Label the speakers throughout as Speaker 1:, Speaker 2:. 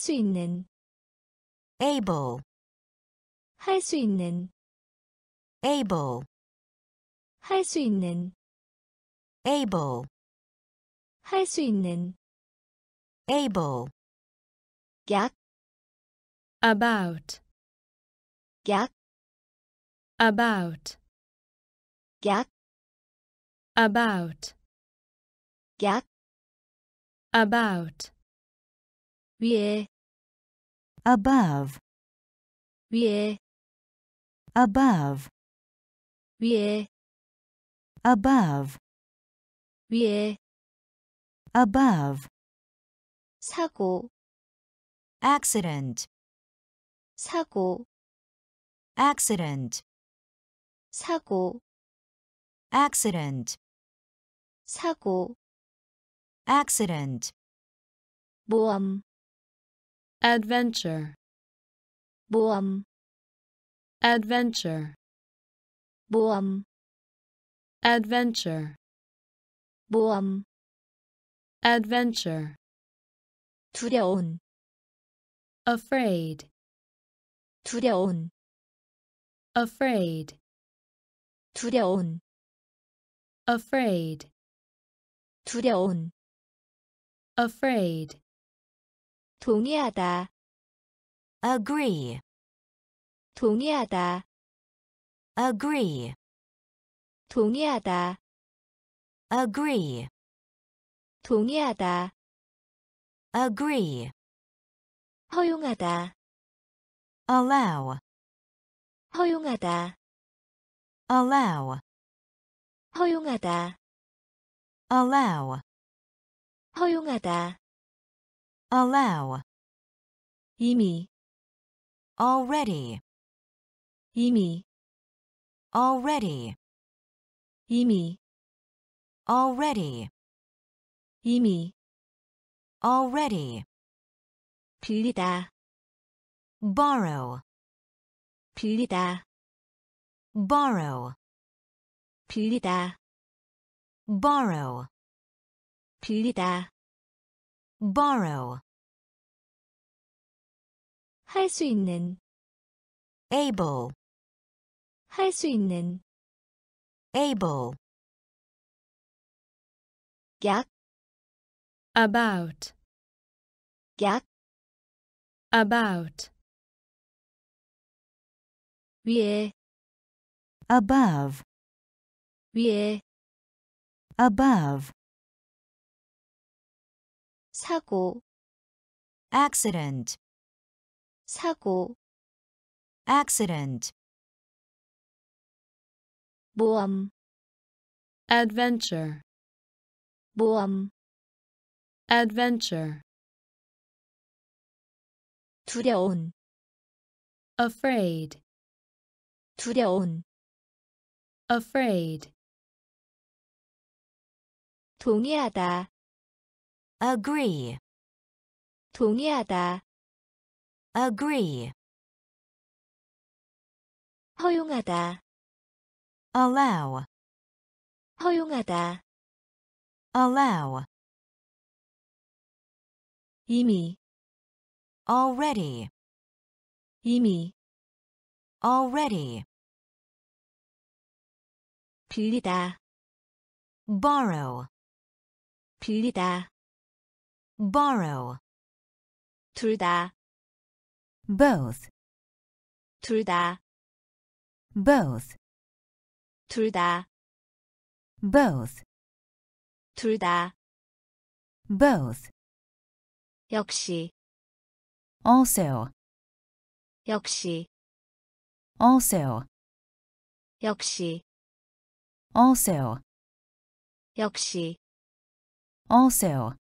Speaker 1: 수 있는
Speaker 2: able,
Speaker 1: 할 수 있는
Speaker 2: able,
Speaker 1: 할 수 있는
Speaker 2: able,
Speaker 1: 할 수 있는
Speaker 2: able,
Speaker 1: 약,
Speaker 3: about,
Speaker 1: 약,
Speaker 3: about,
Speaker 1: 약,
Speaker 3: about,
Speaker 1: 약,
Speaker 3: about,
Speaker 1: 위에,
Speaker 2: above,
Speaker 1: 위에,
Speaker 2: above,
Speaker 1: 위에,
Speaker 2: above,
Speaker 1: 위에,
Speaker 2: above,
Speaker 1: 사고,
Speaker 2: accident,
Speaker 1: 사고,
Speaker 2: accident,
Speaker 1: 사고,
Speaker 2: accident,
Speaker 1: 사고,
Speaker 2: accident,
Speaker 1: 모험,
Speaker 3: adventure,
Speaker 1: 모험,
Speaker 3: adventure,
Speaker 1: 모험,
Speaker 3: adventure,
Speaker 1: 모험,
Speaker 3: adventure,
Speaker 1: 두려운,
Speaker 3: afraid,
Speaker 1: 두려운,
Speaker 3: afraid,
Speaker 1: 두려운,
Speaker 3: afraid,
Speaker 1: 두려운,
Speaker 3: afraid,
Speaker 1: 동의하다,
Speaker 2: agree,
Speaker 1: 동의하다,
Speaker 2: agree,
Speaker 1: 동의하다,
Speaker 2: agree,
Speaker 1: 동의하다,
Speaker 2: agree,
Speaker 1: 허용하다,
Speaker 2: allow,
Speaker 1: 허용하다,
Speaker 2: allow,
Speaker 1: 허용하다,
Speaker 2: allow,
Speaker 1: 허용하다,
Speaker 2: allow,
Speaker 1: 이미,
Speaker 2: already,
Speaker 1: 이미,
Speaker 2: already,
Speaker 1: 이미,
Speaker 2: already,
Speaker 1: 이미,
Speaker 2: already,
Speaker 1: 빌리다,
Speaker 2: borrow,
Speaker 1: 빌리다,
Speaker 2: borrow,
Speaker 1: 빌리다,
Speaker 2: borrow,
Speaker 1: 빌리다,
Speaker 2: borrow,
Speaker 1: 할 수 있는,
Speaker 2: able,
Speaker 1: 할 수 있는,
Speaker 2: able,
Speaker 1: 약,
Speaker 3: about,
Speaker 1: 약,
Speaker 3: about,
Speaker 1: 위에,
Speaker 2: above,
Speaker 1: 위에,
Speaker 2: above,
Speaker 1: 사고,
Speaker 2: accident,
Speaker 1: 사고,
Speaker 2: accident,
Speaker 1: 모험,
Speaker 3: adventure,
Speaker 1: 모험,
Speaker 3: adventure,
Speaker 1: 두려운,
Speaker 3: afraid,
Speaker 1: 두려운,
Speaker 3: afraid,
Speaker 1: 동의하다,
Speaker 2: agree,
Speaker 1: 동의하다,
Speaker 2: agree,
Speaker 1: 허용하다,
Speaker 2: allow,
Speaker 1: 허용하다,
Speaker 2: allow,
Speaker 1: 이미,
Speaker 2: already,
Speaker 1: 이미,
Speaker 2: already,
Speaker 1: 빌리다,
Speaker 2: borrow,
Speaker 1: 빌리다,
Speaker 2: borrow,
Speaker 1: 둘 다,
Speaker 2: both,
Speaker 1: 둘 다,
Speaker 2: both,
Speaker 1: 둘 다,
Speaker 2: both,
Speaker 1: 둘 다,
Speaker 2: both,
Speaker 1: 역시,
Speaker 2: also,
Speaker 1: 역시,
Speaker 2: also,
Speaker 1: 역시,
Speaker 2: also,
Speaker 1: 역시,
Speaker 2: also,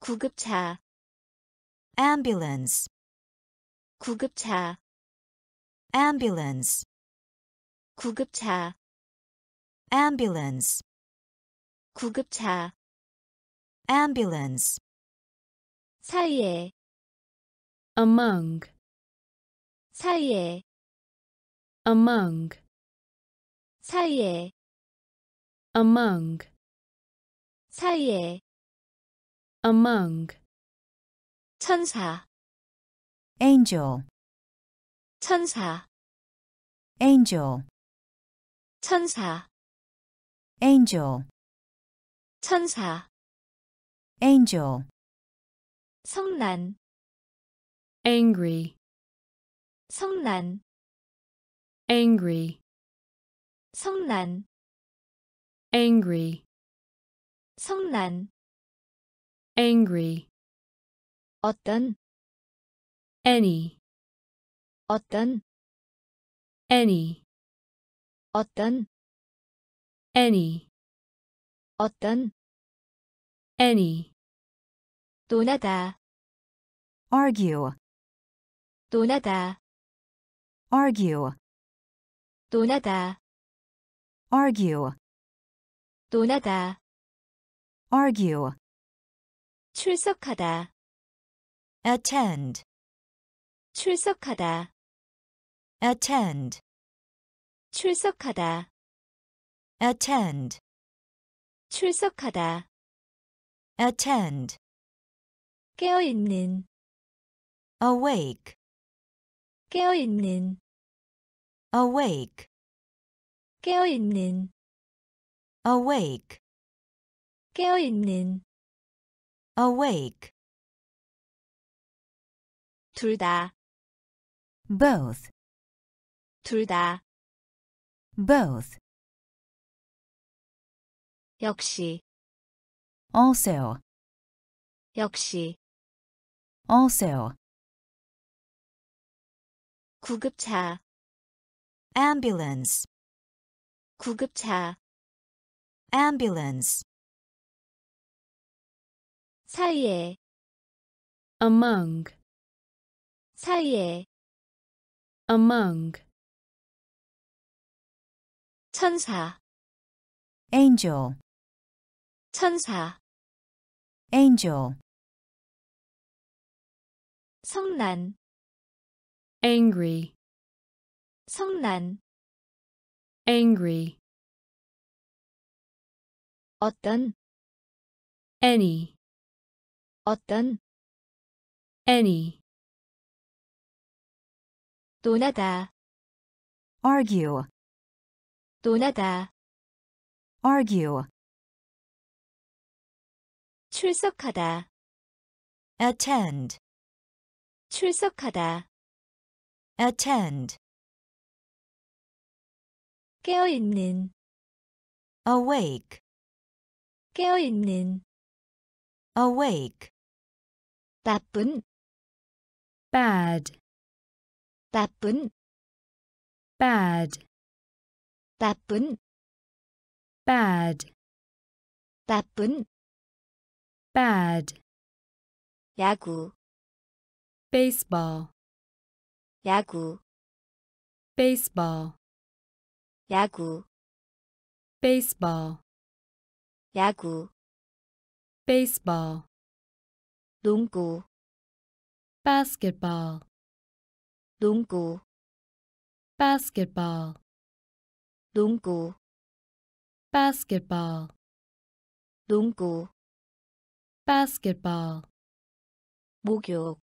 Speaker 1: 구급차,
Speaker 2: ambulance,
Speaker 1: 구급차,
Speaker 2: ambulance,
Speaker 1: 구급차,
Speaker 2: ambulance,
Speaker 1: 구급차,
Speaker 2: ambulance,
Speaker 1: 사이에,
Speaker 3: among,
Speaker 1: 사이에,
Speaker 3: among,
Speaker 1: 사이에,
Speaker 3: among,
Speaker 1: 사이에,
Speaker 3: among,
Speaker 1: 천사,
Speaker 2: angel,
Speaker 1: 천사,
Speaker 2: angel,
Speaker 1: 천사,
Speaker 2: angel,
Speaker 1: 천사,
Speaker 2: angel,
Speaker 1: 성난,
Speaker 3: angry,
Speaker 1: 성난,
Speaker 3: angry,
Speaker 1: 성난,
Speaker 3: angry,
Speaker 1: 성난,
Speaker 3: angry,
Speaker 1: 어떤,
Speaker 3: any,
Speaker 1: 어떤,
Speaker 3: any,
Speaker 1: 어떤,
Speaker 3: any,
Speaker 1: 어떤,
Speaker 3: any,
Speaker 1: 논하다,
Speaker 2: argue,
Speaker 1: 논하다,
Speaker 2: argue,
Speaker 1: 논하다,
Speaker 2: argue,
Speaker 1: 논하다,
Speaker 2: argue,
Speaker 1: 출석하다,
Speaker 2: attend,
Speaker 1: 출석하다,
Speaker 2: attend,
Speaker 1: 출석하다,
Speaker 2: attend,
Speaker 1: 출석하다,
Speaker 2: attend,
Speaker 1: 깨어 있는,
Speaker 2: awake,
Speaker 1: 깨어 있는,
Speaker 2: awake,
Speaker 1: 깨어 있는,
Speaker 2: awake,
Speaker 1: 깨어 있는,
Speaker 2: awake,
Speaker 1: 둘 다,
Speaker 2: both,
Speaker 1: 둘 다,
Speaker 2: both,
Speaker 1: 역시,
Speaker 2: also,
Speaker 1: 역시,
Speaker 2: also,
Speaker 1: 구급차,
Speaker 2: ambulance,
Speaker 1: 구급차,
Speaker 2: ambulance,
Speaker 1: 사이에,
Speaker 3: among,
Speaker 1: 사이에,
Speaker 3: among,
Speaker 1: 천사,
Speaker 2: angel,
Speaker 1: 천사,
Speaker 2: angel,
Speaker 1: 성난,
Speaker 3: angry,
Speaker 1: 성난,
Speaker 3: angry,
Speaker 1: 어떤,
Speaker 3: any,
Speaker 1: 어떤,
Speaker 3: any,
Speaker 1: 논하다,
Speaker 2: argue,
Speaker 1: 논하다,
Speaker 2: argue,
Speaker 1: 출석하다,
Speaker 2: attend,
Speaker 1: 출석하다,
Speaker 2: attend,
Speaker 1: 깨어있는,
Speaker 2: awake,
Speaker 1: 깨어있는,
Speaker 2: awake,
Speaker 1: 나쁜,
Speaker 3: bad,
Speaker 1: 나쁜,
Speaker 3: bad,
Speaker 1: 나쁜,
Speaker 3: bad,
Speaker 1: 나쁜,
Speaker 3: bad,
Speaker 1: 야구,
Speaker 3: baseball,
Speaker 1: 야구,
Speaker 3: baseball,
Speaker 1: 야구,
Speaker 3: baseball,
Speaker 1: 야구,
Speaker 3: baseball,
Speaker 1: 농구,
Speaker 3: basketball,
Speaker 1: 농구,
Speaker 3: basketball,
Speaker 1: 농구,
Speaker 3: basketball,
Speaker 1: 농구,
Speaker 3: basketball,
Speaker 1: 목욕,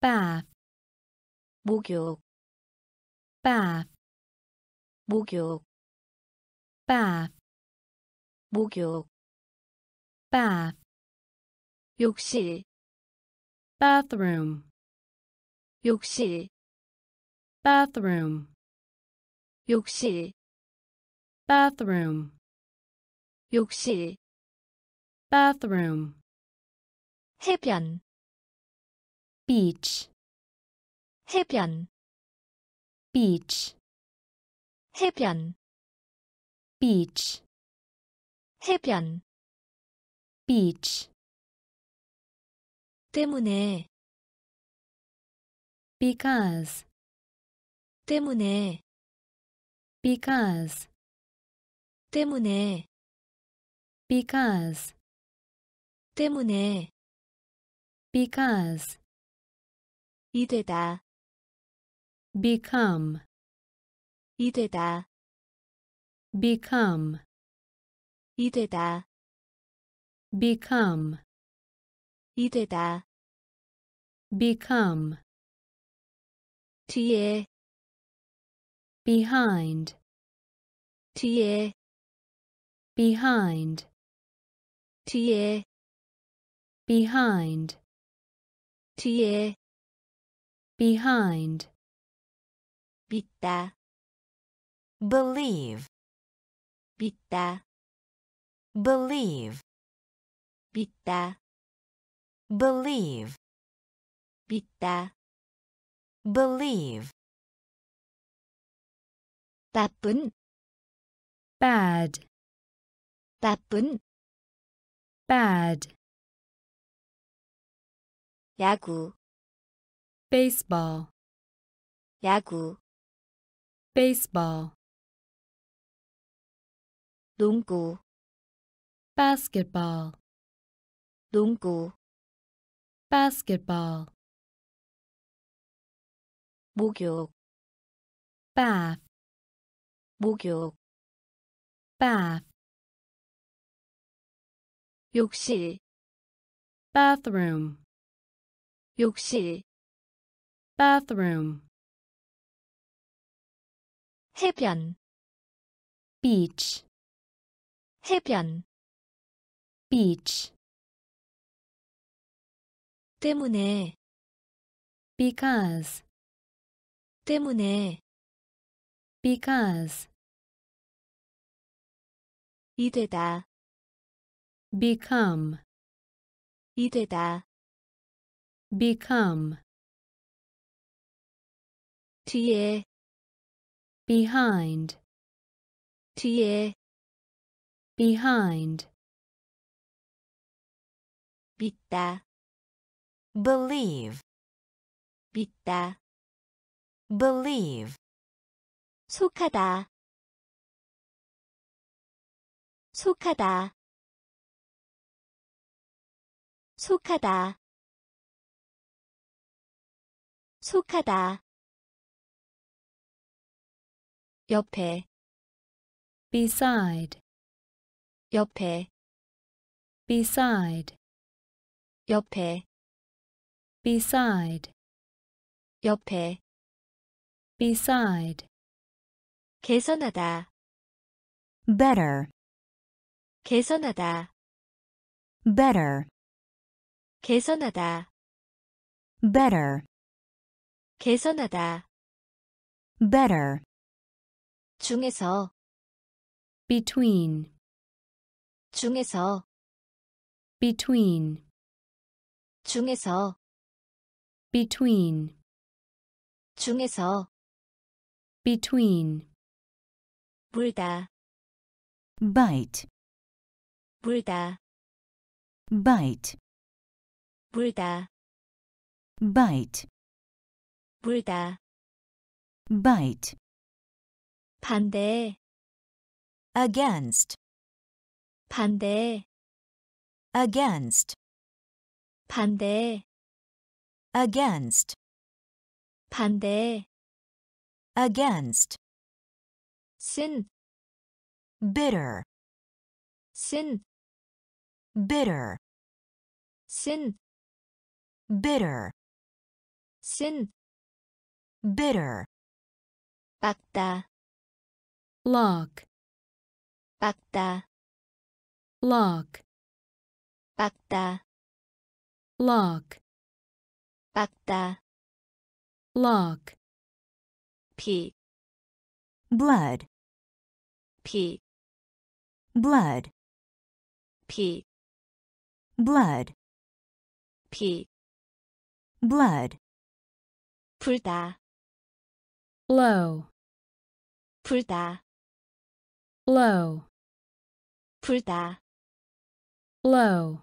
Speaker 3: bath,
Speaker 1: 목욕,
Speaker 3: bath,
Speaker 1: 목욕,
Speaker 3: bath,
Speaker 1: 목욕,
Speaker 3: bath,
Speaker 1: 욕실,
Speaker 3: bathroom,
Speaker 1: 욕실,
Speaker 3: bathroom,
Speaker 1: 욕실,
Speaker 3: bathroom,
Speaker 1: 욕실,
Speaker 3: bathroom,
Speaker 1: 해변,
Speaker 3: beach,
Speaker 1: 해변,
Speaker 3: beach,
Speaker 1: 해변,
Speaker 3: beach,
Speaker 1: 해변,
Speaker 3: beach,
Speaker 1: 때문에,
Speaker 3: because,
Speaker 1: 때문에,
Speaker 3: because,
Speaker 1: 때문에,
Speaker 3: because,
Speaker 1: 때문에,
Speaker 3: because,
Speaker 1: 이되다,
Speaker 3: become,
Speaker 1: 이되다,
Speaker 3: become,
Speaker 1: 이되다,
Speaker 3: become,
Speaker 1: 이되다,
Speaker 3: become,
Speaker 1: 뒤에,
Speaker 3: behind,
Speaker 1: 뒤에,
Speaker 3: behind,
Speaker 1: 뒤에,
Speaker 3: behind,
Speaker 1: 뒤에,
Speaker 3: behind,
Speaker 1: 믿다,
Speaker 2: believe,
Speaker 1: 믿다,
Speaker 2: believe,
Speaker 1: 믿다,
Speaker 2: believe,
Speaker 1: 믿다.
Speaker 2: believe,
Speaker 1: 나쁜,
Speaker 3: bad,
Speaker 1: 나쁜,
Speaker 3: bad,
Speaker 1: 야구,
Speaker 3: baseball,
Speaker 1: 야구,
Speaker 3: baseball,
Speaker 1: 농구,
Speaker 3: basketball,
Speaker 1: 농구,
Speaker 3: basketball,
Speaker 1: 목욕,
Speaker 3: bath,
Speaker 1: 목욕,
Speaker 3: bath,
Speaker 1: 욕실,
Speaker 3: bathroom,
Speaker 1: 욕실,
Speaker 3: bathroom,
Speaker 1: 해변,
Speaker 3: beach,
Speaker 1: 해변,
Speaker 3: beach,
Speaker 1: 때문에,
Speaker 3: because,
Speaker 1: 때문에,
Speaker 3: because,
Speaker 1: 이되다,
Speaker 3: become,
Speaker 1: 이되다,
Speaker 3: become,
Speaker 1: 뒤에,
Speaker 3: behind,
Speaker 1: 뒤에,
Speaker 3: behind,
Speaker 1: 믿다,
Speaker 2: believe,
Speaker 1: 믿다,
Speaker 2: believe,
Speaker 1: 속하다, 속하다, 속하다, 속하다. 옆에,
Speaker 3: beside,
Speaker 1: 옆에,
Speaker 3: beside,
Speaker 1: 옆에,
Speaker 3: beside,
Speaker 1: 옆에,
Speaker 3: Beside,
Speaker 1: 개선하다,
Speaker 2: better,
Speaker 1: 개선하다,
Speaker 2: better,
Speaker 1: 개선하다,
Speaker 2: better,
Speaker 1: 개선하다,
Speaker 2: better,
Speaker 1: 중에서,
Speaker 3: between,
Speaker 1: 중에서,
Speaker 3: between,
Speaker 1: 중에서,
Speaker 3: between,
Speaker 1: 중에서,
Speaker 3: between,
Speaker 1: 물다,
Speaker 2: bite,
Speaker 1: 물다,
Speaker 2: bite,
Speaker 1: 물다,
Speaker 2: bite,
Speaker 1: 물다,
Speaker 2: bite,
Speaker 1: 반대,
Speaker 2: against,
Speaker 1: 반대,
Speaker 2: against,
Speaker 1: 반대,
Speaker 2: against,
Speaker 1: 반대,
Speaker 2: against,
Speaker 1: 쓴,
Speaker 2: bitter,
Speaker 1: 쓴,
Speaker 2: bitter,
Speaker 1: 쓴,
Speaker 2: bitter,
Speaker 1: 쓴,
Speaker 2: bitter,
Speaker 1: 빡다,
Speaker 3: lock,
Speaker 1: 빡다,
Speaker 3: lock,
Speaker 1: 빡다,
Speaker 3: lock,
Speaker 1: 빡다,
Speaker 3: lock,
Speaker 1: 피,
Speaker 2: blood,
Speaker 1: 피,
Speaker 2: blood,
Speaker 1: 피,
Speaker 2: blood,
Speaker 1: 피,
Speaker 2: blood,
Speaker 1: 불다,
Speaker 3: blow,
Speaker 1: 불다,
Speaker 3: blow,
Speaker 1: 불다,
Speaker 3: blow,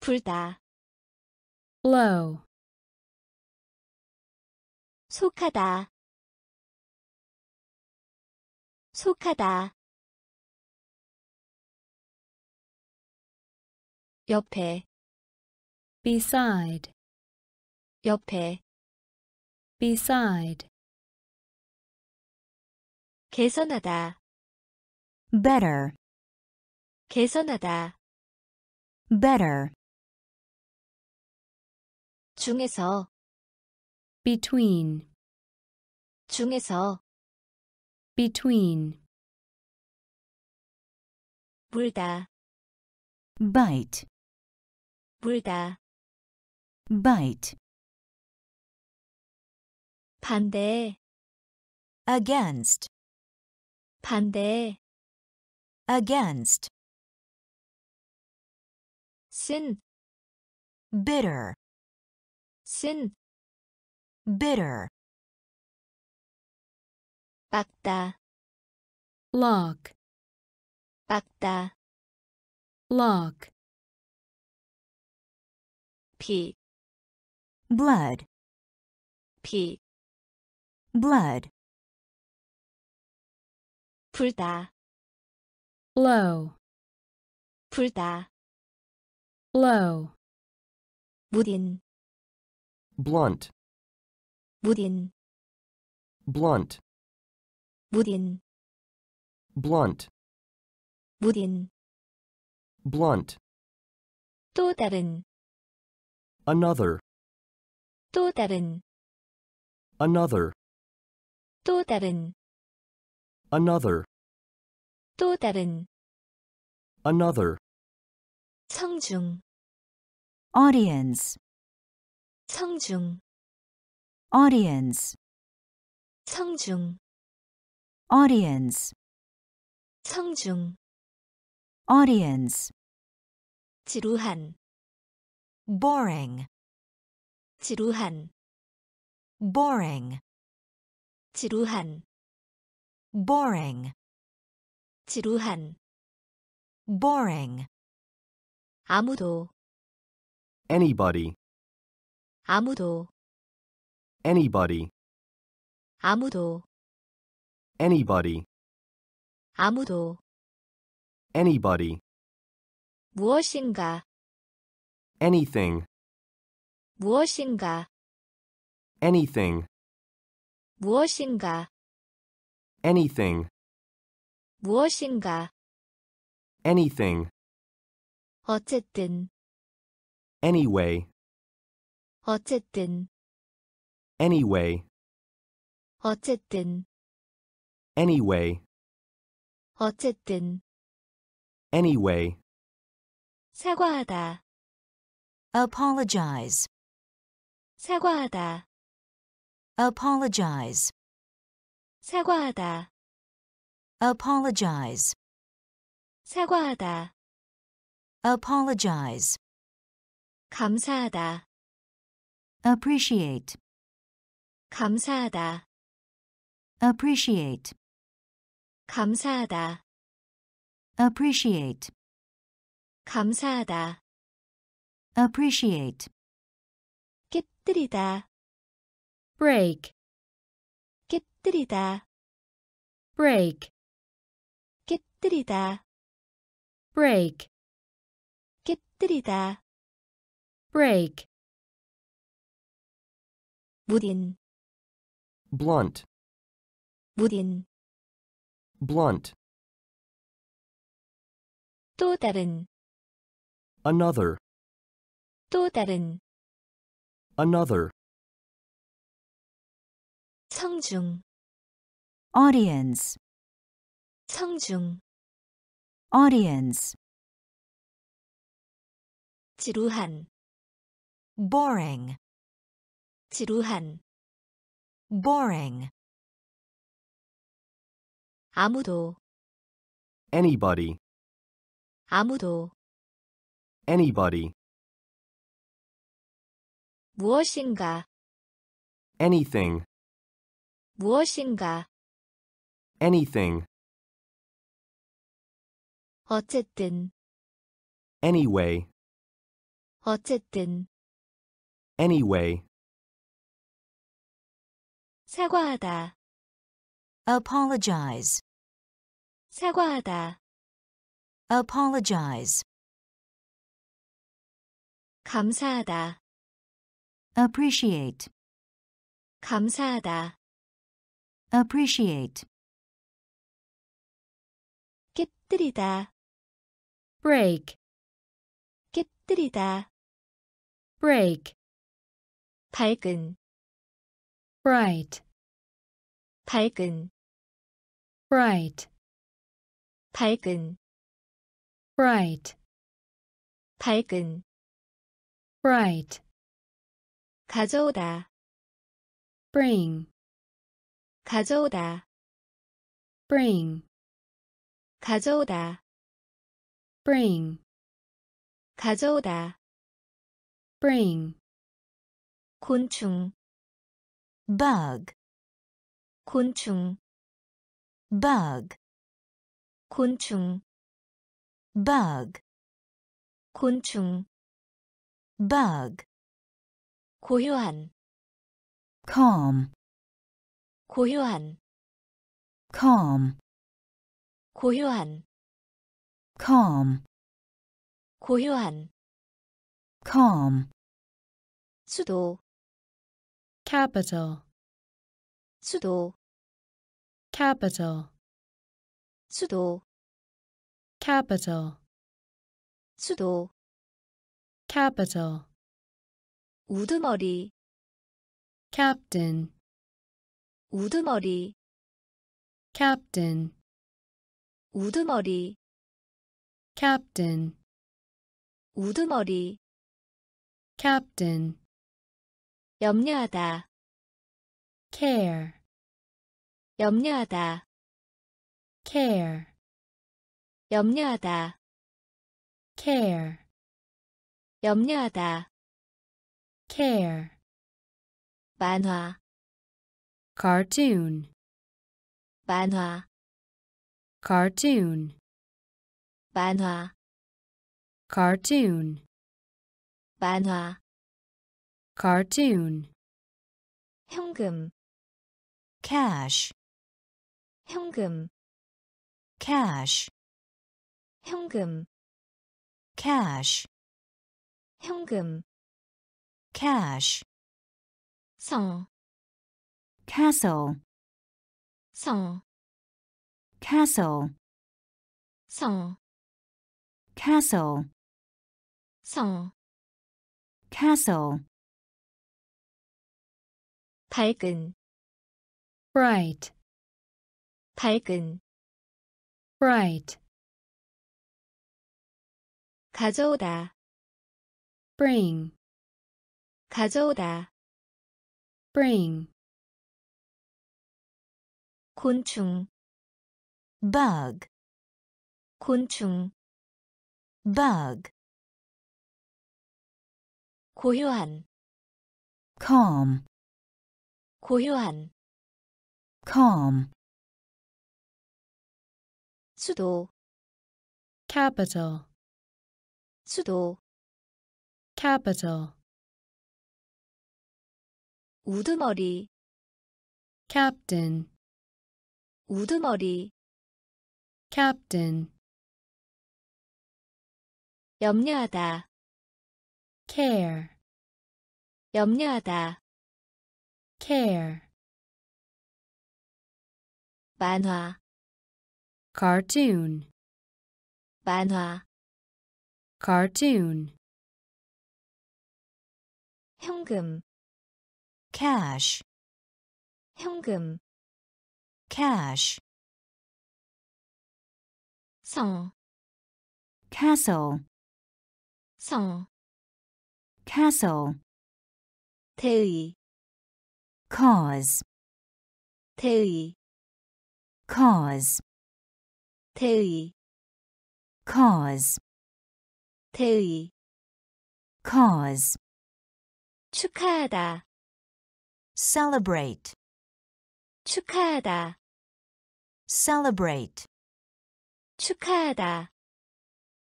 Speaker 1: 불다,
Speaker 3: blow,
Speaker 1: 속하다, 속하다. 옆에,
Speaker 3: beside,
Speaker 1: 옆에,
Speaker 3: beside,
Speaker 1: 개선하다,
Speaker 2: better,
Speaker 1: 개선하다,
Speaker 2: better,
Speaker 1: 중에서
Speaker 3: between,
Speaker 1: 중에서
Speaker 3: between,
Speaker 1: 물다
Speaker 2: bite,
Speaker 1: 물다
Speaker 2: bite,
Speaker 1: 반대
Speaker 2: against,
Speaker 1: 반대
Speaker 2: against,
Speaker 1: 쓴
Speaker 2: bitter,
Speaker 1: 쓴
Speaker 2: bitter,
Speaker 1: 빡다
Speaker 3: lock,
Speaker 1: 빡다
Speaker 3: lock,
Speaker 1: 피
Speaker 2: blood,
Speaker 1: 피
Speaker 2: blood,
Speaker 1: 불다
Speaker 3: blow,
Speaker 1: 불다
Speaker 3: blow,
Speaker 1: 무딘
Speaker 4: blunt,
Speaker 1: 무딘
Speaker 4: blunt,
Speaker 1: 무딘
Speaker 4: blunt,
Speaker 1: 무딘
Speaker 4: blunt,
Speaker 1: 또 다른
Speaker 4: another,
Speaker 1: 또 다른
Speaker 4: another,
Speaker 1: 또 다른
Speaker 4: another,
Speaker 1: 또 다른
Speaker 4: another,
Speaker 1: 청중
Speaker 2: audience,
Speaker 1: 청중
Speaker 2: audience,
Speaker 1: 청중
Speaker 2: audience,
Speaker 1: 청중
Speaker 2: audience,
Speaker 1: 지루한
Speaker 2: boring,
Speaker 1: 지루한
Speaker 2: boring,
Speaker 1: 지루한
Speaker 2: boring,
Speaker 1: 지루한
Speaker 2: boring,
Speaker 1: 아무도
Speaker 4: anybody,
Speaker 1: 아무도
Speaker 4: anybody,
Speaker 1: 아무도
Speaker 4: anybody,
Speaker 1: 아무도
Speaker 4: anybody,
Speaker 1: 무엇인가
Speaker 4: anything,
Speaker 1: 무엇인가
Speaker 4: anything,
Speaker 1: 무엇인가
Speaker 4: anything,
Speaker 1: 무엇인가
Speaker 4: anything,
Speaker 1: 어쨌든
Speaker 4: anyway,
Speaker 1: 어쨌든
Speaker 4: anyway,
Speaker 1: 어쨌든
Speaker 4: anyway,
Speaker 1: 어쨌든
Speaker 4: anyway,
Speaker 1: 사과하다
Speaker 2: apologize,
Speaker 1: 사과하다
Speaker 2: apologize,
Speaker 1: 사과하다
Speaker 2: apologize,
Speaker 1: 사과하다
Speaker 2: apologize,
Speaker 1: 감사하다
Speaker 2: appreciate,
Speaker 1: 감사하다
Speaker 2: appreciate,
Speaker 1: 감사하다
Speaker 2: appreciate,
Speaker 1: 감사하다
Speaker 2: appreciate,
Speaker 1: 깨뜨리다
Speaker 3: break,
Speaker 1: 깨뜨리다
Speaker 3: break,
Speaker 1: 깨뜨리다
Speaker 3: break,
Speaker 1: 깨뜨리다
Speaker 3: break,
Speaker 1: 무딘
Speaker 4: blunt,
Speaker 1: 무딘
Speaker 4: blunt,
Speaker 1: 또 다른
Speaker 4: another,
Speaker 1: 또 다른
Speaker 4: another,
Speaker 1: 청중
Speaker 2: audience,
Speaker 1: 청중
Speaker 2: audience,
Speaker 1: 지루한
Speaker 2: boring,
Speaker 1: 지루한
Speaker 2: boring,
Speaker 1: 아무도
Speaker 4: anybody,
Speaker 1: 아무도
Speaker 4: anybody,
Speaker 1: 무엇인가
Speaker 4: anything,
Speaker 1: 무엇인가
Speaker 4: anything,
Speaker 1: 어쨌든
Speaker 4: anyway,
Speaker 1: 어쨌든
Speaker 4: anyway,
Speaker 1: 사과하다
Speaker 2: apologize,
Speaker 1: 사과하다
Speaker 2: apologize,
Speaker 1: 감사하다
Speaker 2: appreciate,
Speaker 1: 감사하다
Speaker 2: appreciate,
Speaker 1: 깨뜨리다
Speaker 3: break,
Speaker 1: 깨뜨리다
Speaker 3: break,
Speaker 1: 밝은,
Speaker 3: bright,
Speaker 1: 밝은,
Speaker 3: bright,
Speaker 1: 밝은,
Speaker 3: bright,
Speaker 1: 밝은,
Speaker 3: bright,
Speaker 1: 가져오다,
Speaker 3: bring,
Speaker 1: 가져오다,
Speaker 3: bring,
Speaker 1: 가져오다,
Speaker 3: bring,
Speaker 1: 가져오다,
Speaker 3: bring,
Speaker 1: 곤충,
Speaker 2: bug,
Speaker 1: 곤충,
Speaker 2: bug,
Speaker 1: 곤충,
Speaker 2: bug,
Speaker 1: 곤충,
Speaker 2: bug,
Speaker 1: 고요한,
Speaker 2: calm,
Speaker 1: 고요한,
Speaker 2: calm,
Speaker 1: 고요한,
Speaker 2: calm,
Speaker 1: 고요한,
Speaker 2: calm,
Speaker 1: 수도,
Speaker 3: capital,
Speaker 1: 수도,
Speaker 3: capital,
Speaker 1: 수도,
Speaker 3: capital,
Speaker 1: 수도,
Speaker 3: capital,
Speaker 1: 우두머리,
Speaker 3: captain,
Speaker 1: 우두머리,
Speaker 3: captain,
Speaker 1: 우두머리,
Speaker 3: captain,
Speaker 1: 우두머리,
Speaker 3: captain,
Speaker 1: 염려하다,
Speaker 3: care,
Speaker 1: 염려하다,
Speaker 3: care,
Speaker 1: 염려하다,
Speaker 3: care,
Speaker 1: 염려하다,
Speaker 3: care,
Speaker 1: 만화,
Speaker 3: cartoon,
Speaker 1: 만화,
Speaker 3: cartoon,
Speaker 1: 만화,
Speaker 3: cartoon,
Speaker 1: 만화,
Speaker 3: cartoon,
Speaker 1: 현금,
Speaker 2: cash,
Speaker 1: 현금,
Speaker 2: cash,
Speaker 1: 현금,
Speaker 2: cash,
Speaker 1: 현금,
Speaker 2: cash,
Speaker 1: 성,
Speaker 2: castle,
Speaker 1: 성,
Speaker 2: castle,
Speaker 1: 성,
Speaker 2: castle,
Speaker 1: 성,
Speaker 2: castle,
Speaker 1: 밝은,
Speaker 3: Bright,
Speaker 1: 밝은,
Speaker 3: bright,
Speaker 1: 가져오다,
Speaker 3: bring,
Speaker 1: 가져오다,
Speaker 3: bring,
Speaker 1: 곤충,
Speaker 2: bug,
Speaker 1: 곤충,
Speaker 2: bug,
Speaker 1: 고요한,
Speaker 2: calm,
Speaker 1: 고요한,
Speaker 2: calm,
Speaker 1: 수도,
Speaker 3: capital,
Speaker 1: 수도,
Speaker 3: capital,
Speaker 1: 우두머리,
Speaker 3: captain,
Speaker 1: 우두머리,
Speaker 3: captain,
Speaker 1: 염려하다,
Speaker 3: care,
Speaker 1: 염려하다,
Speaker 3: care,
Speaker 1: 만화,
Speaker 3: cartoon,
Speaker 1: 만화,
Speaker 3: cartoon,
Speaker 1: 현금,
Speaker 2: cash,
Speaker 1: 현금,
Speaker 2: cash,
Speaker 1: 성,
Speaker 2: castle,
Speaker 1: 성,
Speaker 2: castle,
Speaker 1: 대의,
Speaker 2: cause,
Speaker 1: 대의,
Speaker 2: cause,
Speaker 1: 대의,
Speaker 2: cause,
Speaker 1: 대의,
Speaker 2: cause,
Speaker 1: 축하하다,
Speaker 2: celebrate,
Speaker 1: 축하하다,
Speaker 2: celebrate,
Speaker 1: 축하하다,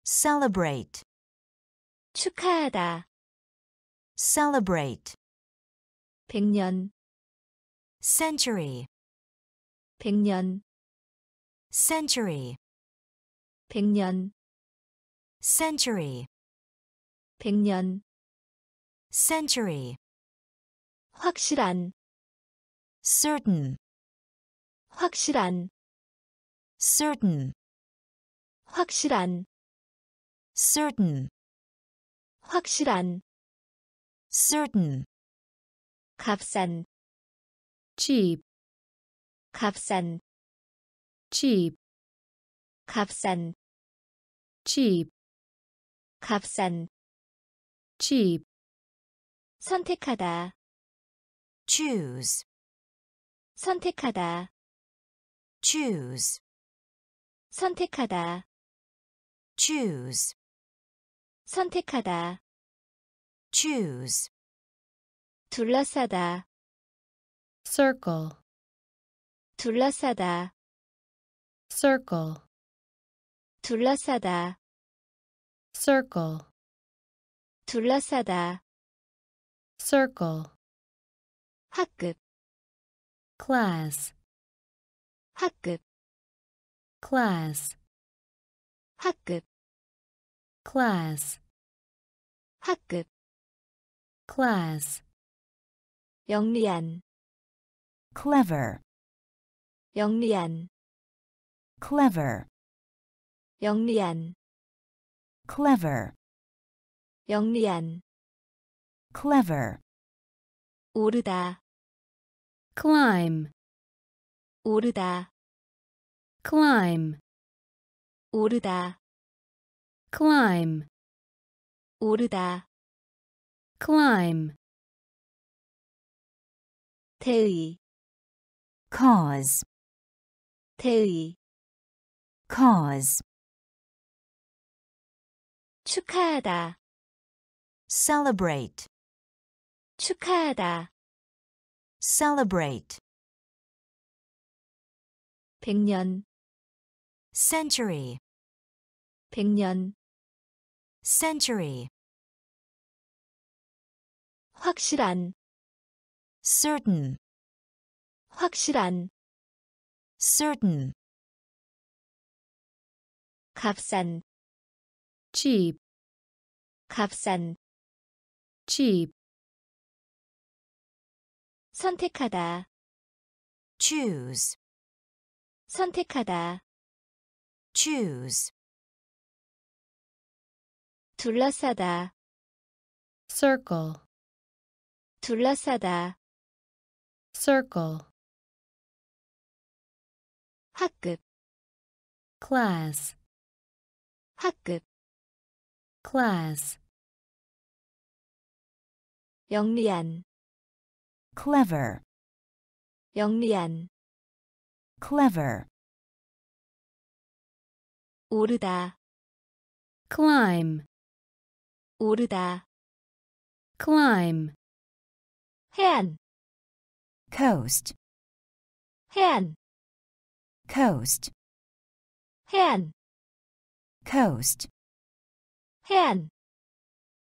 Speaker 2: celebrate,
Speaker 1: 축하하다,
Speaker 2: celebrate,
Speaker 1: 백년,
Speaker 2: century,
Speaker 1: 백년,
Speaker 2: century,
Speaker 1: 백년,
Speaker 2: century,
Speaker 1: 백년,
Speaker 2: century,
Speaker 1: 확실한,
Speaker 2: certain,
Speaker 1: 확실한,
Speaker 2: certain,
Speaker 1: 확실한,
Speaker 2: certain,
Speaker 1: 확실한,
Speaker 2: certain,
Speaker 1: 값싼
Speaker 3: cheap,
Speaker 1: 값싼
Speaker 3: cheap,
Speaker 1: 값싼
Speaker 3: cheap,
Speaker 1: 값싼
Speaker 3: cheap,
Speaker 1: 선택하다
Speaker 2: choose,
Speaker 1: 선택하다
Speaker 2: choose,
Speaker 1: 선택하다
Speaker 2: choose,
Speaker 1: 선택하다
Speaker 2: choose,
Speaker 1: 둘러싸다
Speaker 3: circle,
Speaker 1: 둘러싸다
Speaker 3: circle,
Speaker 1: 둘러싸다
Speaker 3: circle,
Speaker 1: 둘러싸다
Speaker 3: circle,
Speaker 1: 학급
Speaker 3: class,
Speaker 1: 학급
Speaker 3: class,
Speaker 1: 학급
Speaker 3: class,
Speaker 1: 학급
Speaker 3: class,
Speaker 1: 영리한
Speaker 2: clever,
Speaker 1: 영리한
Speaker 2: clever,
Speaker 1: 영리한
Speaker 2: clever,
Speaker 1: 영리한
Speaker 2: clever,
Speaker 1: 오르다
Speaker 3: climb,
Speaker 1: 오르다
Speaker 3: climb,
Speaker 1: 오르다
Speaker 3: climb,
Speaker 1: 오르다
Speaker 3: climb,
Speaker 1: 대의
Speaker 2: cause,
Speaker 1: 대의
Speaker 2: cause,
Speaker 1: 축하하다
Speaker 2: celebrate,
Speaker 1: 축하하다
Speaker 2: celebrate,
Speaker 1: 백년
Speaker 2: century,
Speaker 1: 백년
Speaker 2: century,
Speaker 1: 확실한
Speaker 2: certain,
Speaker 1: 확실한
Speaker 2: certain,
Speaker 1: 값싼
Speaker 3: cheap,
Speaker 1: 값싼
Speaker 3: cheap,
Speaker 1: 선택하다
Speaker 2: choose,
Speaker 1: 선택하다
Speaker 2: choose,
Speaker 1: 둘러싸다
Speaker 3: circle,
Speaker 1: 둘러싸다
Speaker 3: circle,
Speaker 1: 학급
Speaker 3: class,
Speaker 1: 학급
Speaker 3: class,
Speaker 1: 영리한
Speaker 2: clever,
Speaker 1: 영리한
Speaker 2: clever,
Speaker 1: 오르다
Speaker 3: climb,
Speaker 1: 오르다
Speaker 3: climb,
Speaker 1: 해안
Speaker 2: coast,
Speaker 1: 해안
Speaker 2: coast,
Speaker 1: 해안
Speaker 2: coast,
Speaker 1: 해안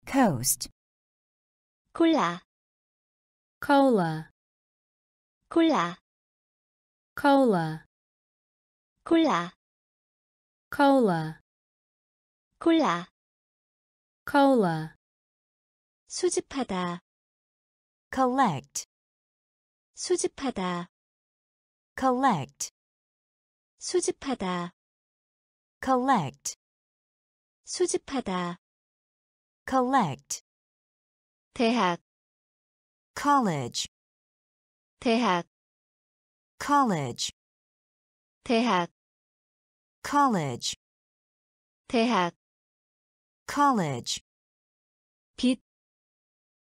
Speaker 2: coast,
Speaker 1: 골라
Speaker 3: cola,
Speaker 1: 골라
Speaker 3: cola,
Speaker 1: 골라
Speaker 3: cola,
Speaker 1: 골라
Speaker 3: cola,
Speaker 1: 수집하다
Speaker 2: collect,
Speaker 1: 수집하다
Speaker 2: collect,
Speaker 1: 수집하다
Speaker 2: collect,
Speaker 1: 수집하다
Speaker 2: collect,
Speaker 1: 대학
Speaker 2: college,
Speaker 1: 대학
Speaker 2: college,
Speaker 1: 대학
Speaker 2: college,
Speaker 1: 대학
Speaker 2: college,
Speaker 1: 빛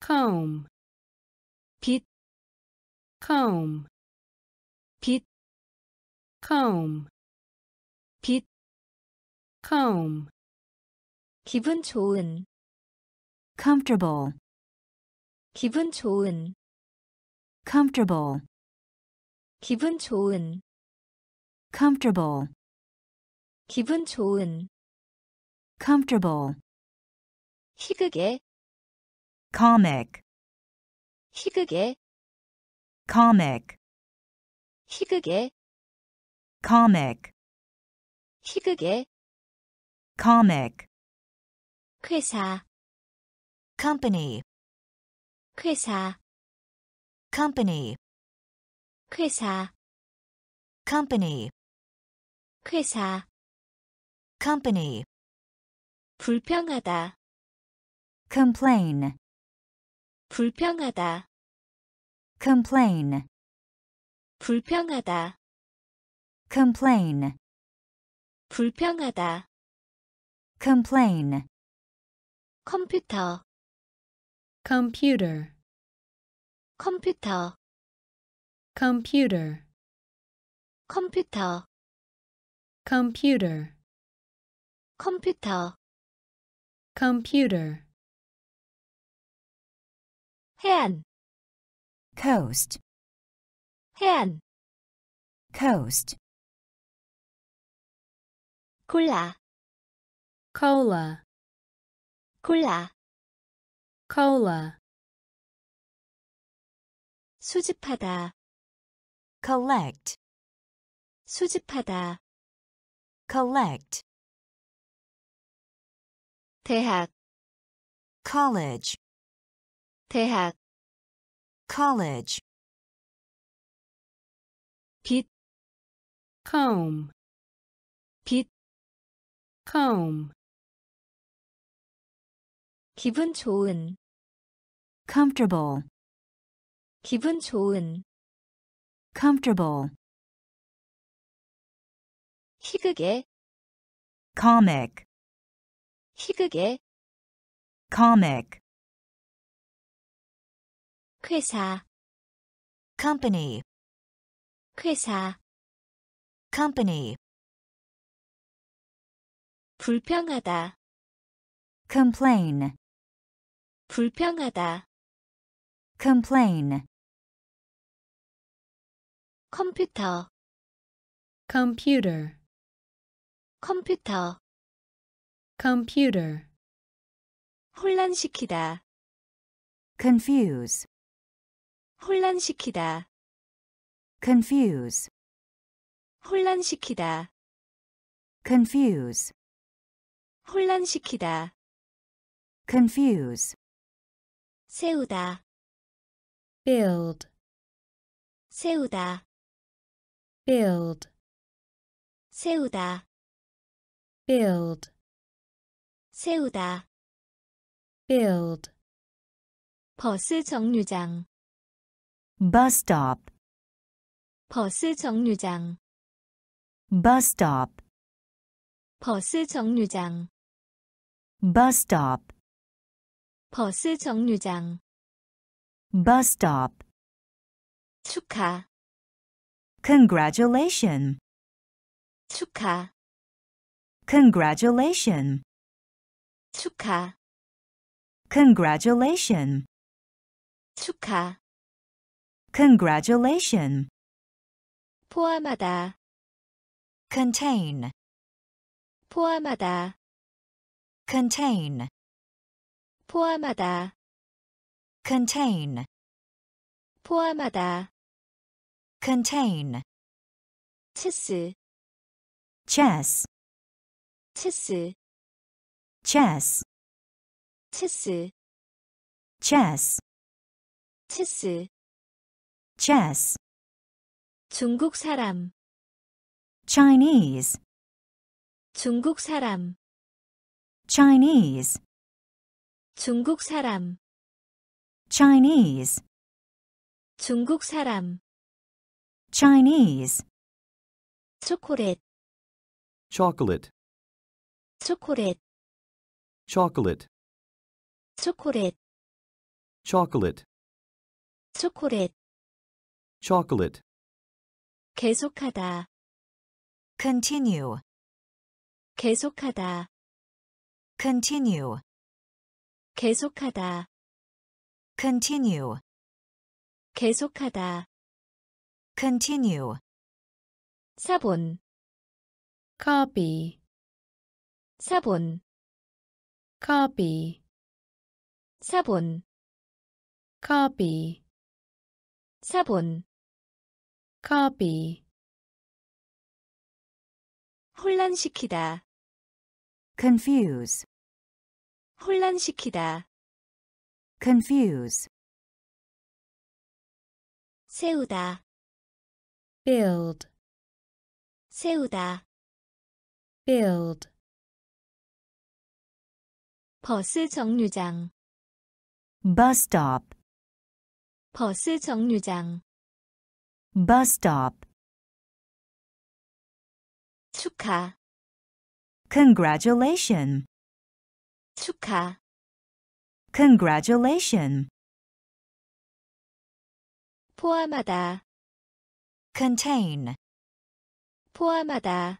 Speaker 3: comb,
Speaker 1: 빛,
Speaker 3: comb,
Speaker 1: 빛,
Speaker 3: Comb,
Speaker 1: 빛,
Speaker 3: comb,
Speaker 1: 기분 좋은,
Speaker 2: comfortable,
Speaker 1: 기분 좋은,
Speaker 2: comfortable,
Speaker 1: 기분 좋은,
Speaker 2: comfortable,
Speaker 1: 기분 좋은,
Speaker 2: comfortable,
Speaker 1: 희극의,
Speaker 2: comic,
Speaker 1: 희극의,
Speaker 2: comic,
Speaker 1: 희극의,
Speaker 2: comic,
Speaker 1: 희극의,
Speaker 2: comic,
Speaker 1: 회사,
Speaker 2: company,
Speaker 1: 회사,
Speaker 2: company,
Speaker 1: 회사,
Speaker 2: company,
Speaker 1: 회사,
Speaker 2: company,
Speaker 1: 불평하다,
Speaker 2: complain,
Speaker 1: 불평하다,
Speaker 2: complain,
Speaker 1: 불평하다,
Speaker 2: complain,
Speaker 1: 불평하다,
Speaker 2: complain,
Speaker 1: 컴퓨터,
Speaker 3: computer,
Speaker 1: 컴퓨터,
Speaker 3: computer,
Speaker 1: 컴퓨터,
Speaker 3: computer,
Speaker 1: 컴퓨터,
Speaker 3: computer,
Speaker 1: 해안,
Speaker 2: coast,
Speaker 1: 해안,
Speaker 2: coast,
Speaker 1: 골라,
Speaker 3: cola,
Speaker 1: 골라,
Speaker 3: cola,
Speaker 1: 수집하다,
Speaker 2: collect,
Speaker 1: 수집하다,
Speaker 2: collect,
Speaker 1: 대학,
Speaker 2: college,
Speaker 1: 대학,
Speaker 2: college,
Speaker 1: 빛,
Speaker 3: comb,
Speaker 1: 빛,
Speaker 3: comb,
Speaker 1: 기분 좋은,
Speaker 2: comfortable,
Speaker 1: 기분 좋은,
Speaker 2: comfortable,
Speaker 1: 희극의,
Speaker 2: comic,
Speaker 1: 희극의,
Speaker 2: comic,
Speaker 1: 회사,
Speaker 2: company,
Speaker 1: 회사,
Speaker 2: company,
Speaker 1: 불평하다,
Speaker 2: complain,
Speaker 1: 불평하다,
Speaker 2: complain,
Speaker 1: 컴퓨터,
Speaker 3: computer,
Speaker 1: 컴퓨터,
Speaker 3: computer,
Speaker 1: 혼란시키다,
Speaker 2: confuse,
Speaker 1: 혼란시키다,
Speaker 2: confuse,
Speaker 1: 혼란시키다,
Speaker 2: confuse,
Speaker 1: 혼란시키다,
Speaker 2: confuse,
Speaker 1: 세우다,
Speaker 3: build,
Speaker 1: 세우다,
Speaker 3: build,
Speaker 1: 세우다,
Speaker 3: build,
Speaker 1: 세우다,
Speaker 3: build,
Speaker 1: 버스 정류장,
Speaker 2: bus stop,
Speaker 1: 버스 정류장,
Speaker 2: bus stop,
Speaker 1: 버스 정류장,
Speaker 2: bus stop,
Speaker 1: 버스 정류장,
Speaker 2: bus stop,
Speaker 1: 축하,
Speaker 2: congratulation,
Speaker 1: 축하,
Speaker 2: congratulation,
Speaker 1: 축하,
Speaker 2: congratulation,
Speaker 1: 축하,
Speaker 2: congratulation,
Speaker 1: 포함하다,
Speaker 2: contain,
Speaker 1: 포함하다,
Speaker 2: Contain,
Speaker 1: 포함하다,
Speaker 2: contain,
Speaker 1: 포함하다,
Speaker 2: contain,
Speaker 1: 체스,
Speaker 2: chess,
Speaker 1: 체스,
Speaker 2: chess,
Speaker 1: 체스,
Speaker 2: chess,
Speaker 1: 체스,
Speaker 2: chess,
Speaker 1: 중국 사람,
Speaker 2: Chinese,
Speaker 1: 중국 사람,
Speaker 2: Chinese,
Speaker 1: 중국 사람,
Speaker 2: Chinese,
Speaker 1: 중국 사람,
Speaker 2: Chinese,
Speaker 1: 초콜릿,
Speaker 4: chocolate,
Speaker 1: 초콜릿,
Speaker 4: chocolate,
Speaker 1: 초콜릿,
Speaker 4: chocolate,
Speaker 1: 초콜릿,
Speaker 4: chocolate,
Speaker 1: 계속하다,
Speaker 2: continue,
Speaker 1: 계속하다,
Speaker 2: Continue,
Speaker 1: 계속하다,
Speaker 2: continue,
Speaker 1: 계속하다,
Speaker 2: continue,
Speaker 1: 사본,
Speaker 3: copy,
Speaker 1: 사본,
Speaker 3: copy,
Speaker 1: 사본,
Speaker 3: copy,
Speaker 1: 사본,
Speaker 3: copy,
Speaker 1: 혼란시키다,
Speaker 2: confuse,
Speaker 1: 혼란시키다,
Speaker 2: confuse,
Speaker 1: 세우다,
Speaker 3: build,
Speaker 1: 세우다,
Speaker 3: build,
Speaker 1: 버스 정류장,
Speaker 2: bus stop,
Speaker 1: 버스 정류장,
Speaker 2: bus stop,
Speaker 1: 축하,
Speaker 2: congratulation,
Speaker 1: 축하,
Speaker 2: congratulation,
Speaker 1: 포함하다,
Speaker 2: contain,
Speaker 1: 포함하다,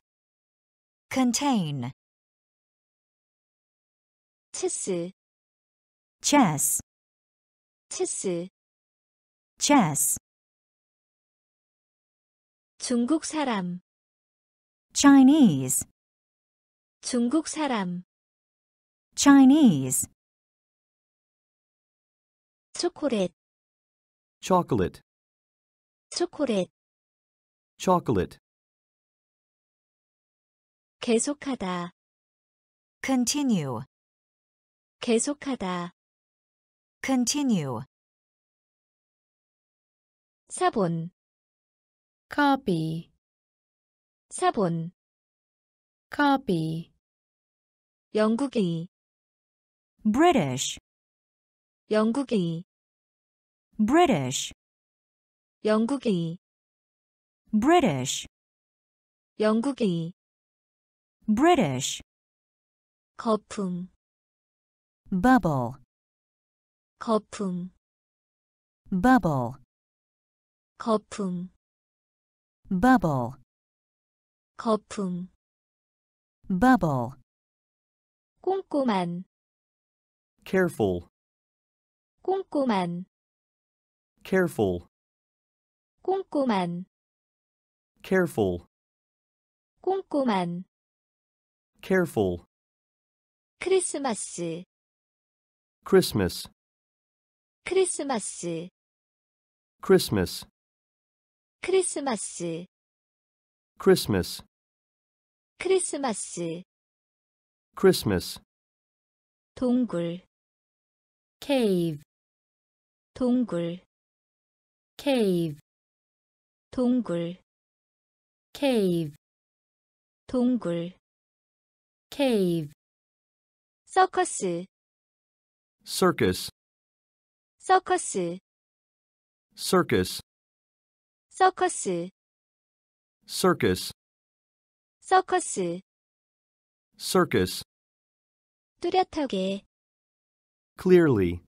Speaker 2: contain,
Speaker 1: 체스,
Speaker 2: chess,
Speaker 1: 체스,
Speaker 2: chess,
Speaker 1: 중국 사람,
Speaker 2: Chinese,
Speaker 1: 중국 사람,
Speaker 2: Chinese,
Speaker 1: 초콜릿,
Speaker 4: chocolate,
Speaker 1: 초콜릿,
Speaker 4: chocolate,
Speaker 1: 계속하다,
Speaker 2: continue,
Speaker 1: 계속하다,
Speaker 2: continue,
Speaker 1: 사본,
Speaker 3: copy,
Speaker 1: 사본,
Speaker 3: copy,
Speaker 1: 영국의,
Speaker 2: British,
Speaker 1: 영국의,
Speaker 2: British,
Speaker 1: 영국의,
Speaker 2: British,
Speaker 1: 영국의,
Speaker 2: British,
Speaker 1: 거품,
Speaker 2: bubble,
Speaker 1: 거품,
Speaker 2: bubble,
Speaker 1: 거품,
Speaker 2: bubble,
Speaker 1: 거품,
Speaker 2: bubble,
Speaker 1: 꼼꼼한,
Speaker 4: careful,
Speaker 1: 꼼꼼한,
Speaker 4: careful,
Speaker 1: 꼼꼼한,
Speaker 4: careful,
Speaker 1: 꼼꼼한,
Speaker 4: careful,
Speaker 1: 크리스마스,
Speaker 4: Christmas,
Speaker 1: 크리스마스,
Speaker 4: Christmas,
Speaker 1: 크리스마스,
Speaker 4: Christmas,
Speaker 1: 크리스마스,
Speaker 4: Christmas,
Speaker 1: 동굴,
Speaker 3: Cave,
Speaker 1: 동굴,
Speaker 3: cave,
Speaker 1: 동굴,
Speaker 3: cave,
Speaker 1: 동굴,
Speaker 3: cave,
Speaker 1: 서커스,
Speaker 4: circus,
Speaker 1: 서커스,
Speaker 4: circus,
Speaker 1: 서커스,
Speaker 4: circus,
Speaker 1: 서커스,
Speaker 4: circus,
Speaker 1: 뚜렷하게,
Speaker 4: clearly,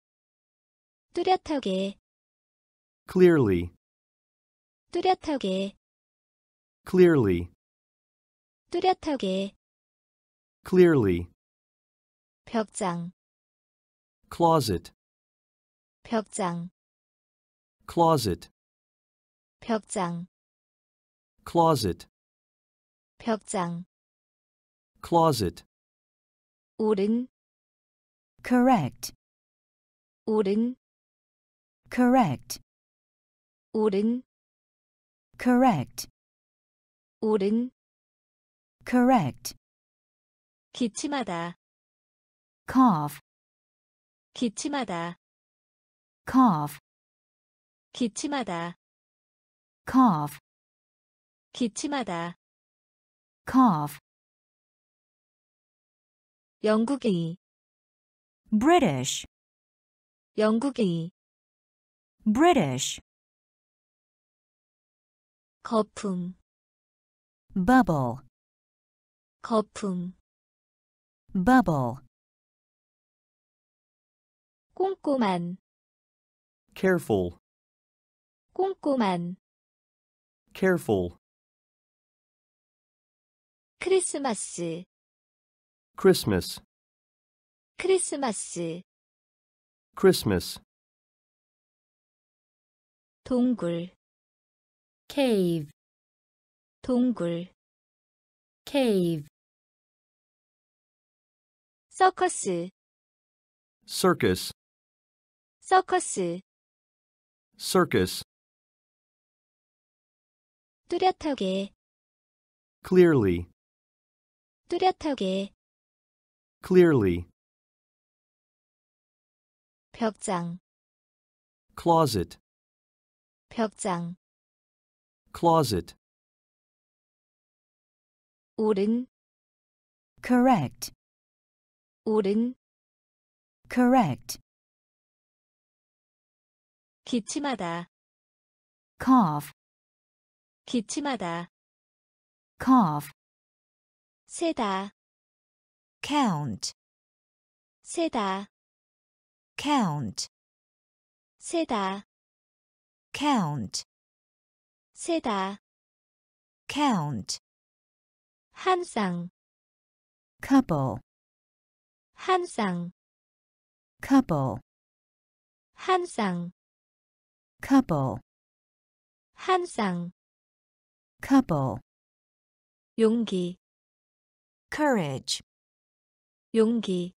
Speaker 1: 뚜렷하게,
Speaker 4: clearly,
Speaker 1: 뚜렷하게,
Speaker 4: clearly,
Speaker 1: 뚜렷하게,
Speaker 4: clearly,
Speaker 1: 벽장,
Speaker 4: closet,
Speaker 1: 벽장,
Speaker 4: closet,
Speaker 1: 벽장,
Speaker 4: closet,
Speaker 1: 벽장,
Speaker 4: closet,
Speaker 1: 옳은,
Speaker 2: Correct,
Speaker 1: 옳은,
Speaker 2: correct,
Speaker 1: 옳은,
Speaker 2: correct,
Speaker 1: 옳은,
Speaker 2: correct,
Speaker 1: 기침하다,
Speaker 2: cough,
Speaker 1: 기침하다,
Speaker 2: cough,
Speaker 1: 기침하다,
Speaker 2: cough,
Speaker 1: 기침하다,
Speaker 2: cough,
Speaker 1: 영국의,
Speaker 2: British,
Speaker 1: 영국의,
Speaker 2: British,
Speaker 1: 거품,
Speaker 2: bubble,
Speaker 1: 거품,
Speaker 2: bubble,
Speaker 1: 꼼꼼한,
Speaker 4: careful,
Speaker 1: 꼼꼼한,
Speaker 4: careful,
Speaker 1: 크리스마스,
Speaker 4: Christmas,
Speaker 1: 크리스마스,
Speaker 4: Christmas,
Speaker 1: 동굴,
Speaker 3: cave,
Speaker 1: 동굴,
Speaker 3: cave,
Speaker 1: 서커스,
Speaker 4: circus,
Speaker 1: 서커스,
Speaker 4: circus,
Speaker 1: 뚜렷하게,
Speaker 4: clearly,
Speaker 1: 뚜렷하게,
Speaker 4: clearly,
Speaker 1: 벽장,
Speaker 4: closet,
Speaker 1: 벽장,
Speaker 4: closet,
Speaker 1: 옳은,
Speaker 2: correct,
Speaker 1: 옳은,
Speaker 2: correct,
Speaker 1: 기침하다,
Speaker 2: cough,
Speaker 1: 기침하다,
Speaker 2: cough,
Speaker 1: 세다,
Speaker 2: count,
Speaker 1: 세다,
Speaker 2: count,
Speaker 1: 세다,
Speaker 2: count,
Speaker 1: 세다,
Speaker 2: count,
Speaker 1: 한 쌍,
Speaker 2: couple,
Speaker 1: 한 쌍,
Speaker 2: couple,
Speaker 1: 한 쌍,
Speaker 2: couple,
Speaker 1: 한 쌍,
Speaker 2: couple,
Speaker 1: 용기,
Speaker 2: courage,
Speaker 1: 용기,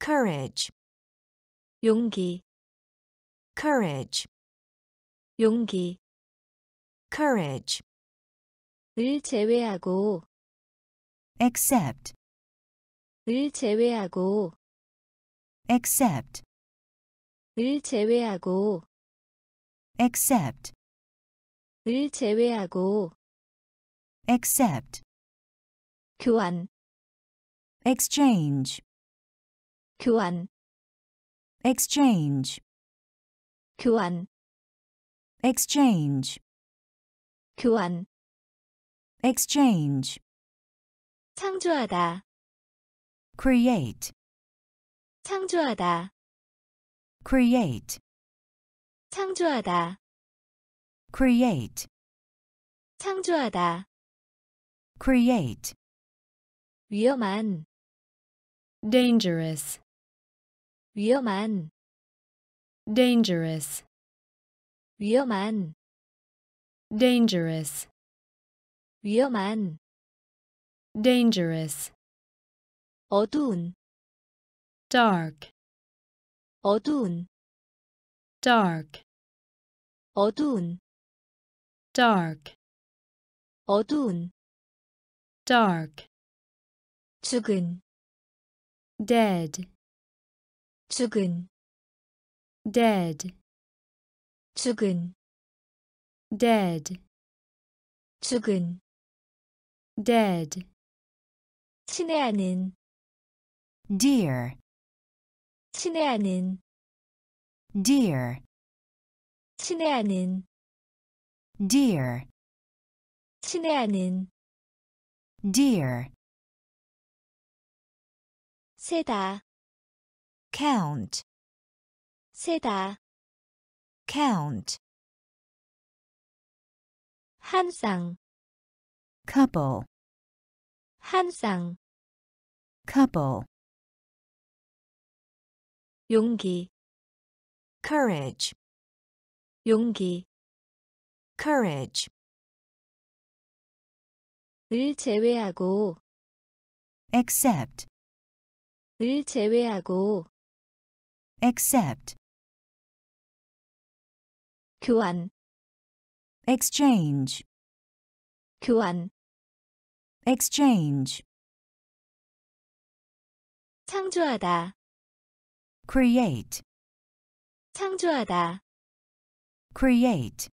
Speaker 2: courage,
Speaker 1: 용기,
Speaker 2: courage,
Speaker 1: 용기,
Speaker 2: courage,
Speaker 1: 을 제외하고,
Speaker 2: except,
Speaker 1: 을 제외하고,
Speaker 2: except,
Speaker 1: 을 제외하고,
Speaker 2: except,
Speaker 1: 을 제외하고,
Speaker 2: except,
Speaker 1: 교환,
Speaker 2: exchange,
Speaker 1: 교환,
Speaker 2: exchange,
Speaker 1: 교환,
Speaker 2: exchange,
Speaker 1: 교환,
Speaker 2: exchange,
Speaker 1: 창조하다,
Speaker 2: create,
Speaker 1: 창조하다,
Speaker 2: create,
Speaker 1: 창조하다,
Speaker 2: create,
Speaker 1: 창조하다,
Speaker 2: create,
Speaker 1: 위험한,
Speaker 3: dangerous,
Speaker 1: 위험한,
Speaker 3: dangerous,
Speaker 1: 위험한,
Speaker 3: dangerous,
Speaker 1: 위험한,
Speaker 3: dangerous,
Speaker 1: 어두운,
Speaker 3: dark,
Speaker 1: 어두운,
Speaker 3: dark,
Speaker 1: 어두운,
Speaker 3: dark,
Speaker 1: 어두운,
Speaker 3: dark,
Speaker 1: 죽은,
Speaker 3: dead,
Speaker 1: 죽은,
Speaker 3: dead,
Speaker 1: 죽은,
Speaker 3: dead,
Speaker 1: 죽은,
Speaker 3: dead,
Speaker 1: 친애하는,
Speaker 2: dear,
Speaker 1: 친애하는,
Speaker 2: dear,
Speaker 1: 친애하는,
Speaker 2: dear,
Speaker 1: 친애하는,
Speaker 2: dear,
Speaker 1: 세다,
Speaker 2: count,
Speaker 1: 세다,
Speaker 2: count,
Speaker 1: 한 쌍,
Speaker 2: couple,
Speaker 1: 한 쌍,
Speaker 2: couple,
Speaker 1: 용기,
Speaker 2: courage,
Speaker 1: 용기,
Speaker 2: courage,
Speaker 1: 을 제외하고,
Speaker 2: except,
Speaker 1: 을 제외하고,
Speaker 2: except,
Speaker 1: 교환,
Speaker 2: exchange,
Speaker 1: 교환,
Speaker 2: exchange,
Speaker 1: 창조하다,
Speaker 2: create,
Speaker 1: 창조하다,
Speaker 2: create,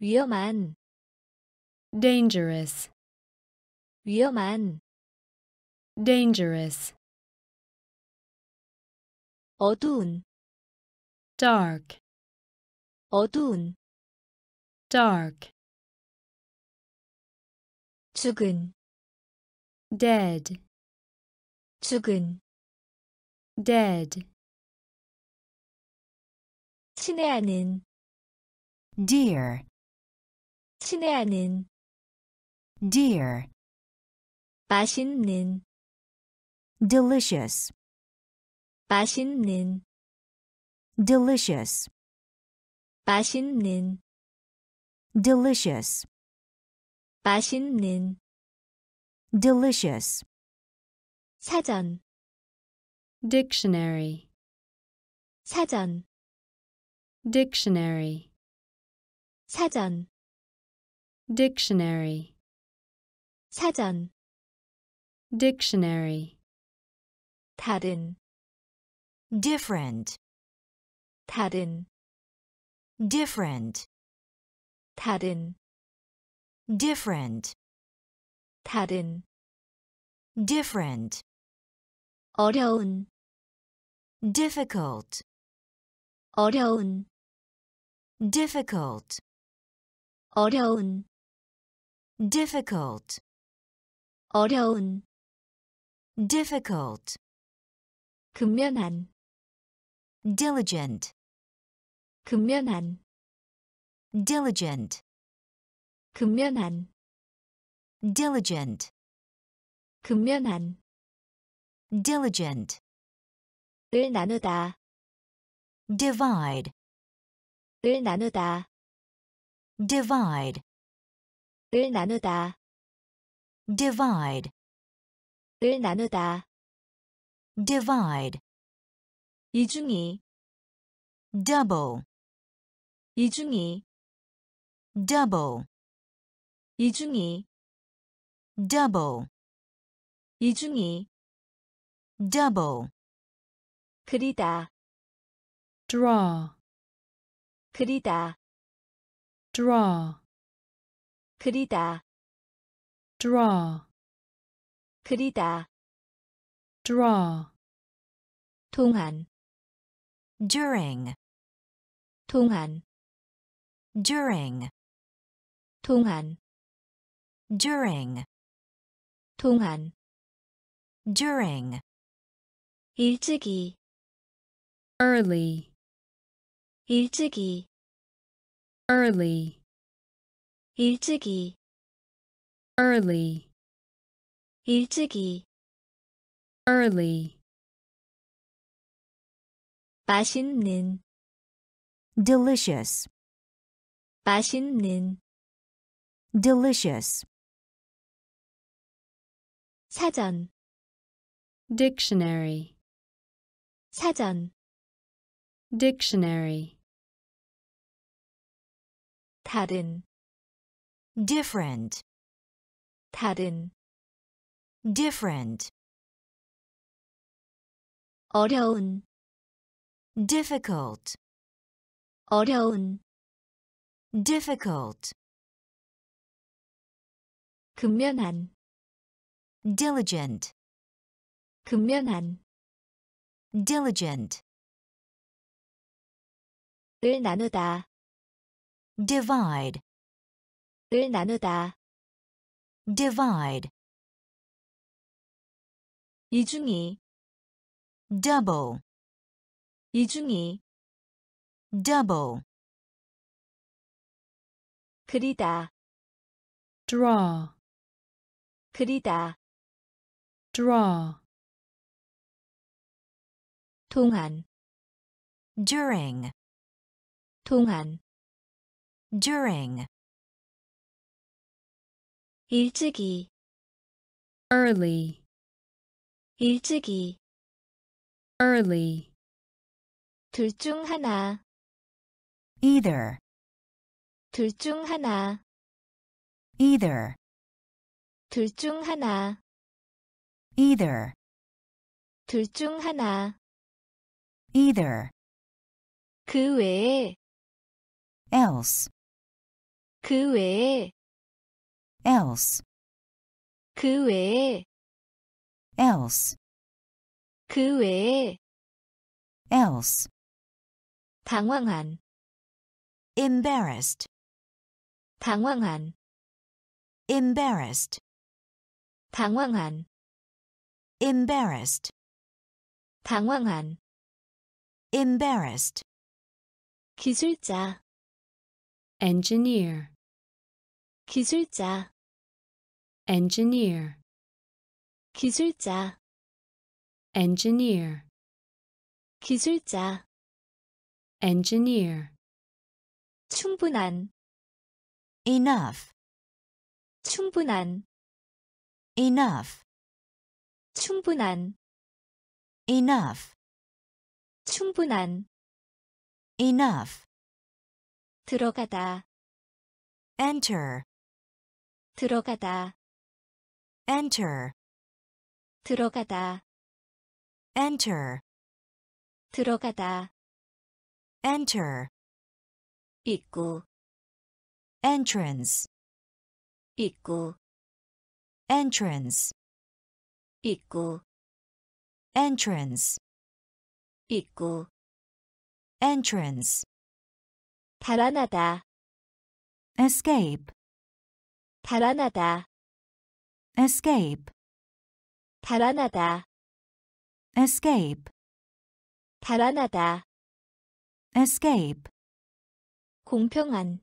Speaker 1: 위험한,
Speaker 3: dangerous,
Speaker 1: 위험한,
Speaker 3: dangerous,
Speaker 1: 어두운,
Speaker 3: dark,
Speaker 1: 어두운,
Speaker 3: dark,
Speaker 1: 죽은,
Speaker 3: dead,
Speaker 1: 죽은,
Speaker 3: dead,
Speaker 1: 친애하는,
Speaker 2: dear,
Speaker 1: 친애하는,
Speaker 2: dear,
Speaker 1: 맛있는,
Speaker 2: delicious,
Speaker 1: 맛있는,
Speaker 2: delicious,
Speaker 1: 맛있는,
Speaker 2: delicious,
Speaker 1: 맛있는,
Speaker 2: delicious,
Speaker 1: 사전,
Speaker 3: dictionary,
Speaker 1: 사전,
Speaker 3: dictionary,
Speaker 1: 사전,
Speaker 3: dictionary,
Speaker 1: 사전,
Speaker 3: dictionary,
Speaker 1: 다른,
Speaker 2: different,
Speaker 1: 다른,
Speaker 2: different,
Speaker 1: 다른,
Speaker 2: different,
Speaker 1: 다른,
Speaker 2: different,
Speaker 1: 어려운,
Speaker 2: difficult,
Speaker 1: 어려운
Speaker 2: difficult,
Speaker 1: 어려운
Speaker 2: difficult,
Speaker 1: 어려운
Speaker 2: difficult,
Speaker 1: 근면한
Speaker 2: diligent,
Speaker 1: 근면한
Speaker 2: diligent,
Speaker 1: 근면한
Speaker 2: diligent,
Speaker 1: 근면한
Speaker 2: diligent,
Speaker 1: 을 나누다
Speaker 2: divide,
Speaker 1: 을 나누다
Speaker 2: divide,
Speaker 1: 을 나누다
Speaker 2: divide,
Speaker 1: 을 나누다
Speaker 2: divide,
Speaker 1: 이중이
Speaker 2: double,
Speaker 1: 이중이
Speaker 2: double,
Speaker 1: 이중이
Speaker 2: double,
Speaker 1: 이중이
Speaker 2: double,
Speaker 1: 그리다
Speaker 3: draw,
Speaker 1: 그리다
Speaker 3: draw,
Speaker 1: 그리다
Speaker 3: draw,
Speaker 1: 그리다
Speaker 3: draw,
Speaker 1: 동안
Speaker 2: during,
Speaker 1: 동안
Speaker 2: during,
Speaker 1: 동안
Speaker 2: during,
Speaker 1: 동안
Speaker 2: during,
Speaker 1: 일찍이
Speaker 3: early,
Speaker 1: 일찍이
Speaker 3: early,
Speaker 1: 일찍이
Speaker 3: early,
Speaker 1: 일찍이
Speaker 3: early,
Speaker 1: 맛있는
Speaker 2: delicious,
Speaker 1: 맛있는
Speaker 2: delicious,
Speaker 1: 사전
Speaker 3: dictionary,
Speaker 1: 사전
Speaker 3: dictionary,
Speaker 1: 다른
Speaker 2: different,
Speaker 1: 다른
Speaker 2: different,
Speaker 1: 어려운
Speaker 2: difficult,
Speaker 1: 어려운
Speaker 2: difficult,
Speaker 1: 근면한
Speaker 2: diligent,
Speaker 1: 근면한
Speaker 2: diligent,
Speaker 1: 을 나누다
Speaker 2: divide,
Speaker 1: 을 나누다
Speaker 2: divide,
Speaker 1: 이중이
Speaker 2: double,
Speaker 1: 이중이
Speaker 2: double,
Speaker 1: 그리다
Speaker 3: draw,
Speaker 1: 그리다
Speaker 3: draw,
Speaker 1: 동안
Speaker 2: during,
Speaker 1: 동안
Speaker 2: during,
Speaker 1: 일찍이
Speaker 3: early,
Speaker 1: 일찍이
Speaker 3: early,
Speaker 1: 둘 중 하나
Speaker 2: either,
Speaker 1: 둘 중 하나
Speaker 2: either,
Speaker 1: 둘 중 하나
Speaker 2: either,
Speaker 1: 둘 중 하나
Speaker 2: either,
Speaker 1: 그 외에
Speaker 2: else,
Speaker 1: 그 외에
Speaker 2: else,
Speaker 1: 그 외에
Speaker 2: else,
Speaker 1: 그 외에
Speaker 2: else,
Speaker 1: 당황한
Speaker 2: embarrassed,
Speaker 1: 당황한
Speaker 2: embarrassed,
Speaker 1: 당황한
Speaker 2: embarrassed,
Speaker 1: 당황한
Speaker 2: embarrassed,
Speaker 1: 기술자
Speaker 3: engineer,
Speaker 1: 기술자
Speaker 3: engineer,
Speaker 1: 기술자
Speaker 3: engineer,
Speaker 1: 기술자
Speaker 3: Engineer,
Speaker 1: 충분한
Speaker 2: enough,
Speaker 1: 충분한
Speaker 2: enough,
Speaker 1: 충분한
Speaker 2: enough,
Speaker 1: 충분한
Speaker 2: enough,
Speaker 1: 들어가다
Speaker 2: enter,
Speaker 1: 들어가다
Speaker 2: enter,
Speaker 1: 들어가다
Speaker 2: enter,
Speaker 1: 들어가다
Speaker 2: enter,
Speaker 1: 입구
Speaker 2: entrance,
Speaker 1: 입구
Speaker 2: entrance,
Speaker 1: 입구
Speaker 2: entrance,
Speaker 1: 입구
Speaker 2: entrance,
Speaker 1: 달아나다,
Speaker 2: escape,
Speaker 1: 달아나다,
Speaker 2: escape,
Speaker 1: 달아나다,
Speaker 2: escape,
Speaker 1: 달아나다,
Speaker 2: escape,
Speaker 1: 공평한,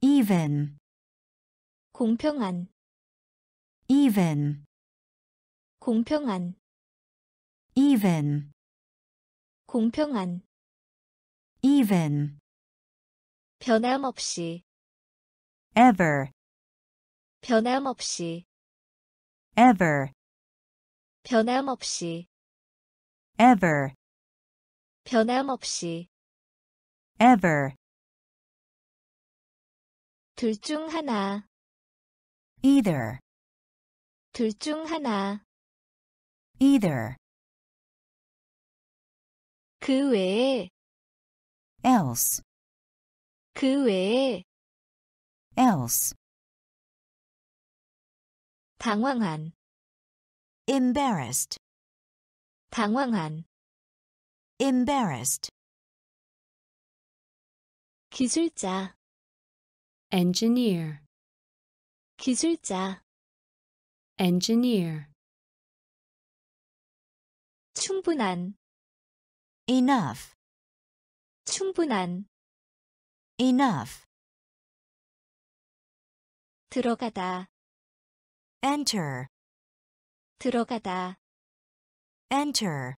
Speaker 2: even,
Speaker 1: 공평한,
Speaker 2: even,
Speaker 1: 공평한,
Speaker 2: even,
Speaker 1: 공평한,
Speaker 2: even,
Speaker 1: 변함없이,
Speaker 2: ever,
Speaker 1: 변함없이,
Speaker 2: ever,
Speaker 1: 변함없이,
Speaker 2: ever,
Speaker 1: 변함없이,
Speaker 2: ever,
Speaker 1: 둘 중 하나,
Speaker 2: either,
Speaker 1: 둘 중 하나,
Speaker 2: either,
Speaker 1: 그 외에,
Speaker 2: else,
Speaker 1: 그 외에,
Speaker 2: else,
Speaker 1: 당황한,
Speaker 2: embarrassed,
Speaker 1: 당황한,
Speaker 2: embarrassed,
Speaker 1: 기술자,
Speaker 3: engineer,
Speaker 1: 기술자,
Speaker 3: engineer,
Speaker 1: 충분한,
Speaker 2: enough,
Speaker 1: 충분한,
Speaker 2: enough,
Speaker 1: 들어가다,
Speaker 2: enter,
Speaker 1: 들어가다,
Speaker 2: enter,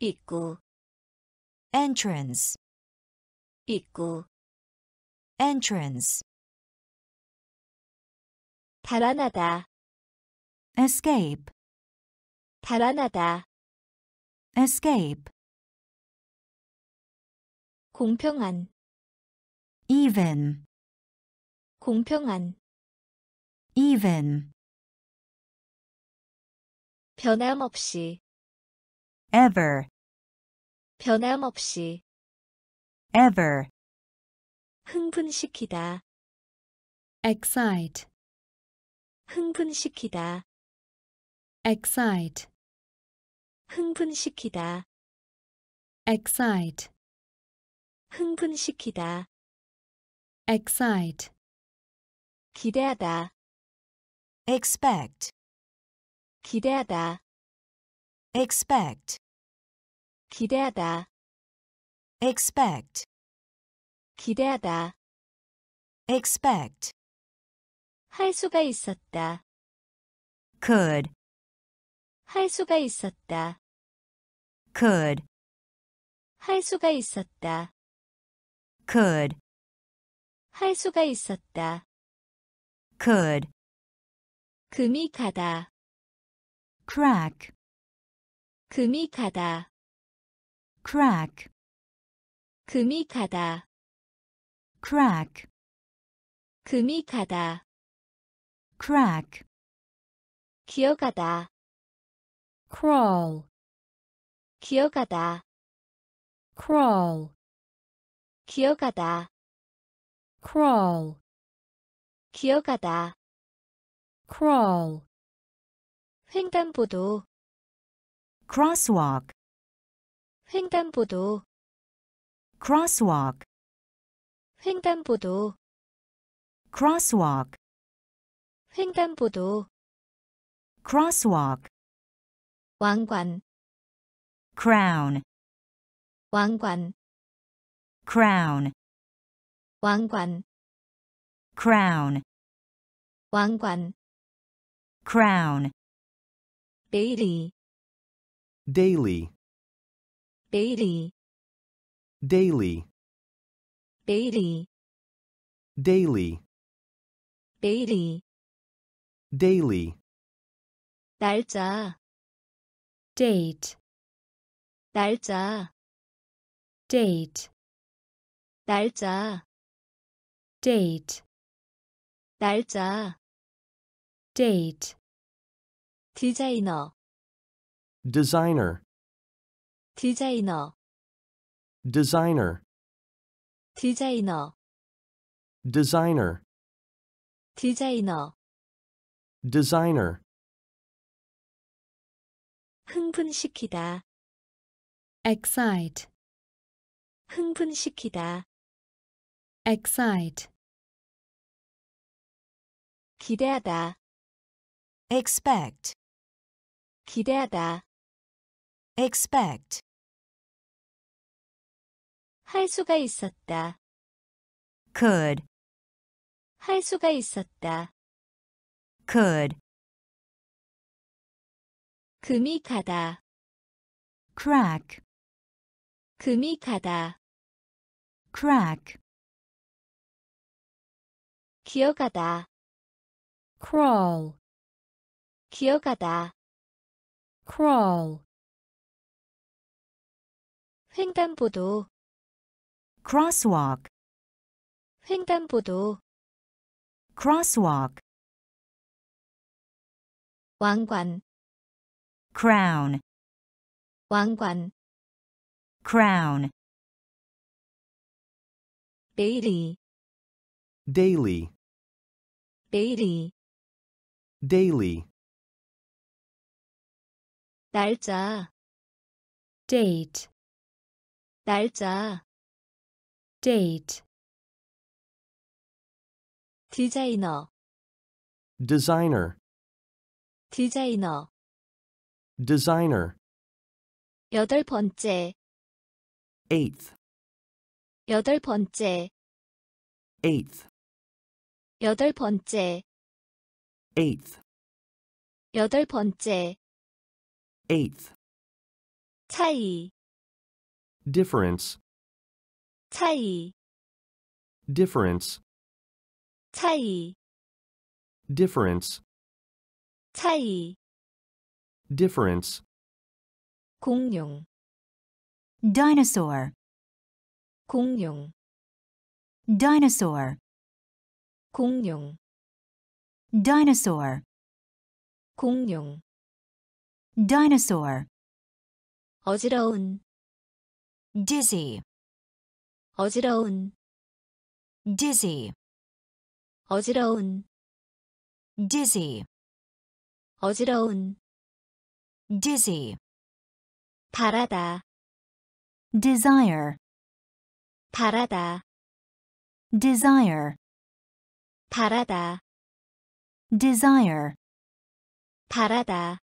Speaker 1: 입구,
Speaker 2: entrance,
Speaker 1: 입구,
Speaker 2: entrance,
Speaker 1: 달아나다,
Speaker 2: escape,
Speaker 1: 달아나다,
Speaker 2: escape,
Speaker 1: 공평한,
Speaker 2: even,
Speaker 1: 공평한,
Speaker 2: even,
Speaker 1: 변함없이,
Speaker 2: ever,
Speaker 1: 변함없이,
Speaker 2: ever,
Speaker 1: 흥분시키다,
Speaker 3: excite,
Speaker 1: 흥분시키다,
Speaker 3: excite,
Speaker 1: 흥분시키다,
Speaker 3: excite,
Speaker 1: 흥분시키다,
Speaker 3: excite,
Speaker 1: 기대하다,
Speaker 2: expect,
Speaker 1: 기대하다,
Speaker 2: expect,
Speaker 1: 기대하다,
Speaker 2: expect,
Speaker 1: 기대하다,
Speaker 2: expect,
Speaker 1: 할 수가 있었다,
Speaker 2: could,
Speaker 1: 할 수가 있었다,
Speaker 2: could,
Speaker 1: 할 수가 있었다,
Speaker 2: could,
Speaker 1: 할 수가 있었다,
Speaker 2: could,
Speaker 1: 금이 가다,
Speaker 2: crack,
Speaker 1: 금이 가다,
Speaker 2: crack,
Speaker 1: 금이 가다,
Speaker 2: crack,
Speaker 1: 금이 가다,
Speaker 2: crack,
Speaker 1: 기어가다,
Speaker 3: crawl,
Speaker 1: 기어가다,
Speaker 3: crawl,
Speaker 1: 기어가다,
Speaker 3: crawl,
Speaker 1: 기어가다,
Speaker 3: crawl,
Speaker 1: 횡단보도,
Speaker 2: crosswalk,
Speaker 1: 횡단보도,
Speaker 2: crosswalk,
Speaker 1: 횡단보도,
Speaker 2: crosswalk,
Speaker 1: 횡단보도,
Speaker 2: crosswalk,
Speaker 1: 왕관,
Speaker 2: crown,
Speaker 1: 왕관,
Speaker 2: crown,
Speaker 1: 왕관,
Speaker 2: crown,
Speaker 1: 왕관,
Speaker 2: crown,
Speaker 1: 메일이,
Speaker 4: daily,
Speaker 1: 메일이,
Speaker 4: daily,
Speaker 1: 메일이,
Speaker 4: daily,
Speaker 1: 메일이,
Speaker 4: daily,
Speaker 1: 날짜,
Speaker 3: date,
Speaker 1: 날짜,
Speaker 3: date,
Speaker 1: 날짜,
Speaker 3: date,
Speaker 1: 날짜,
Speaker 3: date,
Speaker 1: 디자이너,
Speaker 4: designer,
Speaker 1: 디자이너,
Speaker 4: designer,
Speaker 1: 디자이너,
Speaker 4: designer,
Speaker 1: 디자이너,
Speaker 4: designer,
Speaker 1: 흥분시키다,
Speaker 3: excite,
Speaker 1: 흥분시키다,
Speaker 3: excite,
Speaker 1: 기대하다,
Speaker 2: expect,
Speaker 1: 기대하다,
Speaker 2: expect,
Speaker 1: 할 수가 있었다,
Speaker 5: could,
Speaker 1: 할 수가 있었다,
Speaker 5: could,
Speaker 1: 금이 가다,
Speaker 5: crack,
Speaker 1: 금이 가다,
Speaker 5: crack,
Speaker 1: 기어가다,
Speaker 3: crawl,
Speaker 1: 기어가다,
Speaker 3: crawl,
Speaker 1: 횡단보도,
Speaker 5: crosswalk,
Speaker 1: 횡단보도,
Speaker 5: crosswalk,
Speaker 1: 왕관,
Speaker 5: crown,
Speaker 1: 왕관,
Speaker 5: crown,
Speaker 1: 매일이,
Speaker 4: daily,
Speaker 1: 매일이,
Speaker 4: daily,
Speaker 1: 날짜,
Speaker 3: date,
Speaker 1: 날짜,
Speaker 3: date,
Speaker 1: 디자이너,
Speaker 4: designer,
Speaker 1: 디자이너,
Speaker 4: designer,
Speaker 1: 여덟 번째,
Speaker 4: eighth,
Speaker 1: 여덟 번째,
Speaker 4: eighth,
Speaker 1: 여덟 번째,
Speaker 4: eighth,
Speaker 1: 여덟 번째,
Speaker 4: eighth,
Speaker 1: 차이,
Speaker 4: difference,
Speaker 1: 차이,
Speaker 4: difference,
Speaker 1: 차이,
Speaker 4: difference,
Speaker 1: 차이,
Speaker 4: difference,
Speaker 1: 공룡,
Speaker 5: dinosaur,
Speaker 1: 공룡,
Speaker 5: dinosaur,
Speaker 1: 공룡,
Speaker 5: dinosaur,
Speaker 1: 공룡,
Speaker 5: dinosaur,
Speaker 1: 어지러운,
Speaker 2: dizzy,
Speaker 1: 어지러운,
Speaker 2: dizzy,
Speaker 1: 어지러운,
Speaker 2: dizzy,
Speaker 1: 어지러운,
Speaker 2: dizzy,
Speaker 1: 바라다,
Speaker 5: desire,
Speaker 1: 바라다,
Speaker 5: desire,
Speaker 1: 바라다,
Speaker 5: desire,
Speaker 1: 바라다,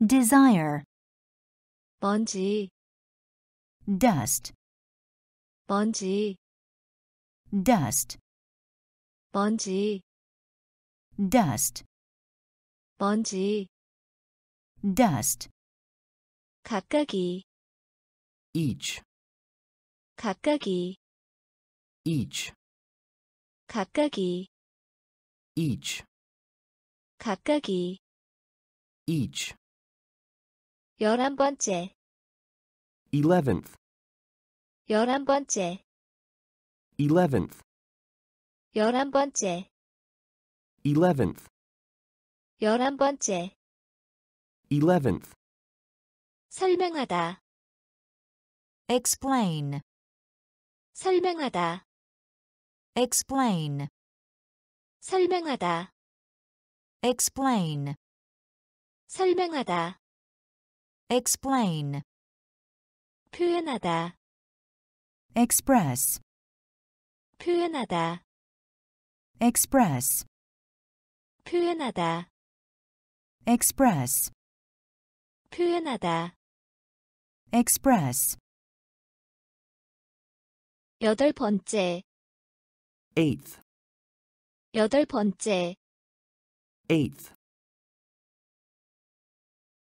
Speaker 5: desire,
Speaker 1: 먼지,
Speaker 5: dust,
Speaker 1: 먼지,
Speaker 5: dust,
Speaker 1: 먼지,
Speaker 5: dust,
Speaker 1: 먼지,
Speaker 5: dust,
Speaker 1: 각각이,
Speaker 4: each,
Speaker 1: 각각이,
Speaker 4: each,
Speaker 1: 각각이,
Speaker 4: each,
Speaker 1: 각각이,
Speaker 4: each,
Speaker 1: 열한 번째,
Speaker 4: eleventh,
Speaker 1: 열한 번째,
Speaker 4: eleventh,
Speaker 1: 열한 번째,
Speaker 4: eleventh,
Speaker 1: 열한 번째,
Speaker 4: eleventh,
Speaker 1: 설명하다,
Speaker 2: explain,
Speaker 1: 설명하다,
Speaker 2: explain,
Speaker 1: 설명하다,
Speaker 2: explain,
Speaker 1: 설명하다,
Speaker 2: explain,
Speaker 1: 표현하다,
Speaker 5: express,
Speaker 1: 표현하다,
Speaker 5: express,
Speaker 1: 표현하다,
Speaker 5: express,
Speaker 1: 표현하다,
Speaker 5: express,
Speaker 1: 여덟 번째,
Speaker 4: eighth,
Speaker 1: 여덟 번째,
Speaker 4: eighth,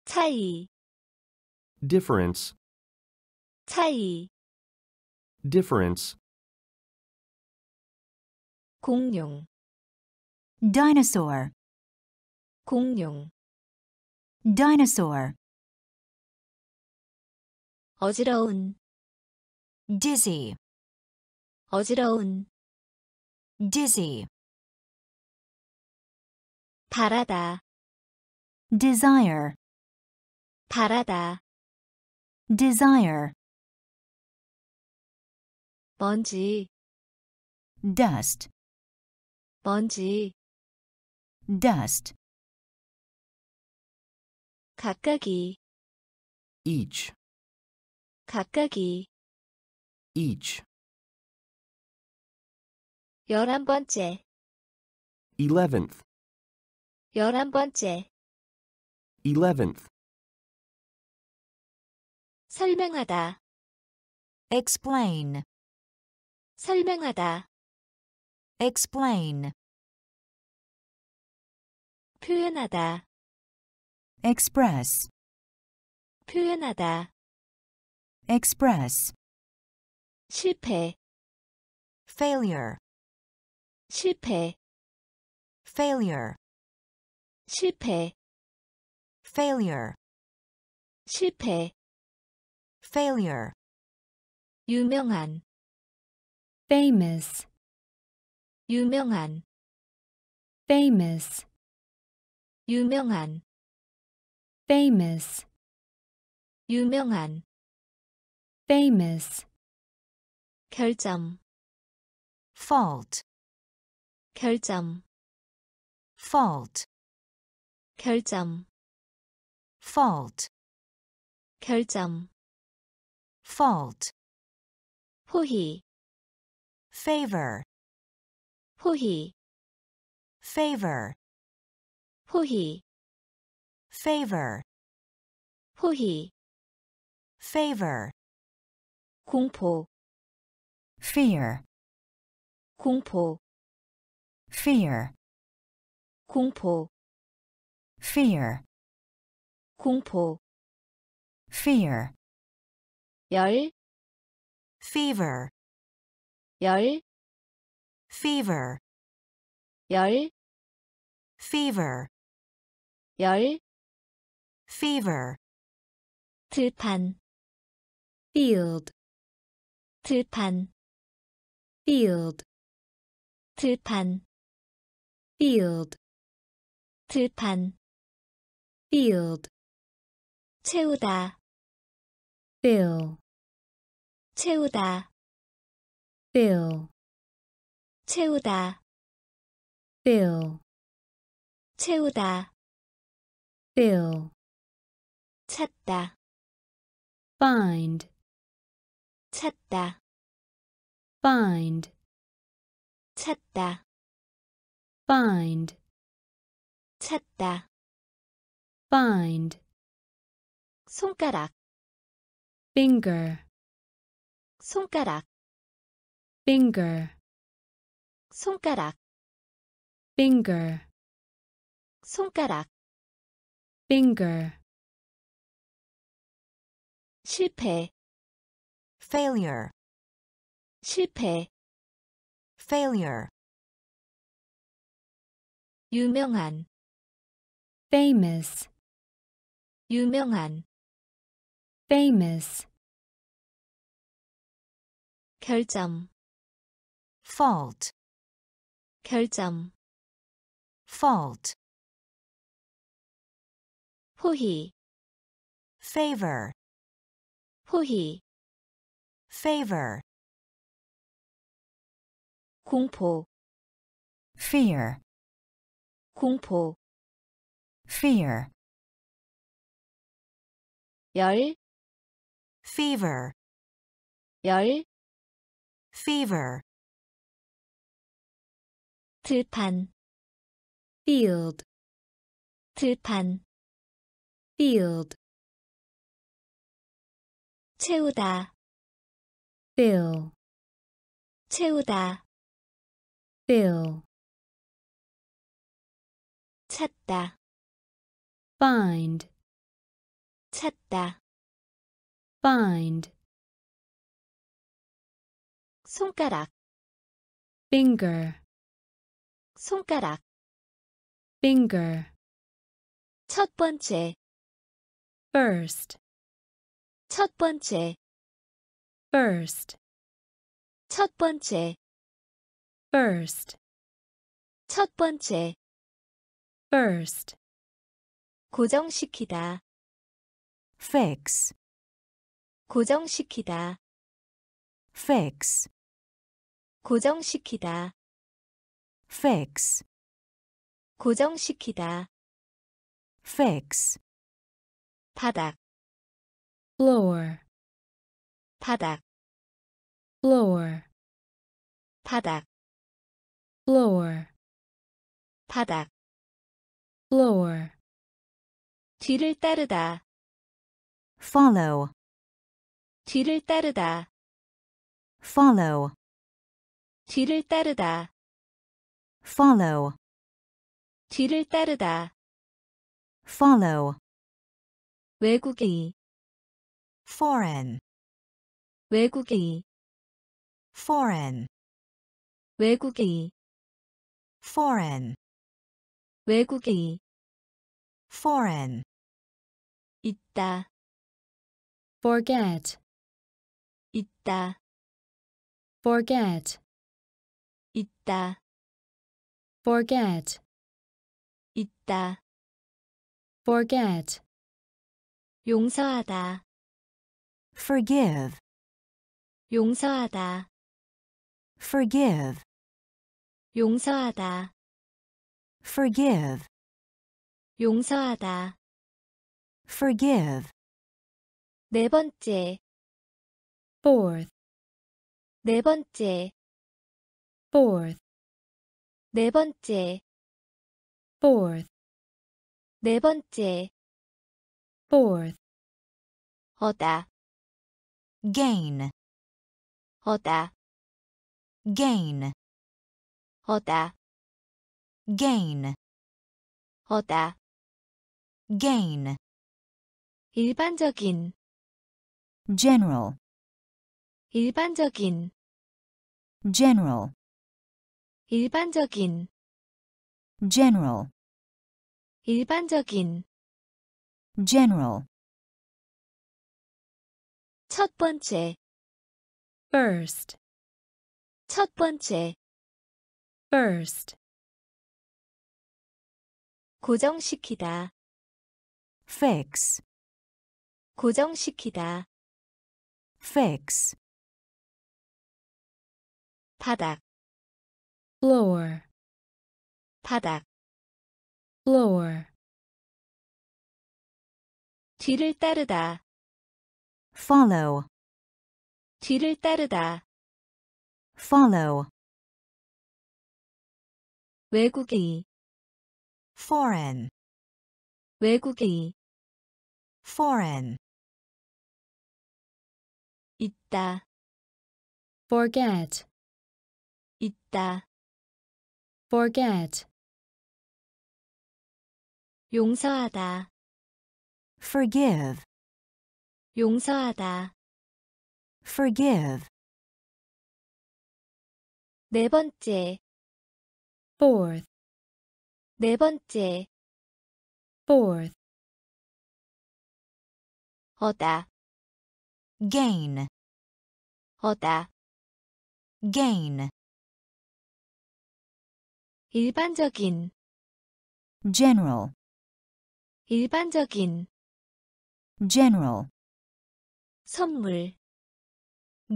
Speaker 1: 차이,
Speaker 4: difference,
Speaker 1: 차이,
Speaker 4: difference,
Speaker 1: 공룡,
Speaker 5: dinosaur,
Speaker 1: 공룡,
Speaker 5: dinosaur,
Speaker 1: 어지러운,
Speaker 2: dizzy,
Speaker 1: 어지러운,
Speaker 2: dizzy,
Speaker 1: 바라다,
Speaker 5: desire,
Speaker 1: 바라다,
Speaker 5: desire,
Speaker 1: 먼지,
Speaker 5: dust,
Speaker 1: 먼지,
Speaker 5: dust,
Speaker 1: 각각이,
Speaker 4: each,
Speaker 1: 각각이
Speaker 4: each,
Speaker 1: 열한 번째
Speaker 4: eleventh,
Speaker 1: 열한 번째
Speaker 4: eleventh,
Speaker 1: 설명하다
Speaker 2: explain,
Speaker 1: 설명하다
Speaker 2: explain,
Speaker 1: 표현하다
Speaker 5: express,
Speaker 1: 표현하다
Speaker 5: express,
Speaker 1: 실패
Speaker 2: failure,
Speaker 1: 실패
Speaker 2: failure,
Speaker 1: 실패
Speaker 2: failure,
Speaker 1: 실패
Speaker 2: failure,
Speaker 1: 유명한
Speaker 3: famous,
Speaker 1: 유명한
Speaker 3: famous,
Speaker 1: 유명한
Speaker 3: famous,
Speaker 1: 유명한
Speaker 3: famous,
Speaker 1: 결점
Speaker 2: fault,
Speaker 1: 결점
Speaker 2: fault,
Speaker 1: 결점
Speaker 2: fault,
Speaker 1: 결점
Speaker 2: fault,
Speaker 1: 호의
Speaker 2: favor,
Speaker 1: 호의
Speaker 2: favor,
Speaker 1: 호의
Speaker 2: favor,
Speaker 1: 호의
Speaker 2: favor,
Speaker 1: 공포
Speaker 5: fear,
Speaker 1: 공포
Speaker 5: fear,
Speaker 1: 공포
Speaker 5: fear,
Speaker 1: 공포
Speaker 5: fear,
Speaker 1: 열,
Speaker 2: fever,
Speaker 1: 열,
Speaker 2: fever,
Speaker 1: 열,
Speaker 2: fever,
Speaker 1: 열,
Speaker 2: fever,
Speaker 1: 들판,
Speaker 3: field,
Speaker 1: 들판,
Speaker 3: field,
Speaker 1: 들판,
Speaker 3: field,
Speaker 1: 들판,
Speaker 3: field,
Speaker 1: 채우다,
Speaker 3: fill,
Speaker 1: 채우다,
Speaker 3: Fill,
Speaker 1: 채우다,
Speaker 3: fill,
Speaker 1: 채우다,
Speaker 3: fill,
Speaker 1: 찾다,
Speaker 3: find,
Speaker 1: 찾다,
Speaker 3: find,
Speaker 1: 찾다,
Speaker 3: find,
Speaker 1: 찾다,
Speaker 3: find,
Speaker 1: 손가락,
Speaker 3: finger,
Speaker 1: 손가락,
Speaker 3: finger,
Speaker 1: 손가락,
Speaker 3: finger,
Speaker 1: 손가락,
Speaker 3: finger,
Speaker 1: 실패,
Speaker 2: failure,
Speaker 1: 실패,
Speaker 2: failure,
Speaker 1: 유명한,
Speaker 3: famous,
Speaker 1: 유명한,
Speaker 3: famous,
Speaker 1: 결점,
Speaker 2: fault,
Speaker 1: 결점,
Speaker 2: fault,
Speaker 1: 호의,
Speaker 2: favor,
Speaker 1: 호의,
Speaker 2: favor,
Speaker 1: 공포,
Speaker 5: fear,
Speaker 1: 공포,
Speaker 5: fear,
Speaker 1: 열,
Speaker 2: fever,
Speaker 1: 열,
Speaker 2: fever,
Speaker 1: 들판,
Speaker 3: field,
Speaker 1: 들판,
Speaker 3: field,
Speaker 1: 채우다,
Speaker 3: fill,
Speaker 1: 채우다,
Speaker 3: fill,
Speaker 1: 찾다,
Speaker 3: find,
Speaker 1: 찾다,
Speaker 3: find,
Speaker 1: 손가락,
Speaker 3: finger,
Speaker 1: 손가락,
Speaker 3: finger,
Speaker 1: 첫 번째,
Speaker 3: first,
Speaker 1: 첫 번째,
Speaker 3: first,
Speaker 1: 첫 번째,
Speaker 3: first,
Speaker 1: 첫 번째,
Speaker 3: first,
Speaker 1: 고정시키다,
Speaker 2: fix,
Speaker 1: 고정시키다,
Speaker 2: fix,
Speaker 1: 고정시키다,
Speaker 2: fix,
Speaker 1: 고정시키다,
Speaker 2: fix,
Speaker 1: 바닥,
Speaker 3: floor,
Speaker 1: 바닥,
Speaker 3: floor,
Speaker 1: 바닥,
Speaker 3: floor,
Speaker 1: 바닥.
Speaker 3: floor,
Speaker 1: 뒤를 따르다,
Speaker 2: follow,
Speaker 1: 뒤를 따르다,
Speaker 2: follow,
Speaker 1: 뒤를 따르다,
Speaker 2: follow.
Speaker 1: 뒤를 따르다.
Speaker 2: Follow.
Speaker 1: 외국인.
Speaker 2: Foreign.
Speaker 1: 외국인.
Speaker 2: Foreign.
Speaker 1: 외국인.
Speaker 2: Foreign.
Speaker 1: 외국인.
Speaker 2: Foreign.
Speaker 1: 잊다.
Speaker 3: Forget.
Speaker 1: 잊다.
Speaker 3: Forget.
Speaker 1: 잊다
Speaker 3: forget.
Speaker 1: 잊다.
Speaker 3: Forget.
Speaker 1: 용서하다.
Speaker 2: Forgive.
Speaker 1: 용서하다.
Speaker 2: Forgive.
Speaker 1: 용서하다.
Speaker 2: Forgive.
Speaker 1: 용서하다.
Speaker 2: Forgive.
Speaker 1: 네 번째.
Speaker 3: Fourth.
Speaker 1: 네 번째.
Speaker 3: Fourth.
Speaker 1: 네 번째,
Speaker 3: fourth,
Speaker 1: 네 번째.
Speaker 3: fourth,
Speaker 1: 어다,
Speaker 2: gain,
Speaker 1: 어다,
Speaker 2: gain,
Speaker 1: 어다,
Speaker 2: gain,
Speaker 1: 어다.
Speaker 2: gain,
Speaker 1: 일반적인,
Speaker 5: general,
Speaker 1: 일반적인,
Speaker 5: general,
Speaker 1: 일반적인,
Speaker 5: general,
Speaker 1: 일반적인.
Speaker 5: general,
Speaker 1: 첫 번째,
Speaker 3: first,
Speaker 1: 첫 번째.
Speaker 3: first,
Speaker 1: 고정시키다,
Speaker 2: fix,
Speaker 1: 고정시키다.
Speaker 2: fix,
Speaker 1: 바닥,
Speaker 3: floor
Speaker 1: 바닥.
Speaker 3: Floor
Speaker 1: 뒤를 따르다.
Speaker 2: Follow.
Speaker 1: 뒤를 따르다.
Speaker 2: Follow.
Speaker 1: 외국인.
Speaker 2: Foreign.
Speaker 1: 외국인.
Speaker 2: Foreign.
Speaker 1: 잊다.
Speaker 3: Forget.
Speaker 1: 잊다
Speaker 3: forget,
Speaker 1: 용서하다,
Speaker 2: forgive,
Speaker 1: 용서하다.
Speaker 2: forgive,
Speaker 1: 네 번째,
Speaker 3: fourth,
Speaker 1: 네 번째.
Speaker 3: fourth,
Speaker 1: 어다,
Speaker 2: gain,
Speaker 1: 어다.
Speaker 2: gain,
Speaker 1: 일반적인,
Speaker 5: general,
Speaker 1: 일반적인.
Speaker 5: general,
Speaker 1: 선물,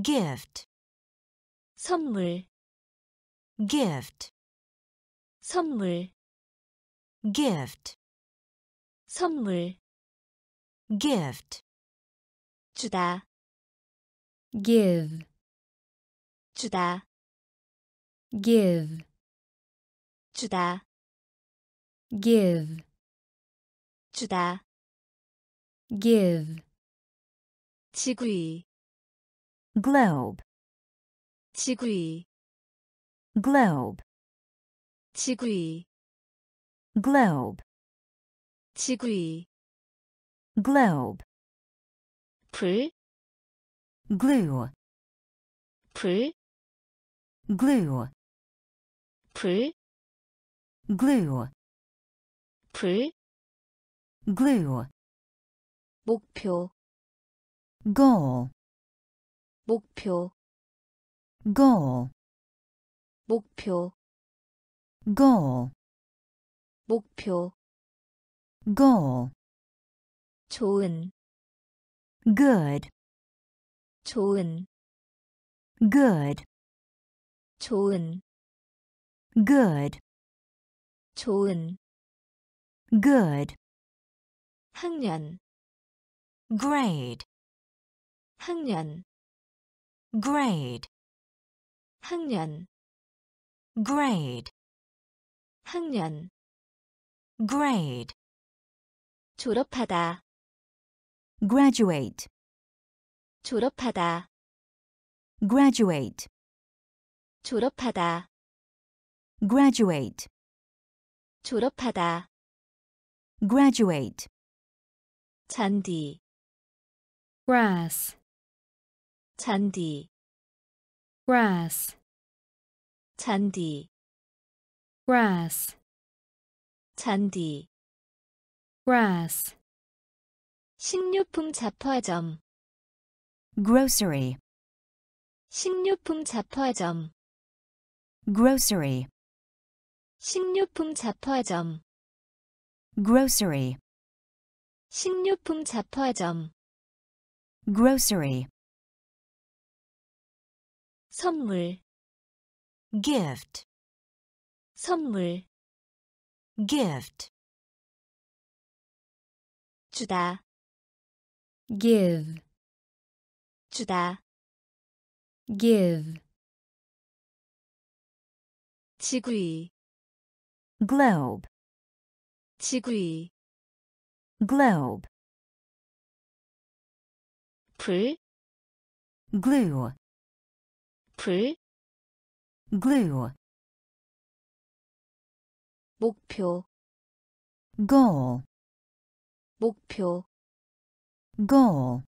Speaker 2: gift,
Speaker 1: 선물,
Speaker 2: gift,
Speaker 1: 선물,
Speaker 2: gift,
Speaker 1: 선물.
Speaker 2: gift,
Speaker 1: 주다,
Speaker 3: give,
Speaker 1: 주다,
Speaker 3: give,
Speaker 1: 주다,
Speaker 3: give,
Speaker 1: 주다.
Speaker 3: give,
Speaker 1: 지구의,
Speaker 2: globe,
Speaker 1: 지구의,
Speaker 2: globe,
Speaker 1: 지구의,
Speaker 2: globe,
Speaker 1: 지구의.
Speaker 2: globe,
Speaker 1: 불,
Speaker 5: glue,
Speaker 1: 불,
Speaker 5: glue,
Speaker 1: 불,
Speaker 5: glue,
Speaker 1: 불.
Speaker 5: glue,
Speaker 1: 목표,
Speaker 5: goal,
Speaker 1: 목표,
Speaker 5: goal,
Speaker 1: 목표,
Speaker 5: goal,
Speaker 1: 목표.
Speaker 5: goal,
Speaker 1: 좋은,
Speaker 2: good,
Speaker 1: 좋은,
Speaker 2: good,
Speaker 1: 좋은,
Speaker 2: good,
Speaker 1: 좋은.
Speaker 2: good,
Speaker 1: 학년,
Speaker 2: grade,
Speaker 1: 학년,
Speaker 2: grade,
Speaker 1: 학년,
Speaker 2: grade,
Speaker 1: 학년,
Speaker 2: grade,
Speaker 1: 졸업하다,
Speaker 2: graduate,
Speaker 1: 졸업하다,
Speaker 2: graduate,
Speaker 1: 졸업하다,
Speaker 2: graduate,
Speaker 1: 졸업하다,
Speaker 2: graduate,
Speaker 1: 잔디,
Speaker 3: grass,
Speaker 1: 잔디,
Speaker 3: grass,
Speaker 1: 잔디,
Speaker 3: grass,
Speaker 1: 잔디.
Speaker 3: grass,
Speaker 1: 식료품 잡화점,
Speaker 2: grocery,
Speaker 1: 식료품 잡화점,
Speaker 2: grocery,
Speaker 1: 식료품 잡화점,
Speaker 2: grocery,
Speaker 1: 식료품 잡화점,
Speaker 2: grocery,
Speaker 1: 선물,
Speaker 2: gift,
Speaker 1: 선물,
Speaker 2: gift,
Speaker 1: 주다,
Speaker 3: give,
Speaker 1: 주다,
Speaker 3: give,
Speaker 1: 지구위,
Speaker 2: globe,
Speaker 1: 지구위,
Speaker 2: globe,
Speaker 1: 불,
Speaker 2: glue,
Speaker 1: 불,
Speaker 2: glue,
Speaker 1: 목표,
Speaker 2: goal,
Speaker 1: 목표,
Speaker 2: goal,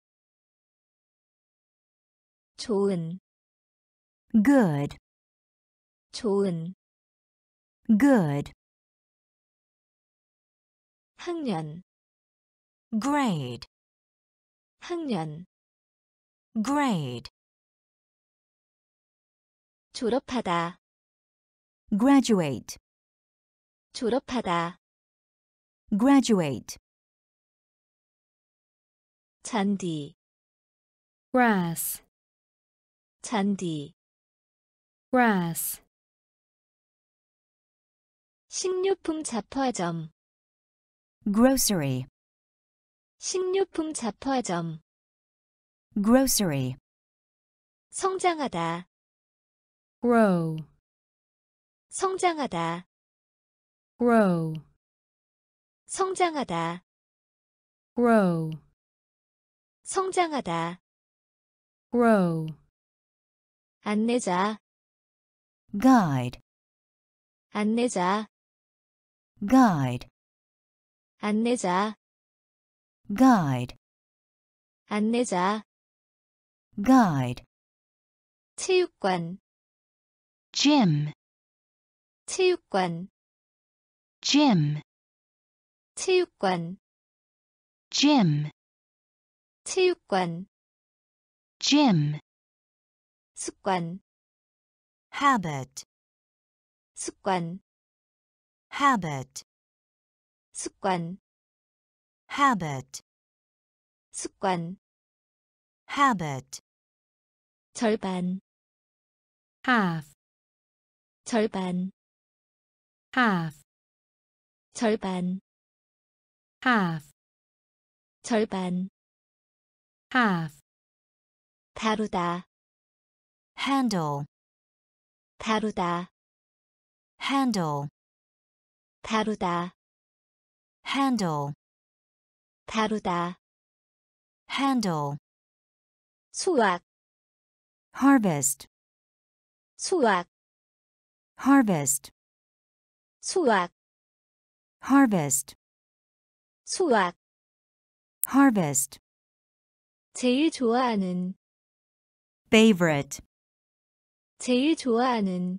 Speaker 1: 좋은,
Speaker 2: good,
Speaker 1: 좋은,
Speaker 2: good,
Speaker 1: 학년,
Speaker 2: grade,
Speaker 1: 학년,
Speaker 2: grade,
Speaker 1: 졸업하다,
Speaker 2: graduate,
Speaker 1: 졸업하다,
Speaker 2: graduate,
Speaker 1: 잔디,
Speaker 3: grass,
Speaker 1: 잔디,
Speaker 3: grass,
Speaker 1: 식료품 잡화점,
Speaker 2: grocery,
Speaker 1: 식료품 잡화점,
Speaker 2: grocery,
Speaker 1: 성장하다,
Speaker 3: grow,
Speaker 1: 성장하다,
Speaker 3: grow,
Speaker 1: 성장하다,
Speaker 3: grow,
Speaker 1: 성장하다,
Speaker 3: grow,
Speaker 1: 안내자,
Speaker 2: guide,
Speaker 1: 안내자,
Speaker 2: guide,
Speaker 1: 안내자,
Speaker 2: guide,
Speaker 1: 안내자,
Speaker 2: guide,
Speaker 1: 체육관,
Speaker 2: gym,
Speaker 1: 체육관,
Speaker 2: gym,
Speaker 1: 체육관,
Speaker 2: gym,
Speaker 1: 체육관,
Speaker 2: gym,
Speaker 1: 습관,
Speaker 2: habit,
Speaker 1: 습관,
Speaker 2: habit,
Speaker 1: 습관,
Speaker 2: habit,
Speaker 1: 습관,
Speaker 2: habit,
Speaker 1: 절반,
Speaker 3: half,
Speaker 1: 절반,
Speaker 3: half,
Speaker 1: 절반,
Speaker 3: half,
Speaker 1: 절반,
Speaker 3: half,
Speaker 1: 다루다,
Speaker 2: handle,
Speaker 1: 다루다,
Speaker 2: handle,
Speaker 1: 다루다,
Speaker 2: handle,
Speaker 1: 다루다,
Speaker 2: handle,
Speaker 1: 수확,
Speaker 2: harvest,
Speaker 1: 수확,
Speaker 2: harvest,
Speaker 1: 수확,
Speaker 2: harvest,
Speaker 1: 수확,
Speaker 2: harvest,
Speaker 1: 제일 좋아하는,
Speaker 2: favorite,
Speaker 1: 제일 좋아하는,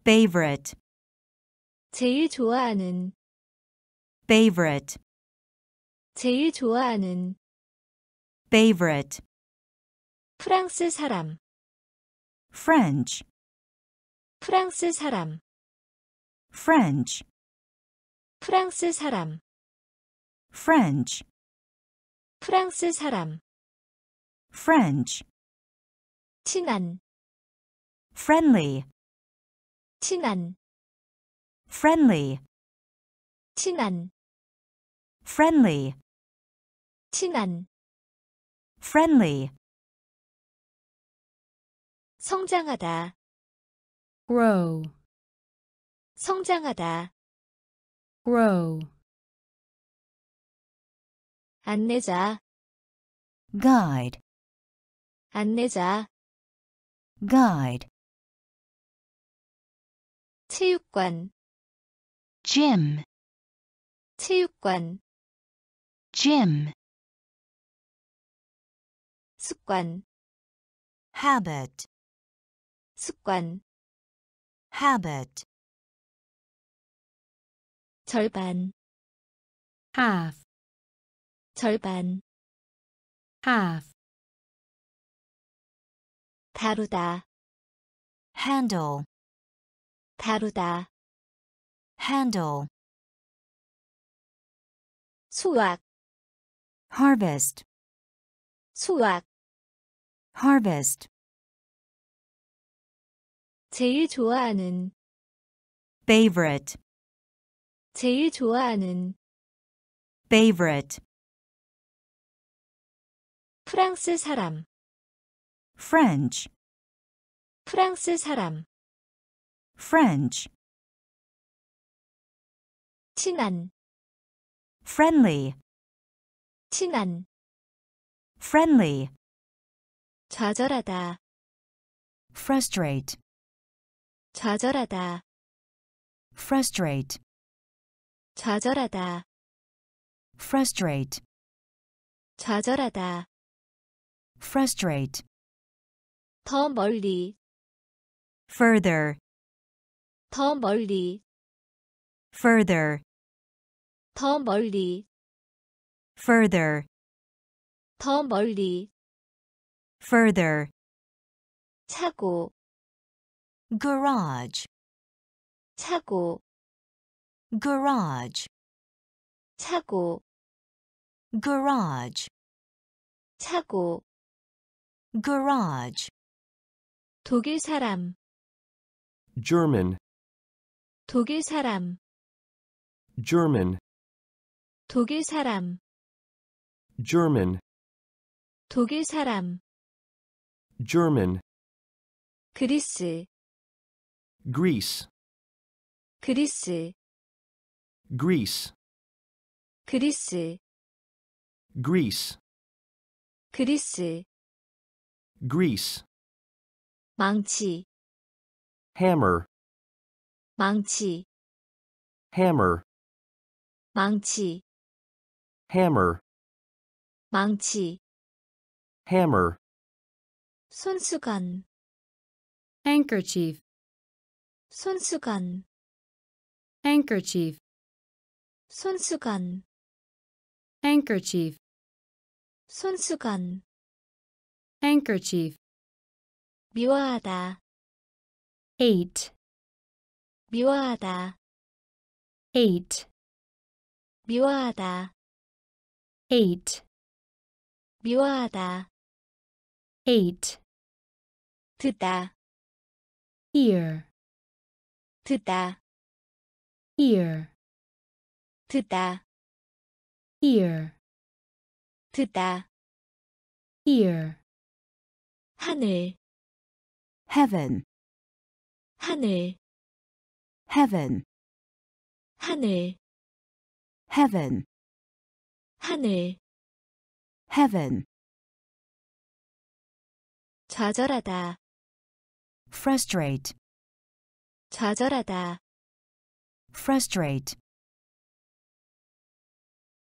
Speaker 2: favorite,
Speaker 1: 제일 좋아하는,
Speaker 2: favorite,
Speaker 1: 제일 좋아하는,
Speaker 2: favorite,
Speaker 1: 프랑스 사람,
Speaker 2: French,
Speaker 1: 프랑스 사람,
Speaker 2: French,
Speaker 1: 프랑스 사람,
Speaker 2: French,
Speaker 1: 프랑스 사람,
Speaker 2: French,
Speaker 1: 친한,
Speaker 2: friendly,
Speaker 1: 친한,
Speaker 2: friendly,
Speaker 1: 친한,
Speaker 2: friendly,
Speaker 1: 친한,
Speaker 2: friendly,
Speaker 1: 성장하다,
Speaker 3: grow,
Speaker 1: 성장하다,
Speaker 3: grow,
Speaker 1: 안내자,
Speaker 5: guide,
Speaker 1: 안내자,
Speaker 5: guide,
Speaker 1: 체육관,
Speaker 5: gym,
Speaker 1: 체육관,
Speaker 5: Gym,
Speaker 1: 습관,
Speaker 2: habit,
Speaker 1: 습관,
Speaker 2: habit,
Speaker 1: 절반,
Speaker 3: half,
Speaker 1: 절반,
Speaker 3: half,
Speaker 1: 다루다,
Speaker 2: handle,
Speaker 1: 다루다,
Speaker 2: handle,
Speaker 1: 수확,
Speaker 2: harvest,
Speaker 1: 수확,
Speaker 2: harvest,
Speaker 1: 제일 좋아하는,
Speaker 2: favorite,
Speaker 1: 제일 좋아하는,
Speaker 2: favorite,
Speaker 1: 프랑스 사람,
Speaker 2: French,
Speaker 1: 프랑스 사람,
Speaker 2: French,
Speaker 1: 친한,
Speaker 2: friendly,
Speaker 1: 친한,
Speaker 2: friendly,
Speaker 1: 좌절하다,
Speaker 5: frustrate,
Speaker 1: 좌절하다,
Speaker 5: frustrate,
Speaker 1: 좌절하다,
Speaker 5: frustrate,
Speaker 1: 좌절하다,
Speaker 5: frustrate,
Speaker 1: 더 멀리,
Speaker 2: further,
Speaker 1: 더 멀리,
Speaker 2: further,
Speaker 1: 더 멀리,
Speaker 2: further,
Speaker 1: 더 멀리,
Speaker 2: further,
Speaker 1: 차고,
Speaker 2: garage,
Speaker 1: 차고,
Speaker 2: garage,
Speaker 1: 차고,
Speaker 2: garage,
Speaker 1: 차고,
Speaker 2: garage,
Speaker 1: 독일 사람,
Speaker 4: German,
Speaker 1: 독일 사람,
Speaker 4: German,
Speaker 1: 독일 사람,
Speaker 4: German,
Speaker 1: 독일 사람,
Speaker 4: German,
Speaker 1: 그리스,
Speaker 4: Greece,
Speaker 1: 그리스,
Speaker 4: Greece,
Speaker 1: 그리스,
Speaker 4: Greece,
Speaker 1: 그리스,
Speaker 4: Greece,
Speaker 1: 망치,
Speaker 4: hammer,
Speaker 1: 망치,
Speaker 4: hammer,
Speaker 1: 망치,
Speaker 4: hammer,
Speaker 1: 망치,
Speaker 4: hammer,
Speaker 1: 손수건,
Speaker 3: handkerchief,
Speaker 1: 손수건,
Speaker 3: handkerchief,
Speaker 1: 손수건,
Speaker 3: handkerchief,
Speaker 1: 손수건,
Speaker 3: handkerchief,
Speaker 1: 미워하다,
Speaker 3: hate,
Speaker 1: 미워하다,
Speaker 3: hate,
Speaker 1: 미워하다,
Speaker 3: hate,
Speaker 1: 미워하다,
Speaker 3: hate,
Speaker 1: 듣다,
Speaker 3: ear,
Speaker 1: 듣다,
Speaker 3: ear,
Speaker 1: 듣다,
Speaker 3: ear,
Speaker 1: 듣다,
Speaker 3: ear,
Speaker 1: 하늘,
Speaker 2: heaven,
Speaker 1: 하늘,
Speaker 2: heaven,
Speaker 1: 하늘,
Speaker 2: heaven,
Speaker 1: 하늘,
Speaker 2: heaven,
Speaker 1: 좌절하다,
Speaker 5: frustrate,
Speaker 1: 좌절하다,
Speaker 5: frustrate,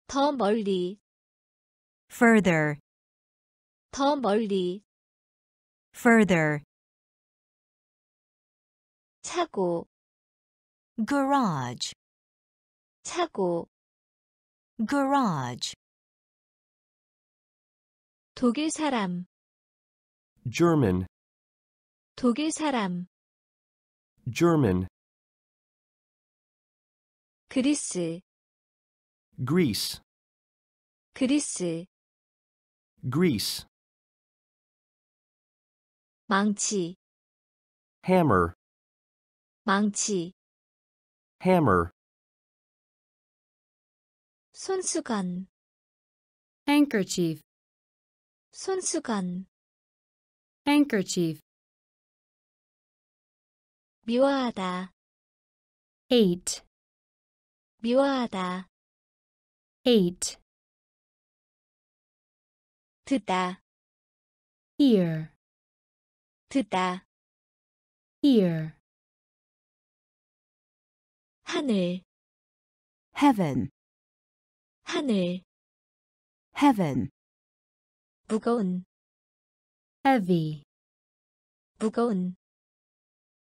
Speaker 1: 더 멀리,
Speaker 2: further,
Speaker 1: 더 멀리,
Speaker 2: further,
Speaker 1: 차고,
Speaker 2: garage,
Speaker 1: 차고,
Speaker 2: garage,
Speaker 1: 독일 사람,
Speaker 4: German,
Speaker 1: 독일 사람,
Speaker 4: German,
Speaker 1: 그리스,
Speaker 4: Greece,
Speaker 1: 그리스,
Speaker 4: Greece,
Speaker 1: 망치,
Speaker 4: hammer,
Speaker 1: 망치,
Speaker 4: hammer,
Speaker 1: 손수건,
Speaker 3: handkerchief,
Speaker 1: 손수건,
Speaker 3: handkerchief,
Speaker 1: 미워하다,
Speaker 3: hate,
Speaker 1: 미워하다,
Speaker 3: hate,
Speaker 1: 듣다,
Speaker 3: ear,
Speaker 1: 듣다,
Speaker 3: ear,
Speaker 1: 하늘,
Speaker 2: heaven,
Speaker 1: 하늘,
Speaker 2: heaven,
Speaker 1: 무거운,
Speaker 3: heavy,
Speaker 1: 무거운,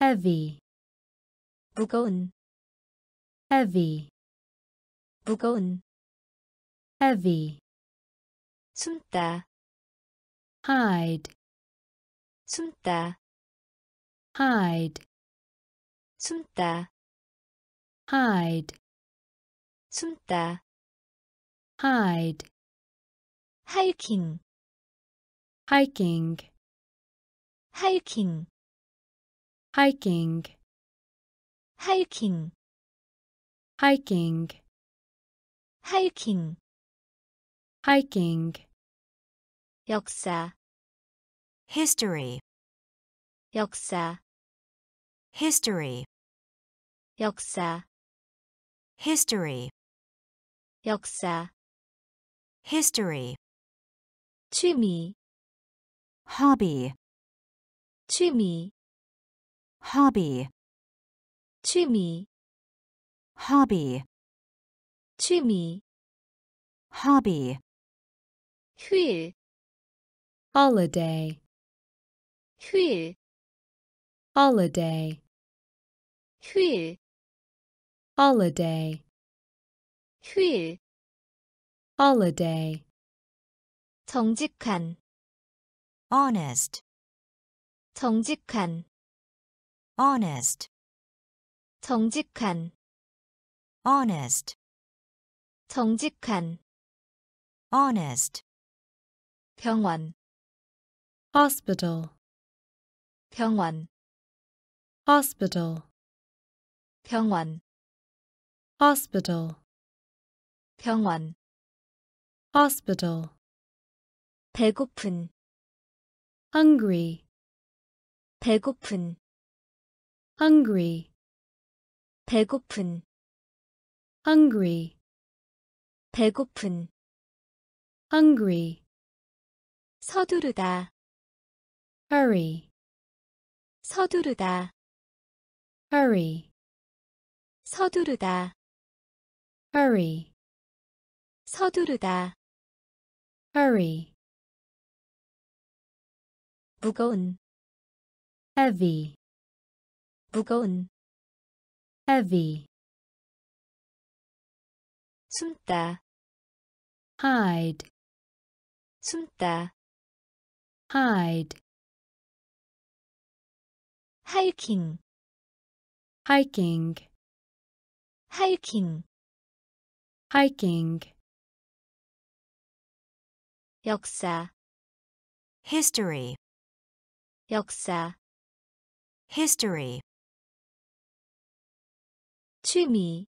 Speaker 3: heavy,
Speaker 1: 무거운,
Speaker 3: heavy,
Speaker 1: 무거운,
Speaker 3: heavy,
Speaker 1: 숨다,
Speaker 3: hide,
Speaker 1: 숨다,
Speaker 3: hide,
Speaker 1: 숨다,
Speaker 3: hide,
Speaker 1: 숨다,
Speaker 3: hide,
Speaker 1: 하이킹,
Speaker 3: hiking,
Speaker 1: 하이킹,
Speaker 3: hiking,
Speaker 1: 하이킹,
Speaker 3: hiking,
Speaker 1: 하이킹,
Speaker 3: hiking,
Speaker 1: 역사,
Speaker 2: history,
Speaker 1: 역사,
Speaker 2: history,
Speaker 1: 역사,
Speaker 2: history,
Speaker 1: 역사,
Speaker 2: history,
Speaker 1: 취미,
Speaker 2: hobby,
Speaker 1: 취미,
Speaker 2: hobby,
Speaker 1: 취미,
Speaker 2: hobby,
Speaker 1: 취미,
Speaker 2: hobby,
Speaker 1: 휴일,
Speaker 3: holiday,
Speaker 1: 휴일,
Speaker 3: holiday,
Speaker 1: 휴일,
Speaker 3: holiday,
Speaker 1: 휴일,
Speaker 3: holiday,
Speaker 1: 정직한,
Speaker 2: Honest,
Speaker 1: 정직한,
Speaker 2: honest,
Speaker 1: 정직한,
Speaker 2: honest,
Speaker 1: 정직한,
Speaker 2: honest,
Speaker 1: 병원,
Speaker 3: hospital,
Speaker 1: 병원,
Speaker 3: hospital,
Speaker 1: 병원,
Speaker 3: hospital,
Speaker 1: 병원,
Speaker 3: hospital,
Speaker 1: 배고픈,
Speaker 3: hungry,
Speaker 1: 배고픈,
Speaker 3: hungry,
Speaker 1: 배고픈,
Speaker 3: hungry,
Speaker 1: 배고픈,
Speaker 3: hungry,
Speaker 1: 서두르다,
Speaker 3: hurry,
Speaker 1: 서두르다,
Speaker 3: hurry,
Speaker 1: 서두르다,
Speaker 3: hurry,
Speaker 1: 서두르다,
Speaker 3: hurry,
Speaker 1: 무거운,
Speaker 3: heavy,
Speaker 1: 무거운,
Speaker 3: heavy,
Speaker 1: 숨다,
Speaker 3: hide,
Speaker 1: 숨다,
Speaker 3: hide,
Speaker 1: 하이킹,
Speaker 3: hiking,
Speaker 1: 하이킹,
Speaker 3: hiking,
Speaker 1: 역사,
Speaker 2: history,
Speaker 1: 역사,
Speaker 2: history,
Speaker 1: 취미,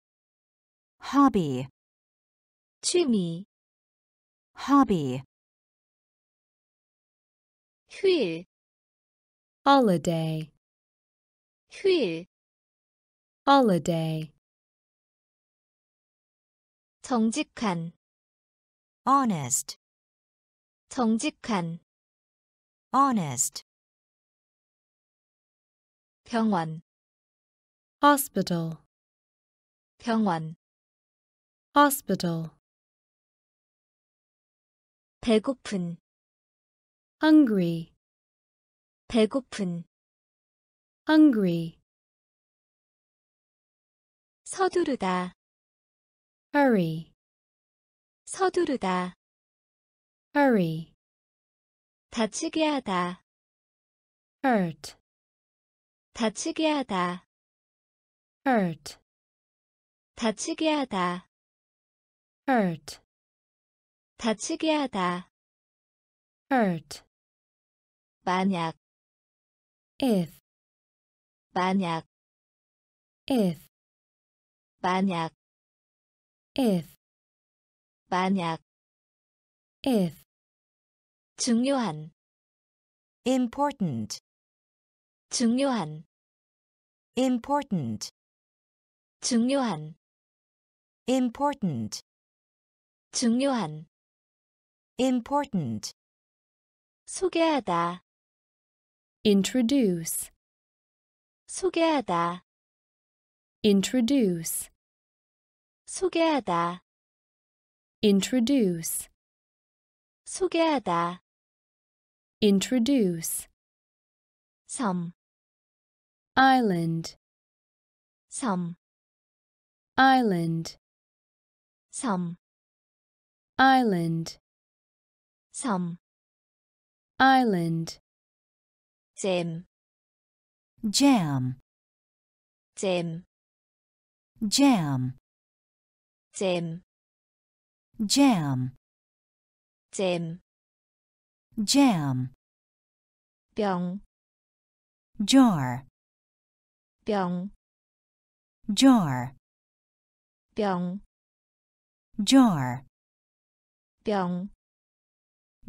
Speaker 2: hobby,
Speaker 1: 취미,
Speaker 2: hobby,
Speaker 1: 휴일,
Speaker 3: holiday,
Speaker 1: 휴일,
Speaker 3: holiday,
Speaker 1: 정직한,
Speaker 2: honest,
Speaker 1: 정직한,
Speaker 2: honest,
Speaker 1: 병원,
Speaker 3: hospital,
Speaker 1: 병원,
Speaker 3: hospital,
Speaker 1: 배고픈,
Speaker 3: hungry,
Speaker 1: 배고픈,
Speaker 3: hungry,
Speaker 1: 서두르다,
Speaker 3: hurry,
Speaker 1: 서두르다,
Speaker 3: hurry,
Speaker 1: 다치게 하다,
Speaker 3: hurt,
Speaker 1: 다치게 하다,
Speaker 3: hurt,
Speaker 1: 다치게 하다,
Speaker 3: hurt,
Speaker 1: 다치게 하다,
Speaker 3: hurt,
Speaker 1: 만약,
Speaker 3: if,
Speaker 1: 만약,
Speaker 3: if,
Speaker 1: 만약,
Speaker 3: if,
Speaker 1: 만약,
Speaker 3: if,
Speaker 1: 중요한,
Speaker 2: important,
Speaker 1: 중요한,
Speaker 2: important,
Speaker 1: 중요한,
Speaker 2: important,
Speaker 1: 중요한,
Speaker 2: important,
Speaker 1: 소개하다,
Speaker 3: introduce,
Speaker 1: 소개하다,
Speaker 3: introduce,
Speaker 1: 소개하다,
Speaker 3: introduce,
Speaker 1: 소개하다,
Speaker 3: introduce,
Speaker 1: 섬,
Speaker 3: island,
Speaker 1: 섬,
Speaker 3: island,
Speaker 1: 섬,
Speaker 3: island,
Speaker 1: 섬,
Speaker 3: island,
Speaker 1: 잼,
Speaker 2: jam,
Speaker 1: 잼,
Speaker 2: jam,
Speaker 1: 잼,
Speaker 2: jam,
Speaker 1: 잼,
Speaker 2: jam,
Speaker 1: 병,
Speaker 2: jar,
Speaker 1: 병,
Speaker 2: jar,
Speaker 1: 병,
Speaker 2: jar,
Speaker 1: 병,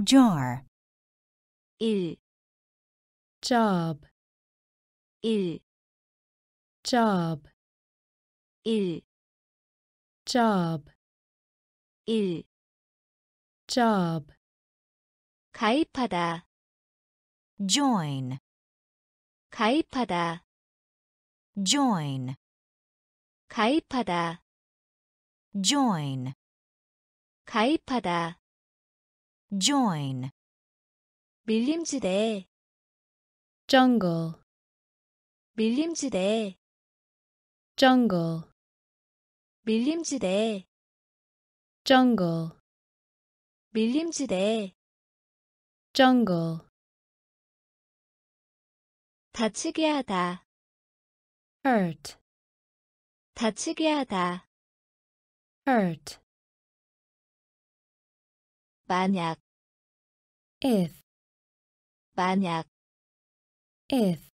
Speaker 2: jar,
Speaker 1: 일,
Speaker 3: job,
Speaker 1: 일,
Speaker 3: job,
Speaker 1: 일,
Speaker 3: job,
Speaker 1: 일,
Speaker 3: job,
Speaker 1: 가입하다,
Speaker 2: join,
Speaker 1: 가입하다,
Speaker 2: join,
Speaker 1: 가입하다,
Speaker 2: join,
Speaker 1: 가입하다,
Speaker 2: join,
Speaker 1: 밀림지대,
Speaker 3: jungle,
Speaker 1: 밀림지대,
Speaker 3: jungle,
Speaker 1: 밀림지대,
Speaker 3: jungle,
Speaker 1: 밀림지대,
Speaker 3: jungle,
Speaker 1: 다치게 하다,
Speaker 3: hurt,
Speaker 1: 다치게 하다,
Speaker 3: hurt,
Speaker 1: 만약,
Speaker 3: if,
Speaker 1: 만약,
Speaker 3: if,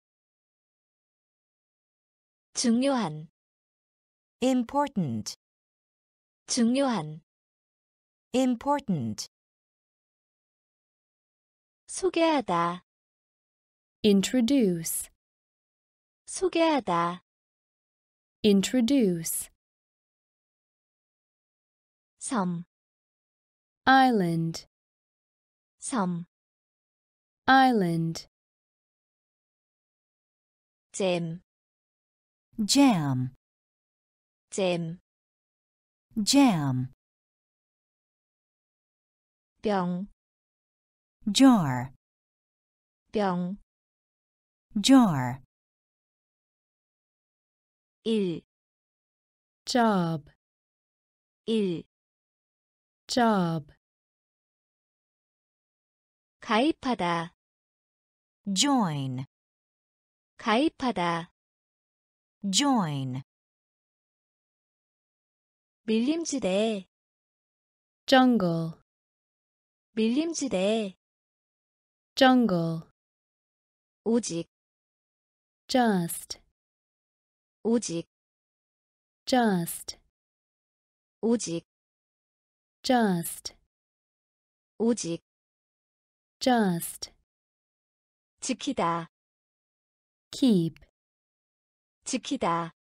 Speaker 1: 중요한,
Speaker 2: important,
Speaker 1: 중요한,
Speaker 2: important,
Speaker 1: 소개하다,
Speaker 3: introduce,
Speaker 1: 소개하다,
Speaker 3: introduce,
Speaker 1: 섬,
Speaker 3: island,
Speaker 1: 섬,
Speaker 3: island,
Speaker 1: 잼,
Speaker 2: jam,
Speaker 1: 잼,
Speaker 2: jam,
Speaker 1: 병,
Speaker 2: jar,
Speaker 1: 병,
Speaker 2: jar,
Speaker 1: 일,
Speaker 3: job,
Speaker 1: 일,
Speaker 3: job,
Speaker 1: 가입하다,
Speaker 2: join,
Speaker 1: 가입하다,
Speaker 2: join,
Speaker 1: 밀림지대,
Speaker 3: jungle,
Speaker 1: 밀림지대,
Speaker 3: jungle,
Speaker 1: 오직,
Speaker 3: just,
Speaker 1: 오직,
Speaker 3: just,
Speaker 1: 오직,
Speaker 3: just,
Speaker 1: 오직,
Speaker 3: just,
Speaker 1: 지키다,
Speaker 3: keep,
Speaker 1: 지키다,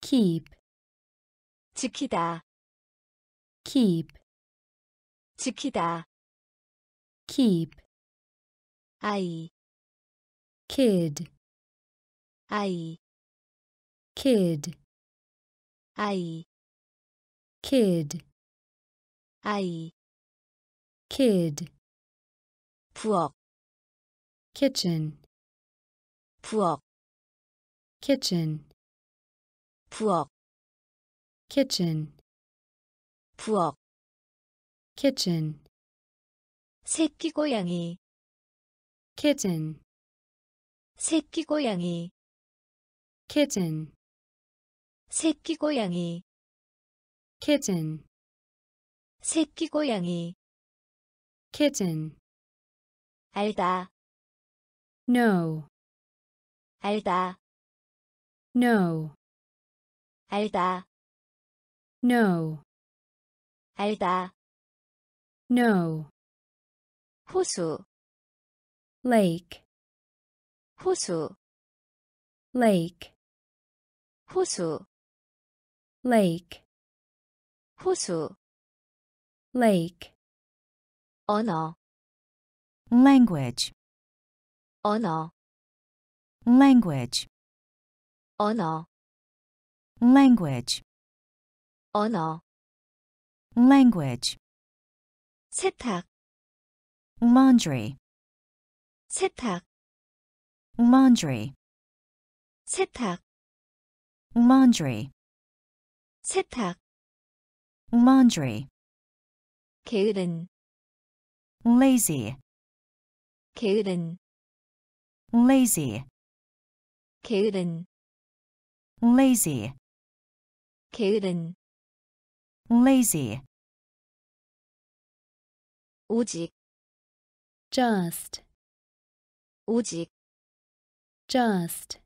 Speaker 3: keep,
Speaker 1: 지키다,
Speaker 3: keep,
Speaker 1: 지키다,
Speaker 3: keep,
Speaker 1: 아이,
Speaker 3: kid,
Speaker 1: 아이,
Speaker 3: Kid,
Speaker 1: 아이,
Speaker 3: kid,
Speaker 1: 아이,
Speaker 3: kid,
Speaker 1: 부엌,
Speaker 3: kitchen,
Speaker 1: 부엌,
Speaker 3: kitchen,
Speaker 1: 부엌,
Speaker 3: kitchen,
Speaker 1: 부엌,
Speaker 3: kitchen,
Speaker 1: 새끼 고양이,
Speaker 3: kitten,
Speaker 1: 새끼 고양이,
Speaker 3: kitten,
Speaker 1: 새끼 고양이,
Speaker 3: kitten,
Speaker 1: 새끼 고양이,
Speaker 3: kitten,
Speaker 1: 알다,
Speaker 3: no,
Speaker 1: 알다,
Speaker 3: no,
Speaker 1: 알다,
Speaker 3: no,
Speaker 1: 알다,
Speaker 3: no,
Speaker 1: 호수,
Speaker 3: lake,
Speaker 1: 호수,
Speaker 3: lake,
Speaker 1: 호수,
Speaker 3: lake,
Speaker 1: 호수,
Speaker 3: lake,
Speaker 1: 언어,
Speaker 2: language,
Speaker 1: 언어,
Speaker 2: language,
Speaker 1: 언어,
Speaker 2: language,
Speaker 1: 언어,
Speaker 2: language,
Speaker 1: 세탁,
Speaker 2: laundry,
Speaker 1: 세탁,
Speaker 2: laundry,
Speaker 1: 세탁,
Speaker 2: laundry,
Speaker 1: 세탁,
Speaker 2: laundry,
Speaker 1: 게으른,
Speaker 2: lazy,
Speaker 1: 게으른,
Speaker 2: lazy,
Speaker 1: 게으른,
Speaker 2: lazy,
Speaker 1: 게으른,
Speaker 2: lazy,
Speaker 1: 오직,
Speaker 3: just,
Speaker 1: 오직,
Speaker 3: just,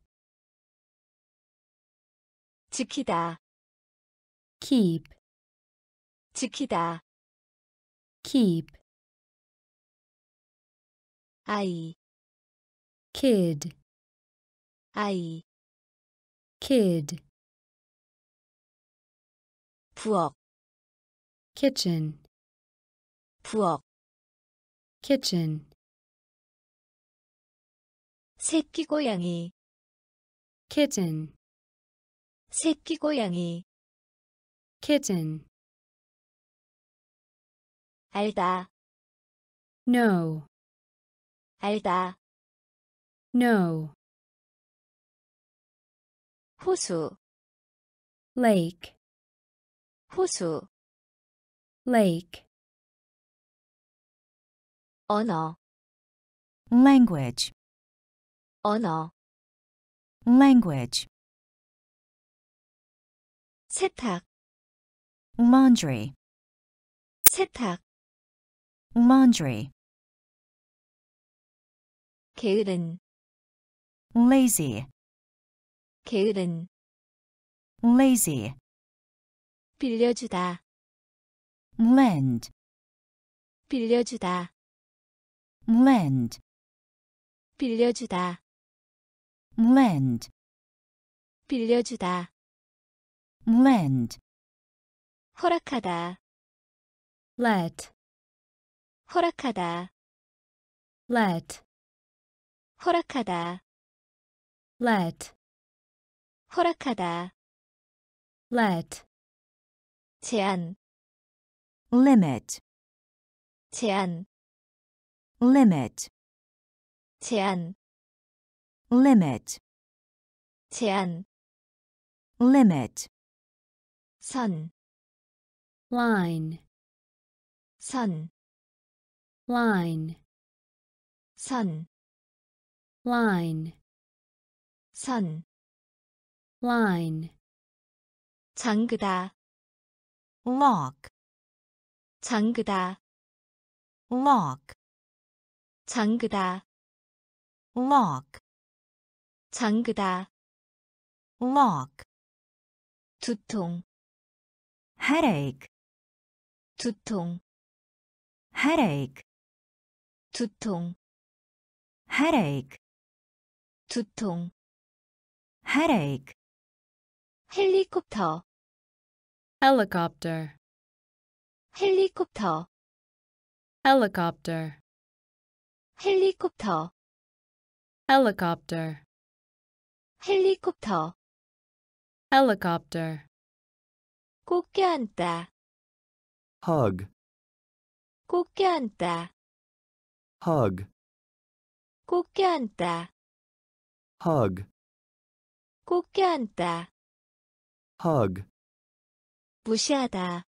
Speaker 1: 지키다,
Speaker 3: keep,
Speaker 1: 지키다,
Speaker 3: keep,
Speaker 1: 아이,
Speaker 3: kid,
Speaker 1: 아이,
Speaker 3: kid,
Speaker 1: 부엌,
Speaker 3: kitchen,
Speaker 1: 부엌,
Speaker 3: kitchen,
Speaker 1: 새끼 고양이,
Speaker 3: kitten,
Speaker 1: 새끼 고양이,
Speaker 3: kitten.
Speaker 1: 알다.
Speaker 3: Know.
Speaker 1: 알다.
Speaker 3: Know.
Speaker 1: 호수.
Speaker 3: Lake.
Speaker 1: 호수.
Speaker 3: Lake.
Speaker 1: 언어.
Speaker 2: Language.
Speaker 1: 언어.
Speaker 2: Language.
Speaker 1: 세탁.
Speaker 2: Laundry,
Speaker 1: 세탁,
Speaker 2: laundry,
Speaker 1: 게으른,
Speaker 2: lazy,
Speaker 1: 게으른,
Speaker 2: lazy,
Speaker 1: 빌려주다,
Speaker 2: lend,
Speaker 1: 빌려주다,
Speaker 2: lend,
Speaker 1: 빌려주다,
Speaker 2: lend,
Speaker 1: 빌려주다,
Speaker 2: lend,
Speaker 1: 허락하다,
Speaker 3: let,
Speaker 1: 허락하다,
Speaker 3: let,
Speaker 1: 허락하다,
Speaker 3: let,
Speaker 1: 허락하다,
Speaker 3: let,
Speaker 1: 제한,
Speaker 2: limit,
Speaker 1: 제한,
Speaker 2: limit,
Speaker 1: 제한,
Speaker 2: limit,
Speaker 1: 제한,
Speaker 2: limit,
Speaker 1: 선,
Speaker 3: line,
Speaker 1: 선,
Speaker 3: line,
Speaker 1: 선,
Speaker 3: line,
Speaker 1: 선,
Speaker 3: line,
Speaker 1: 잠그다,
Speaker 2: lock,
Speaker 1: 잠그다,
Speaker 2: lock,
Speaker 1: 잠그다,
Speaker 2: lock,
Speaker 1: 잠그다,
Speaker 2: lock,
Speaker 1: 두통,
Speaker 2: headache,
Speaker 1: 두통,
Speaker 2: headache,
Speaker 1: 두통,
Speaker 2: headache,
Speaker 1: 두통,
Speaker 2: headache,
Speaker 1: 헬리콥터,
Speaker 3: helicopter,
Speaker 1: 헬리콥터,
Speaker 3: helicopter,
Speaker 1: 헬리콥터,
Speaker 3: helicopter,
Speaker 1: 헬리콥터,
Speaker 3: helicopter,
Speaker 1: 꼭 껴안다,
Speaker 4: hug,
Speaker 1: 꼭 껴안다,
Speaker 4: hug,
Speaker 1: 꼭 껴안다,
Speaker 4: hug,
Speaker 1: 꼭 껴안다,
Speaker 4: hug,
Speaker 1: 무시하다,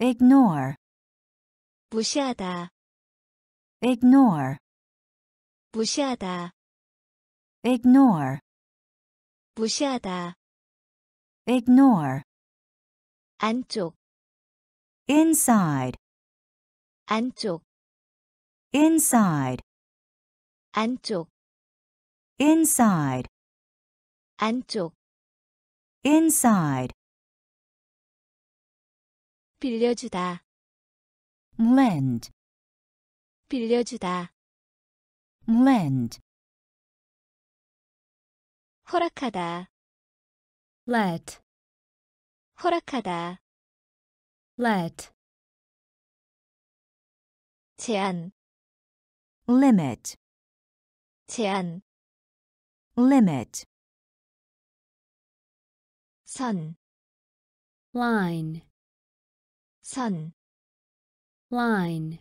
Speaker 2: ignore,
Speaker 1: 무시하다,
Speaker 2: ignore,
Speaker 1: 무시하다,
Speaker 2: ignore,
Speaker 1: 무시하다,
Speaker 2: ignore,
Speaker 1: 안쪽,
Speaker 2: inside,
Speaker 1: 안쪽,
Speaker 2: inside,
Speaker 1: 안쪽,
Speaker 2: inside,
Speaker 1: 안쪽,
Speaker 2: inside,
Speaker 1: 빌려주다,
Speaker 2: lend,
Speaker 1: 빌려주다,
Speaker 2: lend,
Speaker 1: 허락하다,
Speaker 3: let,
Speaker 1: 허락하다,
Speaker 3: let,
Speaker 1: 제한,
Speaker 2: limit,
Speaker 1: 제한,
Speaker 2: limit,
Speaker 1: 선,
Speaker 3: line,
Speaker 1: 선,
Speaker 3: line,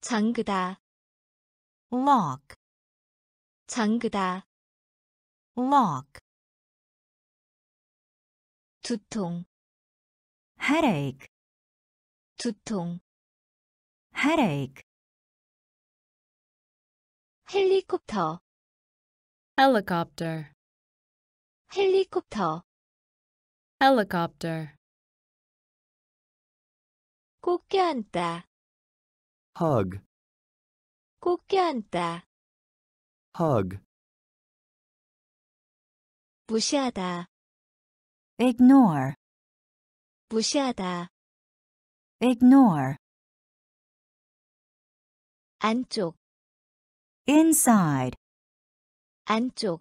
Speaker 1: 잠그다,
Speaker 2: lock,
Speaker 1: 잠그다,
Speaker 2: lock,
Speaker 1: 두통,
Speaker 2: headache,
Speaker 1: 두통,
Speaker 2: headache,
Speaker 1: 헬리콥터,
Speaker 3: helicopter,
Speaker 1: 헬리콥터,
Speaker 3: helicopter,
Speaker 1: 꼭 껴안다,
Speaker 4: hug,
Speaker 1: 꼭 껴안다,
Speaker 4: hug,
Speaker 1: 무시하다,
Speaker 2: ignore,
Speaker 1: 무시하다,
Speaker 2: ignore,
Speaker 1: 안쪽,
Speaker 2: inside,
Speaker 1: 안쪽,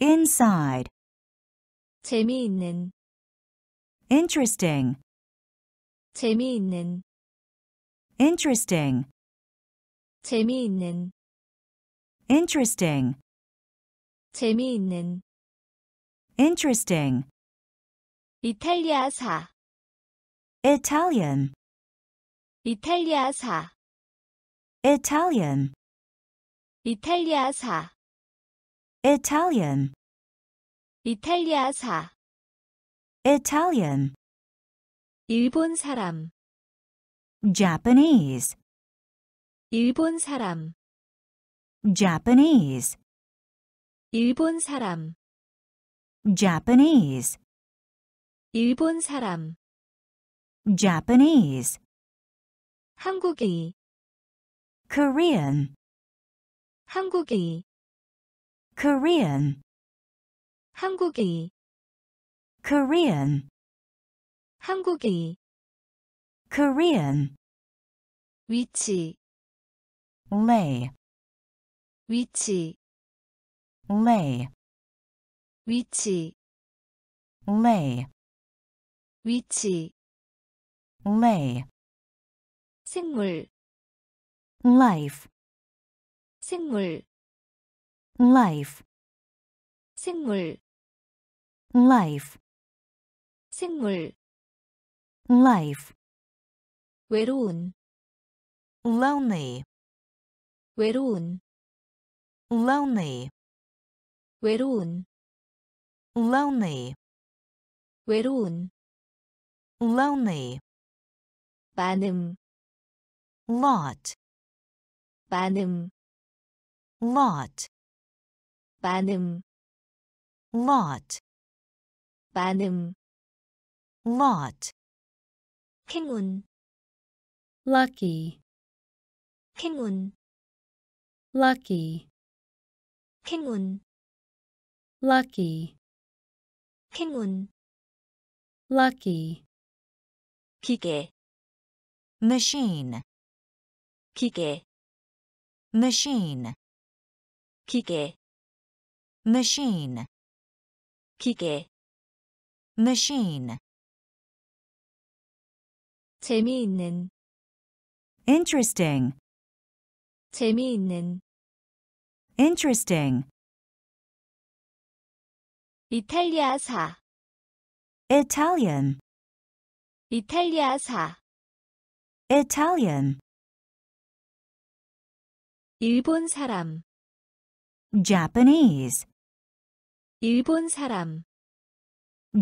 Speaker 2: inside,
Speaker 1: 재미있는,
Speaker 2: interesting,
Speaker 1: 재미있는,
Speaker 2: interesting,
Speaker 1: 재미있는,
Speaker 2: interesting,
Speaker 1: 재미있는,
Speaker 2: interesting,
Speaker 1: 이탈리아사,
Speaker 2: Italian,
Speaker 1: 이탈리아사,
Speaker 2: Italian,
Speaker 1: 이탈리아사,
Speaker 2: Italian,
Speaker 1: 이탈리아사,
Speaker 2: Italian,
Speaker 1: 일본 사람,
Speaker 2: Japanese,
Speaker 1: 일본 사람,
Speaker 2: Japanese,
Speaker 1: 일본 사람,
Speaker 2: Japanese,
Speaker 1: 일본 사람,
Speaker 2: Japanese,
Speaker 1: 한국의,
Speaker 2: Korean,
Speaker 1: 한국의,
Speaker 2: Korean,
Speaker 1: 한국의,
Speaker 2: Korean,
Speaker 1: 한국의,
Speaker 2: Korean,
Speaker 1: 위치,
Speaker 2: lay,
Speaker 1: 위치,
Speaker 2: lay,
Speaker 1: 위치,
Speaker 2: lay,
Speaker 1: 위치,
Speaker 2: lay,
Speaker 1: 생물,
Speaker 2: life,
Speaker 1: 생물,
Speaker 2: life,
Speaker 1: 생물,
Speaker 2: life,
Speaker 1: 생물,
Speaker 2: life,
Speaker 1: 외로운,
Speaker 2: lonely,
Speaker 1: 외로운,
Speaker 2: lonely,
Speaker 1: 외로운,
Speaker 2: lonely,
Speaker 1: 외로운,
Speaker 2: lonely,
Speaker 1: 많음,
Speaker 2: lot,
Speaker 1: 많음,
Speaker 2: lot,
Speaker 1: 많음,
Speaker 2: lot,
Speaker 1: 많음,
Speaker 2: lot,
Speaker 1: 행운,
Speaker 3: lucky,
Speaker 1: 행운,
Speaker 3: lucky,
Speaker 1: 행운,
Speaker 3: lucky,
Speaker 1: 행운,
Speaker 3: lucky,
Speaker 1: 기계,
Speaker 2: machine,
Speaker 1: 기계,
Speaker 2: machine,
Speaker 1: 기계,
Speaker 2: machine,
Speaker 1: 기계,
Speaker 2: machine,
Speaker 1: 재미있는,
Speaker 2: interesting,
Speaker 1: 재미있는,
Speaker 2: interesting,
Speaker 1: 이탈리아사,
Speaker 2: Italian,
Speaker 1: 이탈리아사,
Speaker 2: Italian,
Speaker 1: 일본 사람,
Speaker 2: Japanese,
Speaker 1: 일본 사람,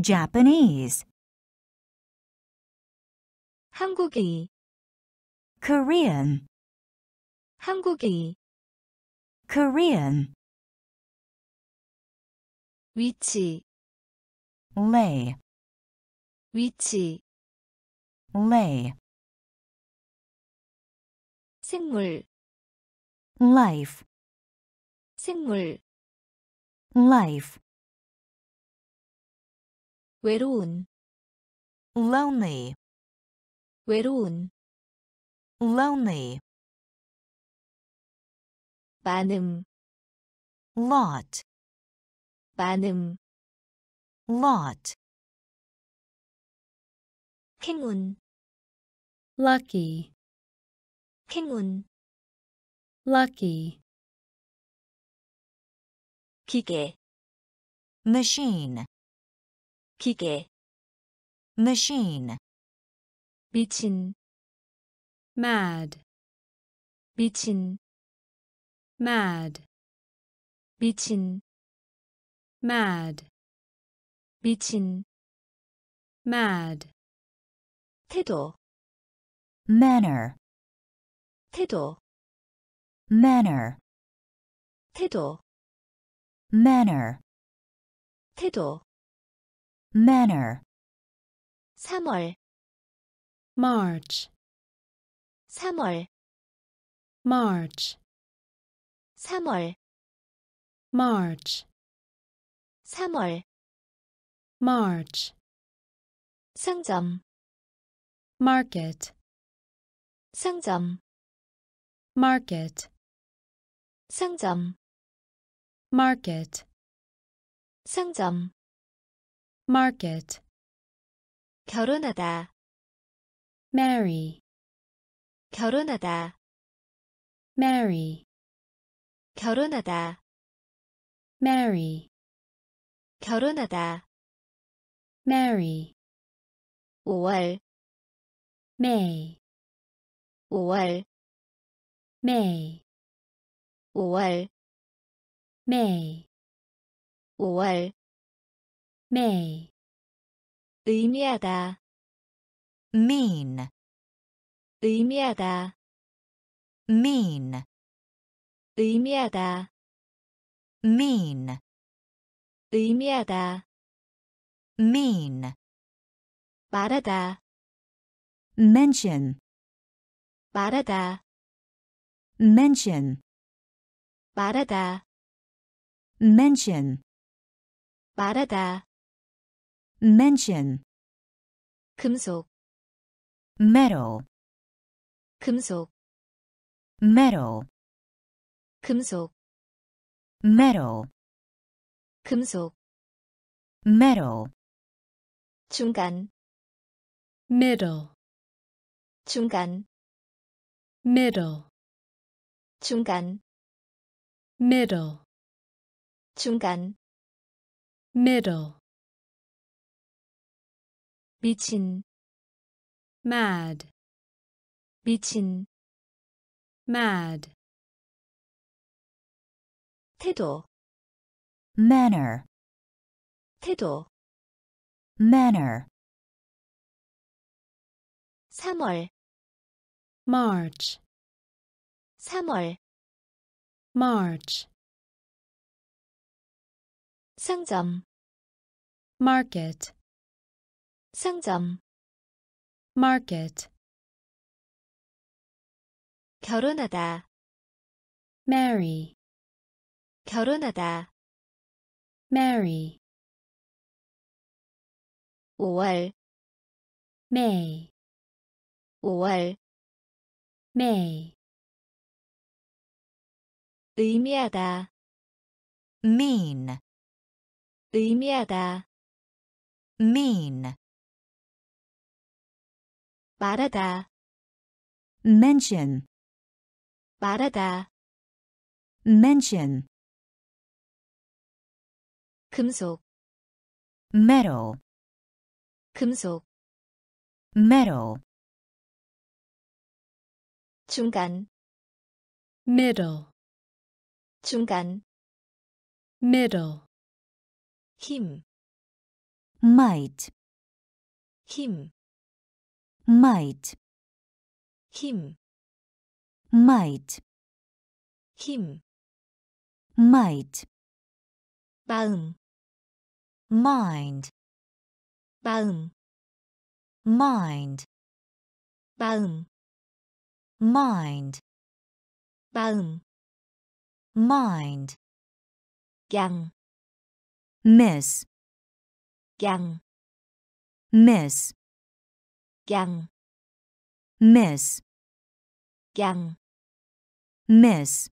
Speaker 2: Japanese,
Speaker 1: 한국의,
Speaker 2: Korean,
Speaker 1: 한국의,
Speaker 2: Korean,
Speaker 1: 위치,
Speaker 2: lay,
Speaker 1: 위치,
Speaker 2: lay,
Speaker 1: 생물,
Speaker 2: life,
Speaker 1: 생물,
Speaker 2: life,
Speaker 1: 외로운,
Speaker 2: lonely,
Speaker 1: 외로운,
Speaker 2: lonely,
Speaker 1: 많음,
Speaker 2: lot,
Speaker 1: 많음,
Speaker 2: lot,
Speaker 1: 행운,
Speaker 3: lucky,
Speaker 1: 행운,
Speaker 3: lucky,
Speaker 1: 기계,
Speaker 2: machine,
Speaker 1: 기계,
Speaker 2: machine,
Speaker 1: 미친,
Speaker 3: mad,
Speaker 1: 미친,
Speaker 3: mad,
Speaker 1: 미친,
Speaker 3: mad,
Speaker 1: 미친,
Speaker 3: mad,
Speaker 1: 태도,
Speaker 2: manner,
Speaker 1: 태도,
Speaker 2: manner,
Speaker 1: 태도,
Speaker 2: manner,
Speaker 1: 태도,
Speaker 2: manner,
Speaker 1: 3월,
Speaker 3: march,
Speaker 1: 3월,
Speaker 3: march,
Speaker 1: 3월,
Speaker 3: march,
Speaker 1: 3월,
Speaker 3: march,
Speaker 1: 상점,
Speaker 3: market,
Speaker 1: 상점,
Speaker 3: market,
Speaker 1: 상점,
Speaker 3: market,
Speaker 1: 상점,
Speaker 3: market,
Speaker 1: 결혼하다,
Speaker 3: marry,
Speaker 1: 결혼하다,
Speaker 3: marry,
Speaker 1: 결혼하다,
Speaker 3: marry,
Speaker 1: 결혼하다,
Speaker 3: marry,
Speaker 1: 5월,
Speaker 3: may,
Speaker 1: 5월,
Speaker 3: may,
Speaker 1: 5월,
Speaker 3: may,
Speaker 1: 5월,
Speaker 3: may,
Speaker 1: 의미하다,
Speaker 2: mean,
Speaker 1: 의미하다,
Speaker 2: mean,
Speaker 1: 의미하다,
Speaker 2: mean,
Speaker 1: 의미하다,
Speaker 2: mean,
Speaker 1: 말하다,
Speaker 2: mention,
Speaker 1: 말하다,
Speaker 2: mention,
Speaker 1: 말하다,
Speaker 2: mention,
Speaker 1: 말하다,
Speaker 2: mention,
Speaker 1: 금속,
Speaker 2: metal,
Speaker 1: 금속,
Speaker 2: metal,
Speaker 1: 금속,
Speaker 2: metal,
Speaker 1: 금속,
Speaker 2: metal,
Speaker 1: 중간,
Speaker 3: middle,
Speaker 1: 중간,
Speaker 3: middle,
Speaker 1: 중간,
Speaker 3: middle,
Speaker 1: 중간,
Speaker 3: middle,
Speaker 1: 미친,
Speaker 3: mad,
Speaker 1: 미친,
Speaker 3: mad,
Speaker 1: 태도,
Speaker 2: manner,
Speaker 1: 태도,
Speaker 2: manner,
Speaker 1: 3월,
Speaker 3: march,
Speaker 1: 3월,
Speaker 3: march,
Speaker 1: 상점,
Speaker 3: market,
Speaker 1: 상점,
Speaker 3: market,
Speaker 1: 결혼하다,
Speaker 3: marry,
Speaker 1: 결혼하다,
Speaker 3: marry,
Speaker 1: 5월,
Speaker 3: may,
Speaker 1: 5월,
Speaker 3: may,
Speaker 1: 의미하다,
Speaker 2: mean,
Speaker 1: 의미하다,
Speaker 2: mean,
Speaker 1: 말하다,
Speaker 2: mention,
Speaker 1: 말하다,
Speaker 2: mention,
Speaker 1: 금속,
Speaker 2: metal,
Speaker 1: 금속,
Speaker 2: metal,
Speaker 1: 중간,
Speaker 3: middle,
Speaker 1: 중간,
Speaker 3: middle,
Speaker 1: 힘,
Speaker 2: might,
Speaker 1: 힘,
Speaker 2: might,
Speaker 1: 힘,
Speaker 2: might,
Speaker 1: 힘,
Speaker 2: might,
Speaker 1: 마음,
Speaker 2: mind,
Speaker 1: 마음,
Speaker 2: mind,
Speaker 1: 마음,
Speaker 2: mind,
Speaker 1: 마음,
Speaker 2: mind,
Speaker 1: 양,
Speaker 2: miss,
Speaker 1: 양,
Speaker 2: miss,
Speaker 1: 양,
Speaker 2: miss,
Speaker 1: 양,
Speaker 2: miss,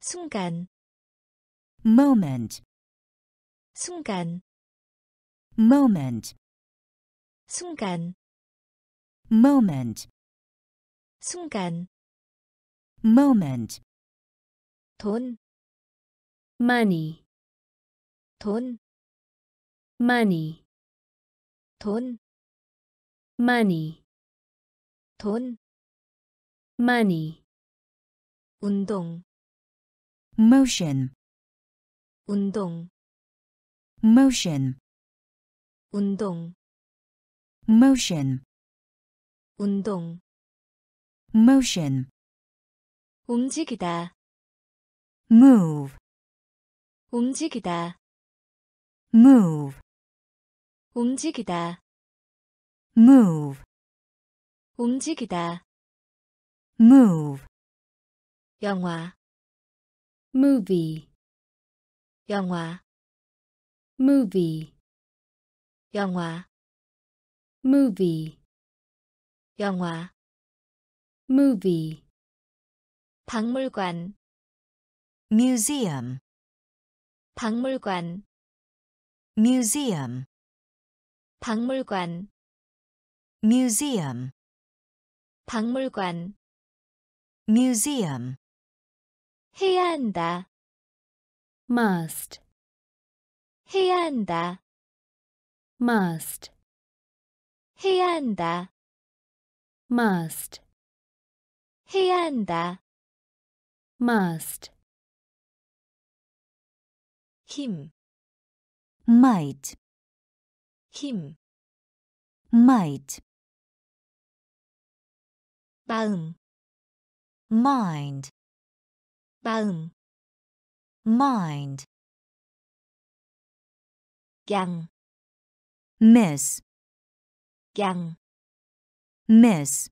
Speaker 1: 순간,
Speaker 2: moment,
Speaker 1: 순간,
Speaker 2: moment,
Speaker 1: 순간,
Speaker 2: moment,
Speaker 1: 순간,
Speaker 2: moment,
Speaker 1: 돈,
Speaker 3: money,
Speaker 1: 돈,
Speaker 3: money,
Speaker 1: 돈,
Speaker 3: money,
Speaker 1: 돈,
Speaker 3: money,
Speaker 1: 운동,
Speaker 2: motion,
Speaker 1: 운동,
Speaker 2: motion,
Speaker 1: 운동,
Speaker 2: motion,
Speaker 1: 운동,
Speaker 2: Motion,
Speaker 1: 움직이다,
Speaker 2: move,
Speaker 1: 움직이다,
Speaker 2: move,
Speaker 1: 움직이다,
Speaker 2: move,
Speaker 1: 움직이다,
Speaker 2: move,
Speaker 1: 영화,
Speaker 3: movie,
Speaker 1: 영화,
Speaker 3: movie,
Speaker 1: 영화,
Speaker 3: movie,
Speaker 1: 영화,
Speaker 3: movie,
Speaker 1: 박물관,
Speaker 2: museum,
Speaker 1: 박물관,
Speaker 2: museum,
Speaker 1: 박물관,
Speaker 2: museum,
Speaker 1: 박물관,
Speaker 2: museum,
Speaker 1: 해야 한다,
Speaker 3: must,
Speaker 1: 해야 한다,
Speaker 3: must,
Speaker 1: 해야 한다,
Speaker 3: must,
Speaker 1: 해야 한다,
Speaker 3: must,
Speaker 1: 힘,
Speaker 2: might,
Speaker 1: 힘,
Speaker 2: might,
Speaker 1: 마음,
Speaker 2: mind,
Speaker 1: 마음,
Speaker 2: mind,
Speaker 1: 양,
Speaker 2: miss,
Speaker 1: 양,
Speaker 2: miss,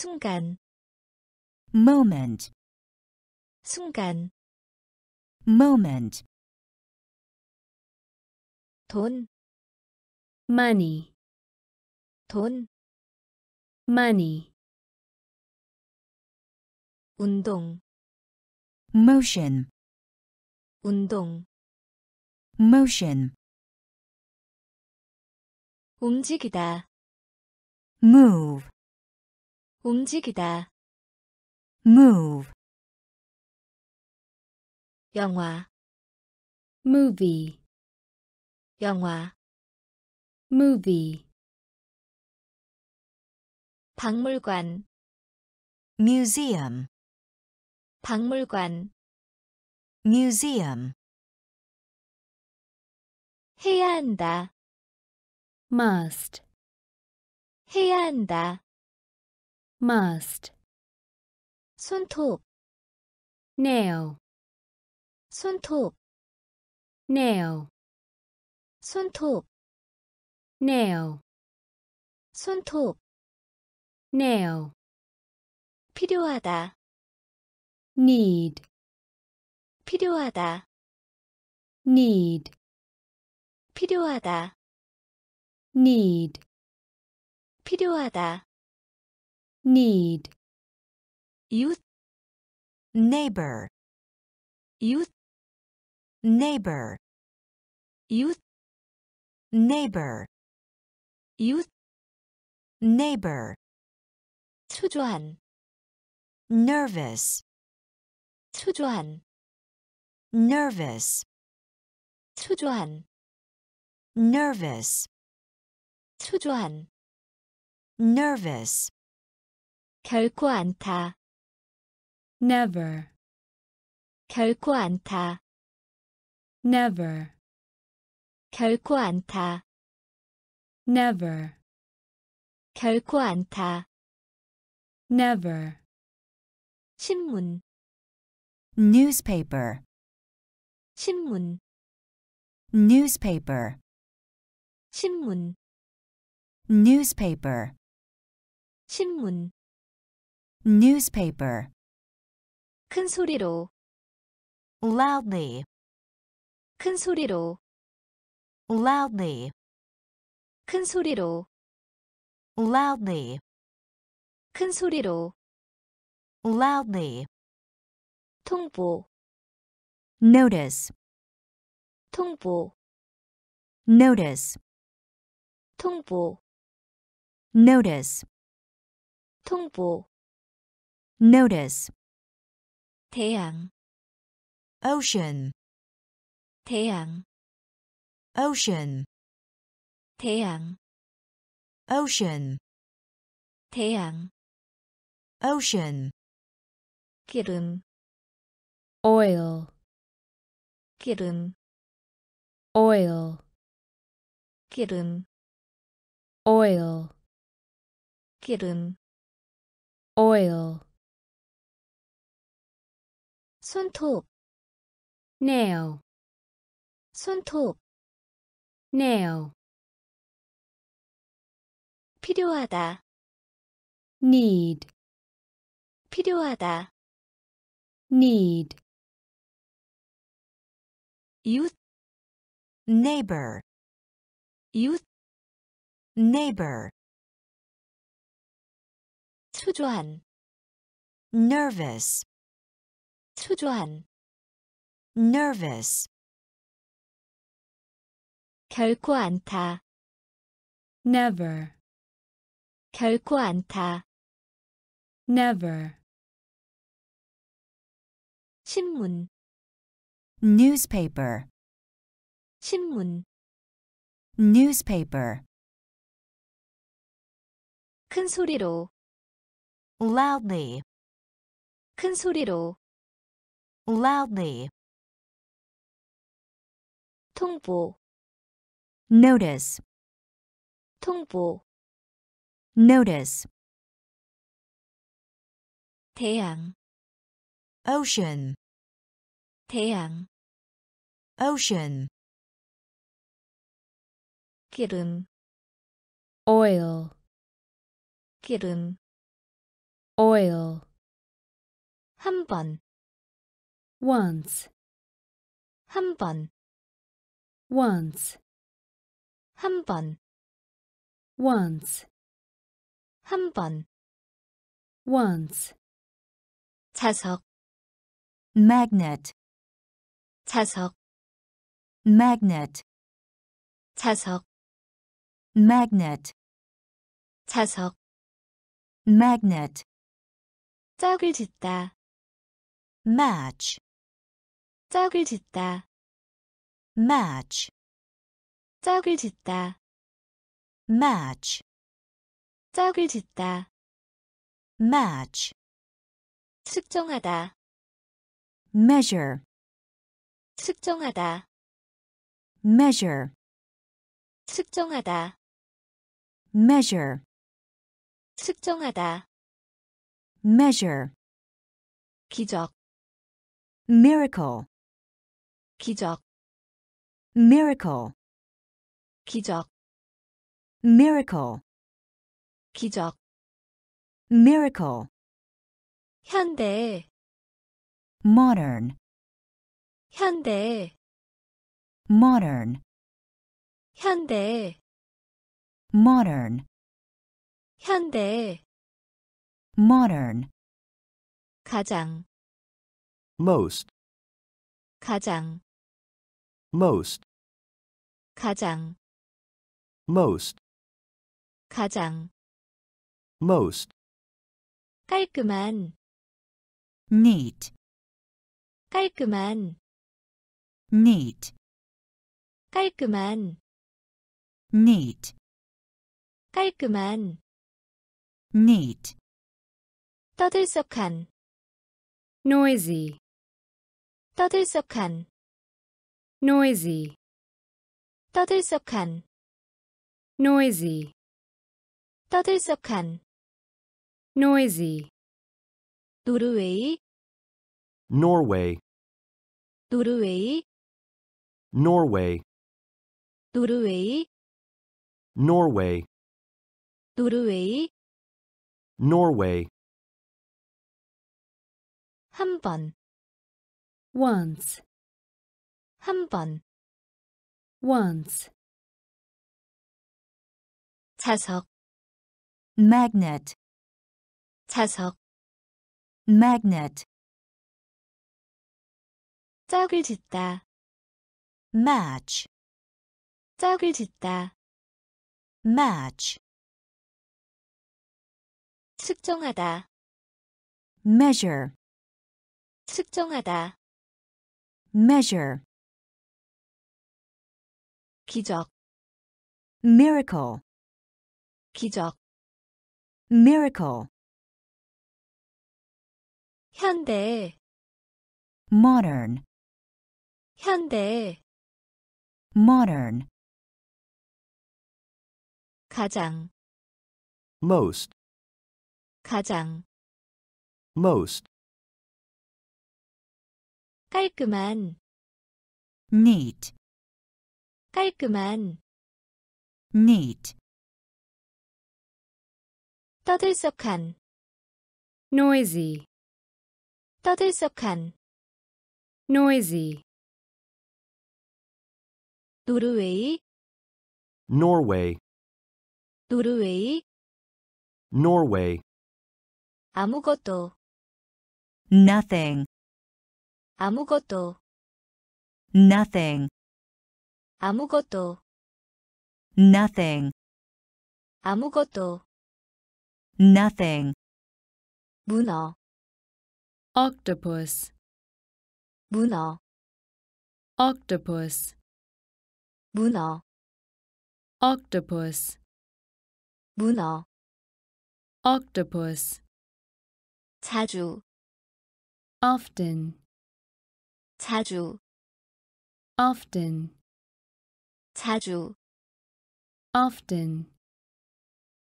Speaker 1: 순간,
Speaker 2: moment,
Speaker 1: 순간,
Speaker 2: moment,
Speaker 1: 돈,
Speaker 3: money,
Speaker 1: 돈,
Speaker 3: money,
Speaker 1: 운동,
Speaker 2: motion,
Speaker 1: 운동,
Speaker 2: motion,
Speaker 1: 움직이다,
Speaker 2: move,
Speaker 1: 움직이다,
Speaker 2: move,
Speaker 1: 영화,
Speaker 3: movie,
Speaker 1: 영화,
Speaker 3: movie,
Speaker 1: 박물관,
Speaker 2: museum,
Speaker 1: 박물관,
Speaker 2: museum,
Speaker 1: 해야 한다,
Speaker 3: must,
Speaker 1: 해야 한다,
Speaker 3: must,
Speaker 1: 손톱,
Speaker 3: nail,
Speaker 1: 손톱,
Speaker 3: nail,
Speaker 1: 손톱,
Speaker 3: nail,
Speaker 1: 손톱,
Speaker 3: nail,
Speaker 1: 필요하다,
Speaker 3: need,
Speaker 1: 필요하다,
Speaker 3: need,
Speaker 1: 필요하다,
Speaker 3: need,
Speaker 1: 필요하다,
Speaker 3: need,
Speaker 1: 이웃,
Speaker 2: neighbor,
Speaker 1: 이웃,
Speaker 2: neighbor,
Speaker 1: 이웃,
Speaker 2: neighbor,
Speaker 1: 이웃,
Speaker 2: neighbor,
Speaker 1: 초조한,
Speaker 2: nervous,
Speaker 1: 초조한,
Speaker 2: nervous,
Speaker 1: 초조한,
Speaker 2: nervous,
Speaker 1: 초조한,
Speaker 2: nervous,
Speaker 1: 결코 않다,
Speaker 3: never,
Speaker 1: 결코 않다,
Speaker 3: never,
Speaker 1: 결코 않다,
Speaker 3: never,
Speaker 1: 결코 않다,
Speaker 3: never,
Speaker 1: 신문,
Speaker 2: newspaper,
Speaker 1: 신문,
Speaker 2: newspaper,
Speaker 1: 신문,
Speaker 2: newspaper,
Speaker 1: 신문,
Speaker 2: newspaper,
Speaker 1: 큰 소리로,
Speaker 2: loudly,
Speaker 1: 큰 소리로,
Speaker 2: loudly,
Speaker 1: 큰 소리로,
Speaker 2: loudly,
Speaker 1: 큰 소리로,
Speaker 2: loudly,
Speaker 1: 통보,
Speaker 2: notice,
Speaker 1: 통보,
Speaker 2: notice,
Speaker 1: 통보,
Speaker 2: notice,
Speaker 1: 통보,
Speaker 2: notice,
Speaker 1: 대양,
Speaker 2: ocean,
Speaker 1: 대양,
Speaker 2: ocean,
Speaker 1: 대양,
Speaker 2: ocean,
Speaker 1: 대양,
Speaker 2: ocean,
Speaker 1: 기름,
Speaker 3: oil,
Speaker 1: 기름,
Speaker 3: oil,
Speaker 1: 기름,
Speaker 3: oil,
Speaker 1: 기름,
Speaker 3: oil,
Speaker 1: 손톱,
Speaker 3: nail,
Speaker 1: 손톱,
Speaker 3: nail,
Speaker 1: 필요하다,
Speaker 3: need,
Speaker 1: 필요하다,
Speaker 3: need,
Speaker 1: 이웃,
Speaker 2: neighbor,
Speaker 1: 이웃,
Speaker 2: neighbor,
Speaker 1: 초조한,
Speaker 2: nervous,
Speaker 1: 초조한,
Speaker 2: nervous,
Speaker 1: 결코 않다,
Speaker 3: never,
Speaker 1: 결코 않다,
Speaker 3: never,
Speaker 1: 신문,
Speaker 2: newspaper,
Speaker 1: 신문,
Speaker 2: newspaper,
Speaker 1: 큰 소리로,
Speaker 2: loudly,
Speaker 1: 큰 소리로,
Speaker 2: loudly,
Speaker 1: 통보,
Speaker 2: notice,
Speaker 1: 통보,
Speaker 2: notice,
Speaker 1: 대양,
Speaker 2: ocean,
Speaker 1: 대양,
Speaker 2: ocean,
Speaker 1: 기름,
Speaker 3: oil,
Speaker 1: 기름,
Speaker 3: oil,
Speaker 1: 한 번,
Speaker 3: once,
Speaker 1: 한 번,
Speaker 3: once,
Speaker 1: 한 번,
Speaker 3: once,
Speaker 1: 한 번,
Speaker 3: once,
Speaker 1: 자석,
Speaker 2: magnet,
Speaker 1: 자석,
Speaker 2: magnet,
Speaker 1: 자석,
Speaker 2: magnet,
Speaker 1: 자석,
Speaker 2: magnet,
Speaker 1: 짝을 짓다,
Speaker 2: match,
Speaker 1: 짝을 짓다,
Speaker 2: match,
Speaker 1: 짝을 짓다,
Speaker 2: match,
Speaker 1: 짝을 짓다,
Speaker 2: match,
Speaker 1: 측정하다,
Speaker 2: measure,
Speaker 1: 측정하다,
Speaker 2: measure,
Speaker 1: 측정하다,
Speaker 2: measure,
Speaker 1: 측정하다,
Speaker 2: measure,
Speaker 1: 기적,
Speaker 2: miracle,
Speaker 1: 기적,
Speaker 2: miracle,
Speaker 1: 기적,
Speaker 2: miracle,
Speaker 1: 기적,
Speaker 2: miracle,
Speaker 1: 현대,
Speaker 2: modern,
Speaker 1: 현대,
Speaker 2: modern,
Speaker 1: 현대,
Speaker 2: modern,
Speaker 1: 현대,
Speaker 2: modern,
Speaker 1: 가장,
Speaker 4: most,
Speaker 1: 가장,
Speaker 4: most,
Speaker 1: 가장,
Speaker 4: most,
Speaker 1: 가장,
Speaker 4: most,
Speaker 1: 깔끔한,
Speaker 2: neat,
Speaker 1: 깔끔한,
Speaker 2: neat,
Speaker 1: 깔끔한,
Speaker 2: neat,
Speaker 1: 깔끔한,
Speaker 2: neat,
Speaker 1: 떠들썩한,
Speaker 3: noisy,
Speaker 1: 떠들썩한,
Speaker 3: noisy,
Speaker 1: 떠들썩한,
Speaker 3: noisy,
Speaker 1: 떠들썩한,
Speaker 3: noisy,
Speaker 1: 노르웨이,
Speaker 4: Norway,
Speaker 1: 노르웨이,
Speaker 4: Norway,
Speaker 1: 노르웨이,
Speaker 4: Norway,
Speaker 1: 노르웨이,
Speaker 4: Norway,
Speaker 1: 한 번,
Speaker 3: once,
Speaker 1: 한 번,
Speaker 3: once,
Speaker 1: 자석,
Speaker 2: magnet,
Speaker 1: 자석,
Speaker 2: magnet,
Speaker 1: 짝을 짓다,
Speaker 2: match,
Speaker 1: 짝을 짓다,
Speaker 2: match,
Speaker 1: 측정하다,
Speaker 2: measure,
Speaker 1: 측정하다,
Speaker 2: measure,
Speaker 1: 기적,
Speaker 2: miracle,
Speaker 1: 기적,
Speaker 2: miracle,
Speaker 1: 현대,
Speaker 2: modern,
Speaker 1: 현대,
Speaker 2: modern,
Speaker 1: 가장,
Speaker 4: most,
Speaker 1: 가장,
Speaker 4: most,
Speaker 1: 깔끔한,
Speaker 2: neat,
Speaker 1: 깔끔한,
Speaker 2: neat,
Speaker 1: 떠들썩한,
Speaker 3: noisy,
Speaker 1: 떠들썩한,
Speaker 3: noisy,
Speaker 1: 노르웨이,
Speaker 4: Norway,
Speaker 1: 노르웨이,
Speaker 4: Norway,
Speaker 1: 아무것도,
Speaker 2: nothing,
Speaker 1: 아무것도,
Speaker 2: nothing,
Speaker 1: 아무것도,
Speaker 2: nothing,
Speaker 1: 아무것도,
Speaker 2: nothing,
Speaker 1: 문어,
Speaker 3: octopus,
Speaker 1: 문어,
Speaker 3: octopus,
Speaker 1: 문어,
Speaker 3: octopus,
Speaker 1: 문어,
Speaker 3: octopus,
Speaker 1: 자주,
Speaker 3: often,
Speaker 1: 자주,
Speaker 3: often,
Speaker 1: 자주,
Speaker 3: often,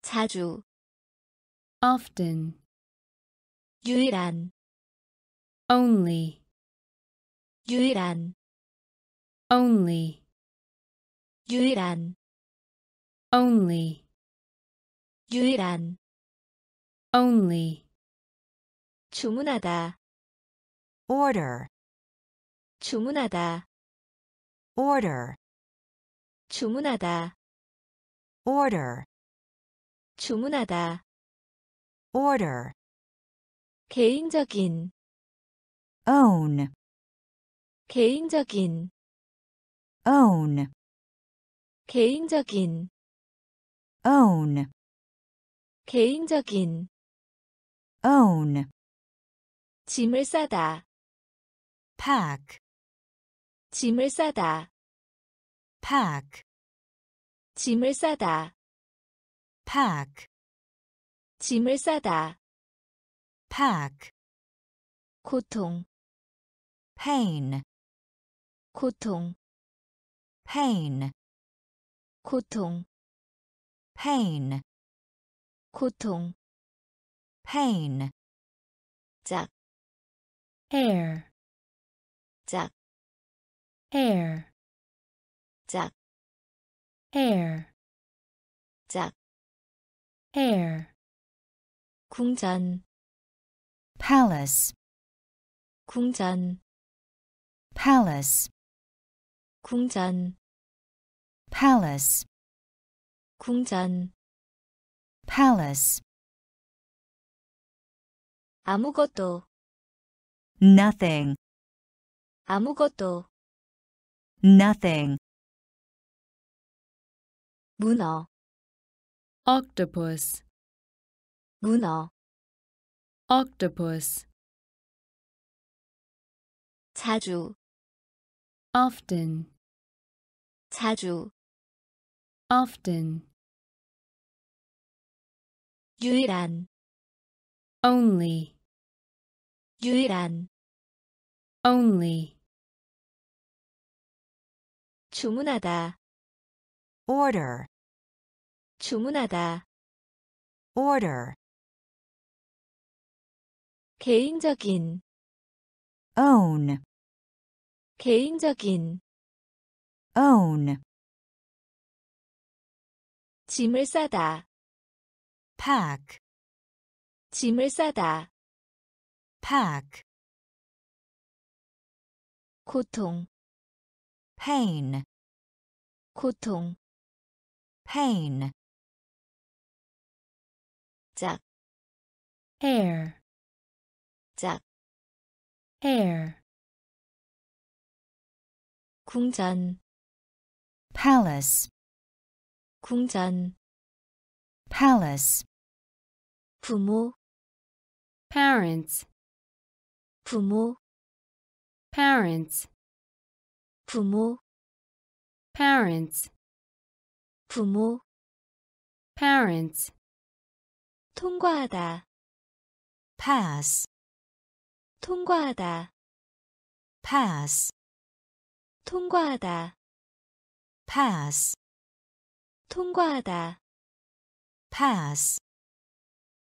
Speaker 1: 자주,
Speaker 3: often,
Speaker 1: 유일한,
Speaker 3: only,
Speaker 1: 유일한,
Speaker 3: only,
Speaker 1: 유일한,
Speaker 3: only,
Speaker 1: 유일한,
Speaker 3: only,
Speaker 1: 주문하다,
Speaker 2: order,
Speaker 1: 주문하다,
Speaker 2: order,
Speaker 1: 주문하다,
Speaker 2: order,
Speaker 1: 주문하다,
Speaker 2: order,
Speaker 1: 개인적인,
Speaker 2: own,
Speaker 1: 개인적인,
Speaker 2: own,
Speaker 1: 개인적인,
Speaker 2: own,
Speaker 1: 개인적인,
Speaker 2: own,
Speaker 1: 짐을 싸다,
Speaker 2: pack,
Speaker 1: 짐을 싸다,
Speaker 2: pack,
Speaker 1: 짐을 싸다,
Speaker 2: pack,
Speaker 1: 짐을 싸다,
Speaker 2: pack,
Speaker 1: 고통,
Speaker 2: pain,
Speaker 1: 고통,
Speaker 2: pain,
Speaker 1: 고통,
Speaker 2: pain,
Speaker 1: 고통,
Speaker 2: pain,
Speaker 1: 짝,
Speaker 3: hair,
Speaker 1: 짝,
Speaker 3: hair,
Speaker 1: 짝,
Speaker 3: hair,
Speaker 1: 짝,
Speaker 3: hair,
Speaker 1: 궁전,
Speaker 2: palace,
Speaker 1: 궁전,
Speaker 2: palace,
Speaker 1: 궁전,
Speaker 2: palace,
Speaker 1: 궁전,
Speaker 2: palace,
Speaker 1: 아무것도,
Speaker 2: nothing,
Speaker 1: 아무것도,
Speaker 2: nothing,
Speaker 1: 문어,
Speaker 3: octopus,
Speaker 1: 문어,
Speaker 3: octopus,
Speaker 1: 자주,
Speaker 3: often,
Speaker 1: 자주,
Speaker 3: often,
Speaker 1: 유일한,
Speaker 3: only,
Speaker 1: 유일한,
Speaker 3: only,
Speaker 1: 주문하다,
Speaker 2: order,
Speaker 1: 주문하다,
Speaker 2: order,
Speaker 1: 개인적인,
Speaker 2: own,
Speaker 1: 개인적인,
Speaker 2: own,
Speaker 1: 짐을 싸다,
Speaker 2: pack,
Speaker 1: 짐을 싸다,
Speaker 2: pack,
Speaker 1: 고통,
Speaker 2: pain,
Speaker 1: 고통,
Speaker 2: pain,
Speaker 1: 짝,
Speaker 3: hair,
Speaker 1: 짝,
Speaker 3: hair,
Speaker 1: 궁전,
Speaker 5: palace,
Speaker 1: 궁전,
Speaker 5: palace,
Speaker 1: 부모,
Speaker 3: parents,
Speaker 1: 부모,
Speaker 3: parents,
Speaker 1: 부모,
Speaker 3: parents,
Speaker 1: 부모,
Speaker 3: parents,
Speaker 1: 통과하다,
Speaker 2: pass,
Speaker 1: 통과하다,
Speaker 2: pass,
Speaker 1: 통과하다,
Speaker 2: pass,
Speaker 1: 통과하다,
Speaker 2: pass,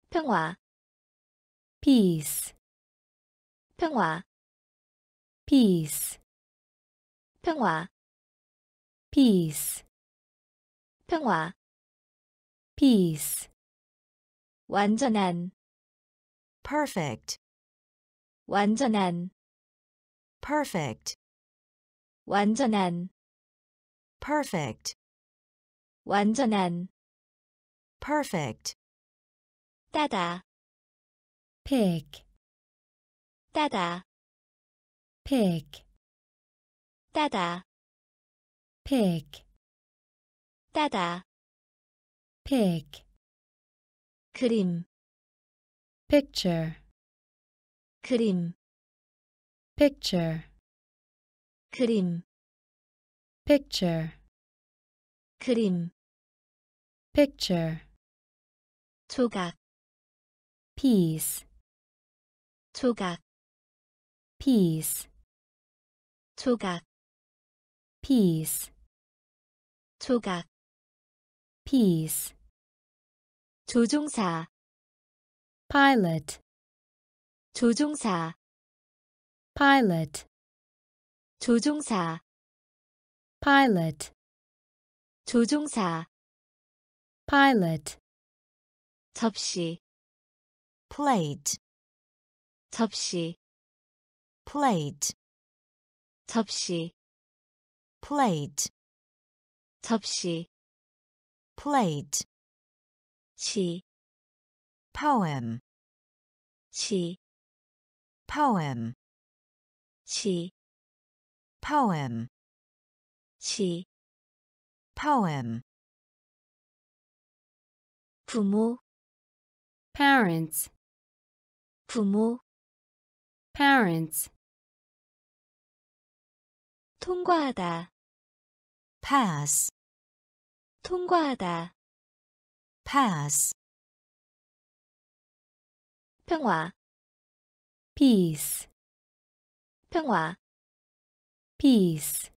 Speaker 1: 평화,
Speaker 3: peace,
Speaker 1: 평화,
Speaker 3: peace,
Speaker 1: 평화,
Speaker 3: peace,
Speaker 1: 평화,
Speaker 3: peace,
Speaker 1: 완전한,
Speaker 2: perfect,
Speaker 1: 완전한,
Speaker 2: perfect,
Speaker 1: 완전한,
Speaker 2: perfect,
Speaker 1: 완전한,
Speaker 2: perfect,
Speaker 1: 따다,
Speaker 3: pig,
Speaker 1: 따다,
Speaker 3: pig,
Speaker 1: 따다,
Speaker 3: pig,
Speaker 1: 따다,
Speaker 3: pig,
Speaker 1: 그림,
Speaker 3: picture,
Speaker 1: 그림,
Speaker 3: picture,
Speaker 1: 그림,
Speaker 3: picture,
Speaker 1: 그림,
Speaker 3: picture,
Speaker 1: 조각,
Speaker 3: piece,
Speaker 1: 조각,
Speaker 3: piece,
Speaker 1: 조각,
Speaker 3: piece,
Speaker 1: 조각,
Speaker 3: piece,
Speaker 1: 조종사,
Speaker 3: pilot,
Speaker 1: 조종사,
Speaker 3: pilot,
Speaker 1: 조종사,
Speaker 3: pilot,
Speaker 1: 조종사,
Speaker 3: pilot,
Speaker 1: 접시,
Speaker 2: plate,
Speaker 1: 접시,
Speaker 2: plate,
Speaker 1: 접시,
Speaker 2: plate,
Speaker 1: 접시,
Speaker 2: plate,
Speaker 1: 시,
Speaker 2: poem,
Speaker 1: 시,
Speaker 2: poem,
Speaker 1: 시,
Speaker 2: poem,
Speaker 1: 시,
Speaker 2: poem,
Speaker 1: 부모,
Speaker 3: parents,
Speaker 1: 부모,
Speaker 3: parents,
Speaker 1: 통과하다,
Speaker 2: pass,
Speaker 1: 통과하다,
Speaker 2: pass,
Speaker 1: 평화,
Speaker 3: peace,
Speaker 1: 평화,
Speaker 3: peace,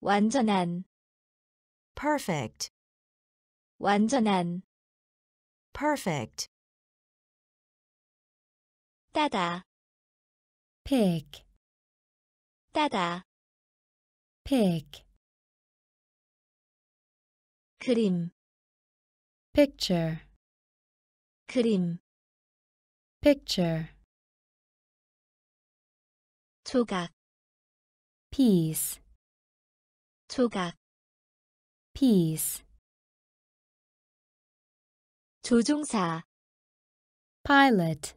Speaker 1: 완전한,
Speaker 2: perfect,
Speaker 1: 완전한,
Speaker 2: perfect,
Speaker 1: 따다,
Speaker 3: pig,
Speaker 1: 따다,
Speaker 3: pig,
Speaker 1: 그림,
Speaker 3: picture,
Speaker 1: 그림,
Speaker 3: picture,
Speaker 1: 조각,
Speaker 3: piece,
Speaker 1: 조각,
Speaker 3: piece,
Speaker 1: 조종사,
Speaker 3: pilot,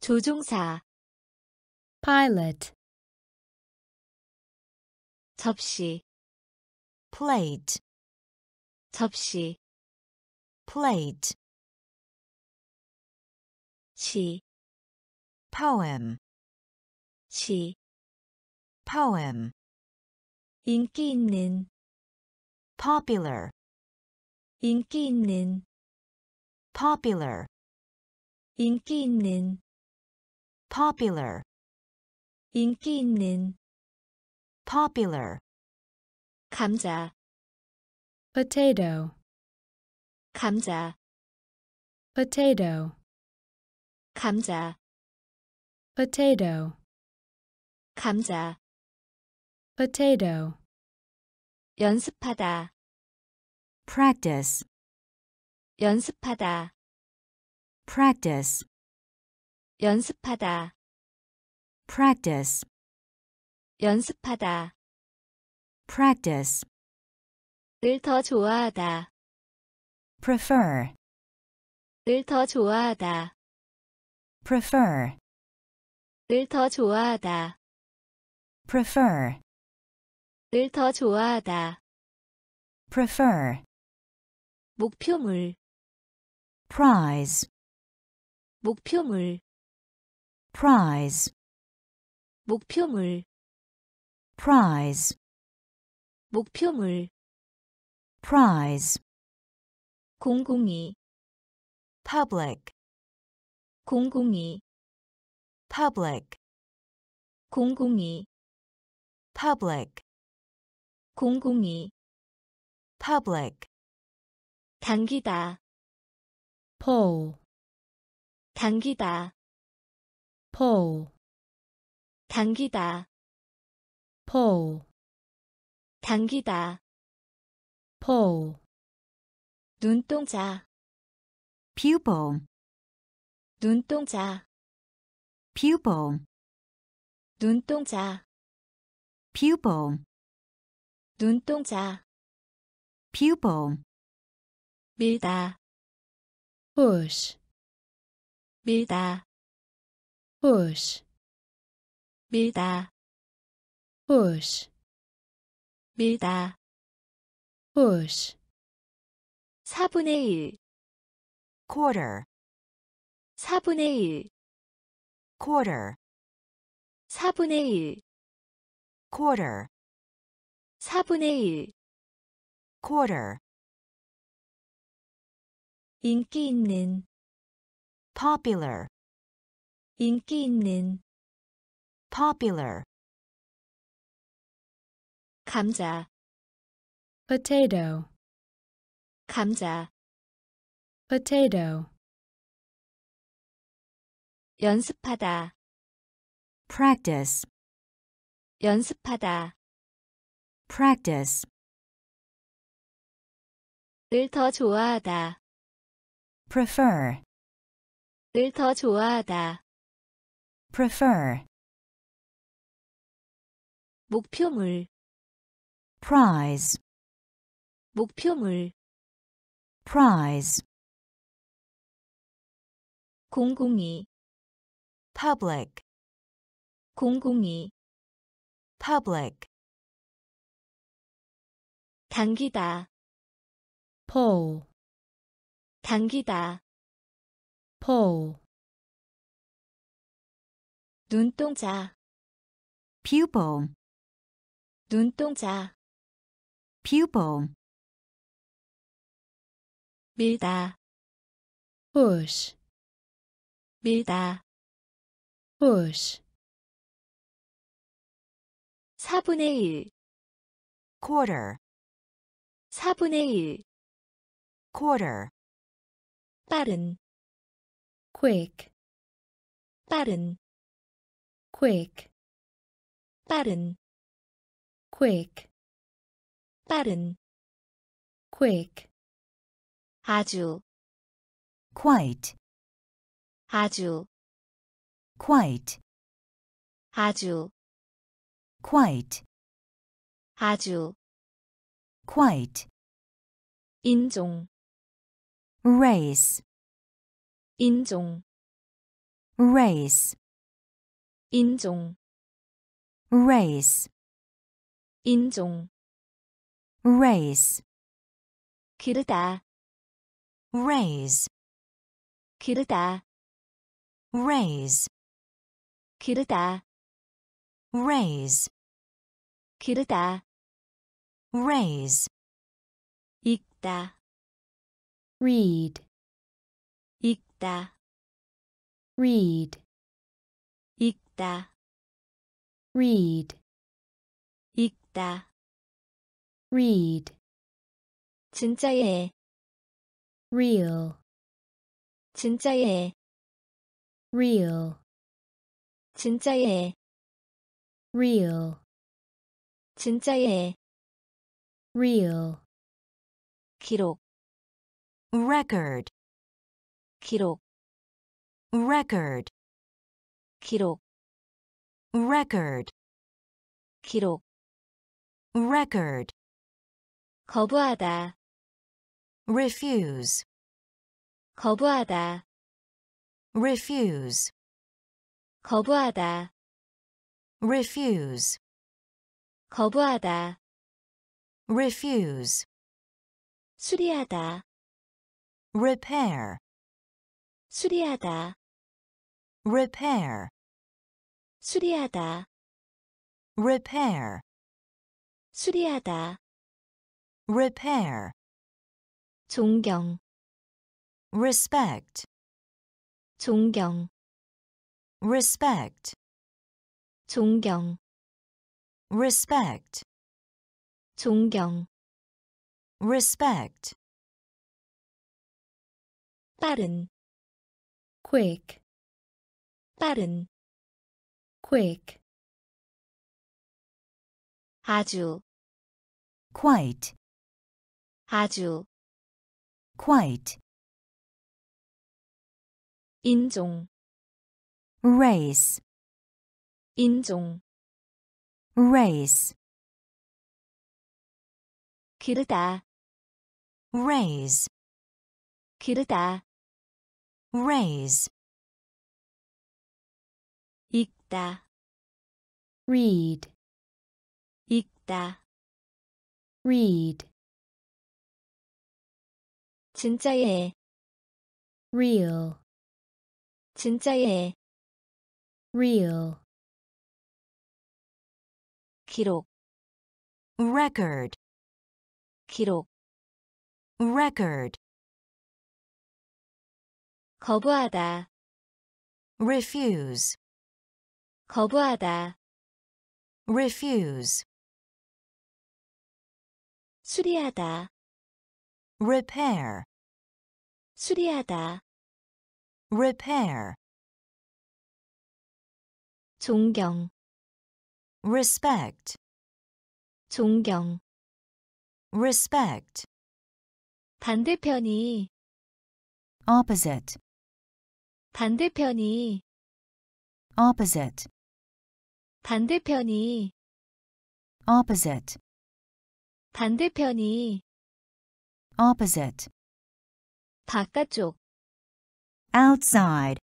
Speaker 1: 조종사,
Speaker 3: pilot,
Speaker 1: 접시,
Speaker 2: plate,
Speaker 1: 접시,
Speaker 2: plate,
Speaker 1: 시,
Speaker 2: poem,
Speaker 1: 시,
Speaker 2: poem,
Speaker 1: 인기 있는,
Speaker 2: popular,
Speaker 1: 인기 있는,
Speaker 2: popular,
Speaker 1: 인기 있는,
Speaker 2: popular,
Speaker 1: 인기 있는,
Speaker 2: popular,
Speaker 1: 감자,
Speaker 3: potato,
Speaker 1: 감자,
Speaker 3: potato,
Speaker 1: 감자,
Speaker 3: potato,
Speaker 1: 감자,
Speaker 3: potato,
Speaker 1: 연습하다,
Speaker 2: practice,
Speaker 1: 연습하다,
Speaker 2: practice,
Speaker 1: 연습하다,
Speaker 2: practice,
Speaker 1: 연습하다,
Speaker 2: practice,
Speaker 1: 을더 좋아하다,
Speaker 5: prefer,
Speaker 1: 을더 좋아하다,
Speaker 5: prefer,
Speaker 1: 을더 좋아하다,
Speaker 2: prefer,
Speaker 1: 을더 좋아하다.
Speaker 2: prefer,
Speaker 1: 목표물,
Speaker 2: prize,
Speaker 1: 목표물,
Speaker 2: prize,
Speaker 1: 목표물,
Speaker 2: prize,
Speaker 1: 목표물,
Speaker 2: prize,
Speaker 1: 공공이,
Speaker 2: public,
Speaker 1: 공공이,
Speaker 2: public,
Speaker 1: 공공이,
Speaker 2: public,
Speaker 1: 공공이,
Speaker 2: public,
Speaker 1: 당기다,
Speaker 3: pull,
Speaker 1: 당기다,
Speaker 3: pull,
Speaker 1: 당기다,
Speaker 3: pull,
Speaker 1: 당기다,
Speaker 3: Pull,
Speaker 1: 눈동자,
Speaker 2: pupil,
Speaker 1: 눈동자,
Speaker 2: pupil,
Speaker 1: 눈동자,
Speaker 2: pupil,
Speaker 1: 눈동자,
Speaker 2: pupil,
Speaker 1: 밀다,
Speaker 3: push,
Speaker 1: 밀다,
Speaker 3: push,
Speaker 1: 밀다,
Speaker 3: push,
Speaker 1: 밀다.
Speaker 3: push,
Speaker 1: 4분의 1,
Speaker 2: quarter,
Speaker 1: 4분의 1,
Speaker 2: quarter,
Speaker 1: 4분의 1,
Speaker 2: quarter,
Speaker 1: 4분의 1.
Speaker 2: quarter,
Speaker 1: 인기 있는,
Speaker 2: popular,
Speaker 1: 인기 있는,
Speaker 2: popular,
Speaker 1: 감자,
Speaker 3: potato,
Speaker 1: 감자,
Speaker 3: potato,
Speaker 1: 연습하다,
Speaker 6: practice,
Speaker 1: 연습하다,
Speaker 6: practice,
Speaker 1: 을 더 좋아하다,
Speaker 2: prefer,
Speaker 1: 을 더 좋아하다,
Speaker 2: prefer,
Speaker 1: 목표물,
Speaker 2: prize,
Speaker 1: 목표물,
Speaker 2: prize,
Speaker 1: 공공이,
Speaker 2: public,
Speaker 1: 공공이,
Speaker 2: public,
Speaker 1: 당기다,
Speaker 3: pull,
Speaker 1: 당기다,
Speaker 3: pull,
Speaker 1: 눈동자,
Speaker 2: pupil,
Speaker 1: 눈동자,
Speaker 2: pupil,
Speaker 1: 밀다,
Speaker 3: push,
Speaker 1: 밀다,
Speaker 3: push,
Speaker 1: 4분의 1,
Speaker 2: quarter,
Speaker 1: 4분의 1,
Speaker 2: quarter,
Speaker 1: 빠른,
Speaker 3: quick,
Speaker 1: 빠른,
Speaker 3: quick,
Speaker 1: 빠른,
Speaker 3: quick,
Speaker 1: 빠른,
Speaker 3: quick,
Speaker 1: 아주,
Speaker 2: quite,
Speaker 1: 아주,
Speaker 2: quite,
Speaker 1: 아주,
Speaker 2: quite,
Speaker 1: 아주,
Speaker 2: quite,
Speaker 1: 인종,
Speaker 2: race,
Speaker 1: 인종,
Speaker 2: race,
Speaker 1: 인종,
Speaker 2: race,
Speaker 1: 인종,
Speaker 2: race,
Speaker 1: 기르다,
Speaker 2: raise,
Speaker 1: 기르다,
Speaker 2: raise,
Speaker 1: 기르다,
Speaker 2: raise,
Speaker 1: 기르다,
Speaker 2: raise,
Speaker 1: 읽다,
Speaker 3: read,
Speaker 1: 읽다,
Speaker 3: read,
Speaker 1: 읽다,
Speaker 3: read,
Speaker 1: 읽다,
Speaker 3: read,
Speaker 1: 진짜예,
Speaker 3: real,
Speaker 1: 진짜예,
Speaker 3: real,
Speaker 1: 진짜예,
Speaker 3: real,
Speaker 1: 진짜예,
Speaker 3: real,
Speaker 1: 기록,
Speaker 2: record,
Speaker 1: 기록,
Speaker 2: record,
Speaker 1: 기록,
Speaker 2: record,
Speaker 1: 기록,
Speaker 2: record,
Speaker 1: 거부하다,
Speaker 2: refuse,
Speaker 1: 거부하다,
Speaker 2: refuse,
Speaker 1: 거부하다,
Speaker 2: refuse,
Speaker 1: 거부하다,
Speaker 5: refuse,
Speaker 1: 수리하다,
Speaker 5: repair,
Speaker 1: 수리하다,
Speaker 5: repair,
Speaker 1: 수리하다,
Speaker 5: repair,
Speaker 1: 수리하다,
Speaker 5: repair,
Speaker 1: 존경,
Speaker 5: respect,
Speaker 1: 존경,
Speaker 5: respect,
Speaker 1: 존경,
Speaker 5: respect,
Speaker 1: 존경,
Speaker 5: respect,
Speaker 1: 빠른,
Speaker 3: quick,
Speaker 1: 빠른,
Speaker 3: quick,
Speaker 1: 아주,
Speaker 2: quite,
Speaker 1: 아주,
Speaker 2: quite,
Speaker 1: 인종,
Speaker 2: race,
Speaker 1: 인종,
Speaker 2: race,
Speaker 1: 기르다,
Speaker 5: raise,
Speaker 1: 기르다,
Speaker 5: raise,
Speaker 1: 읽다,
Speaker 3: read,
Speaker 1: 읽다,
Speaker 3: read,
Speaker 1: 진짜예,
Speaker 3: real,
Speaker 1: 진짜예,
Speaker 3: real,
Speaker 1: 기록,
Speaker 5: record,
Speaker 1: 기록,
Speaker 5: record,
Speaker 1: 거부하다,
Speaker 5: refuse,
Speaker 1: 거부하다,
Speaker 5: refuse,
Speaker 1: 수리하다,
Speaker 5: repair,
Speaker 1: 수리하다,
Speaker 5: repair,
Speaker 1: 존경,
Speaker 5: respect,
Speaker 1: 존경,
Speaker 5: respect,
Speaker 1: 반대편이,
Speaker 2: opposite,
Speaker 1: 반대편이,
Speaker 2: opposite,
Speaker 1: 반대편이,
Speaker 2: opposite,
Speaker 1: 반대편이,
Speaker 2: opposite,
Speaker 1: 바깥쪽,
Speaker 2: outside,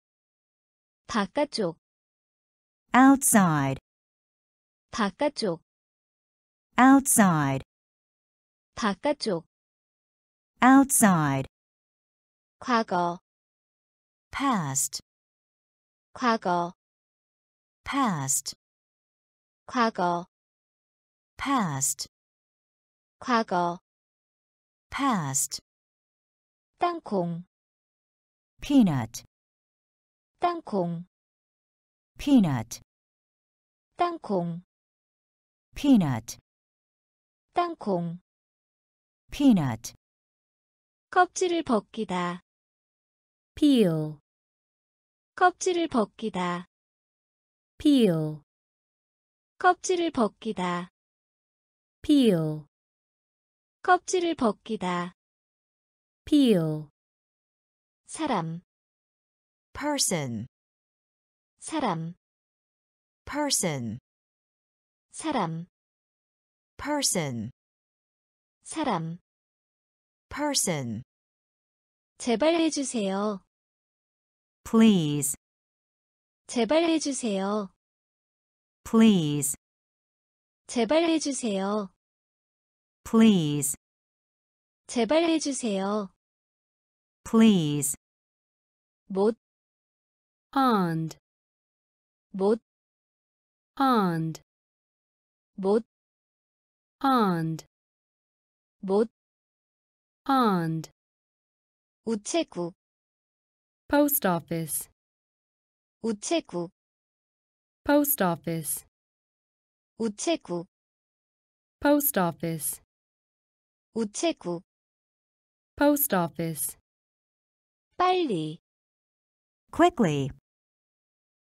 Speaker 1: 바깥쪽,
Speaker 2: outside,
Speaker 1: 바깥쪽,
Speaker 2: outside,
Speaker 1: 바깥쪽,
Speaker 2: outside,
Speaker 1: 과거,
Speaker 5: past,
Speaker 1: 과거,
Speaker 5: past,
Speaker 1: 과거,
Speaker 5: past,
Speaker 1: 과거,
Speaker 5: past,
Speaker 1: 땅콩,
Speaker 2: peanut,
Speaker 1: 땅콩,
Speaker 2: peanut,
Speaker 1: 땅콩,
Speaker 2: peanut,
Speaker 1: 땅콩,
Speaker 2: peanut,
Speaker 1: 껍질을 벗기다,
Speaker 3: peel,
Speaker 1: 껍질을 벗기다,
Speaker 3: peel,
Speaker 1: 껍질을 벗기다,
Speaker 3: peel,
Speaker 1: 껍질을 벗기다,
Speaker 3: peel,
Speaker 1: 사람,
Speaker 5: person,
Speaker 1: 사람,
Speaker 5: person,
Speaker 1: 사람,
Speaker 5: person,
Speaker 1: 사람,
Speaker 5: person,
Speaker 1: 제발 해주세요,
Speaker 2: please,
Speaker 1: 제발 해주세요,
Speaker 2: please,
Speaker 1: 제발 해주세요,
Speaker 2: please,
Speaker 1: 제발 해주세요,
Speaker 2: please,
Speaker 1: 못,
Speaker 3: ond,
Speaker 1: 못,
Speaker 3: ond,
Speaker 1: 못,
Speaker 3: ond,
Speaker 1: 못,
Speaker 3: ond,
Speaker 1: 우체국,
Speaker 3: post office,
Speaker 1: 우체국,
Speaker 3: post office,
Speaker 1: 우체국,
Speaker 3: post office,
Speaker 1: 우체국,
Speaker 3: post office,
Speaker 1: 빨리,
Speaker 2: quickly,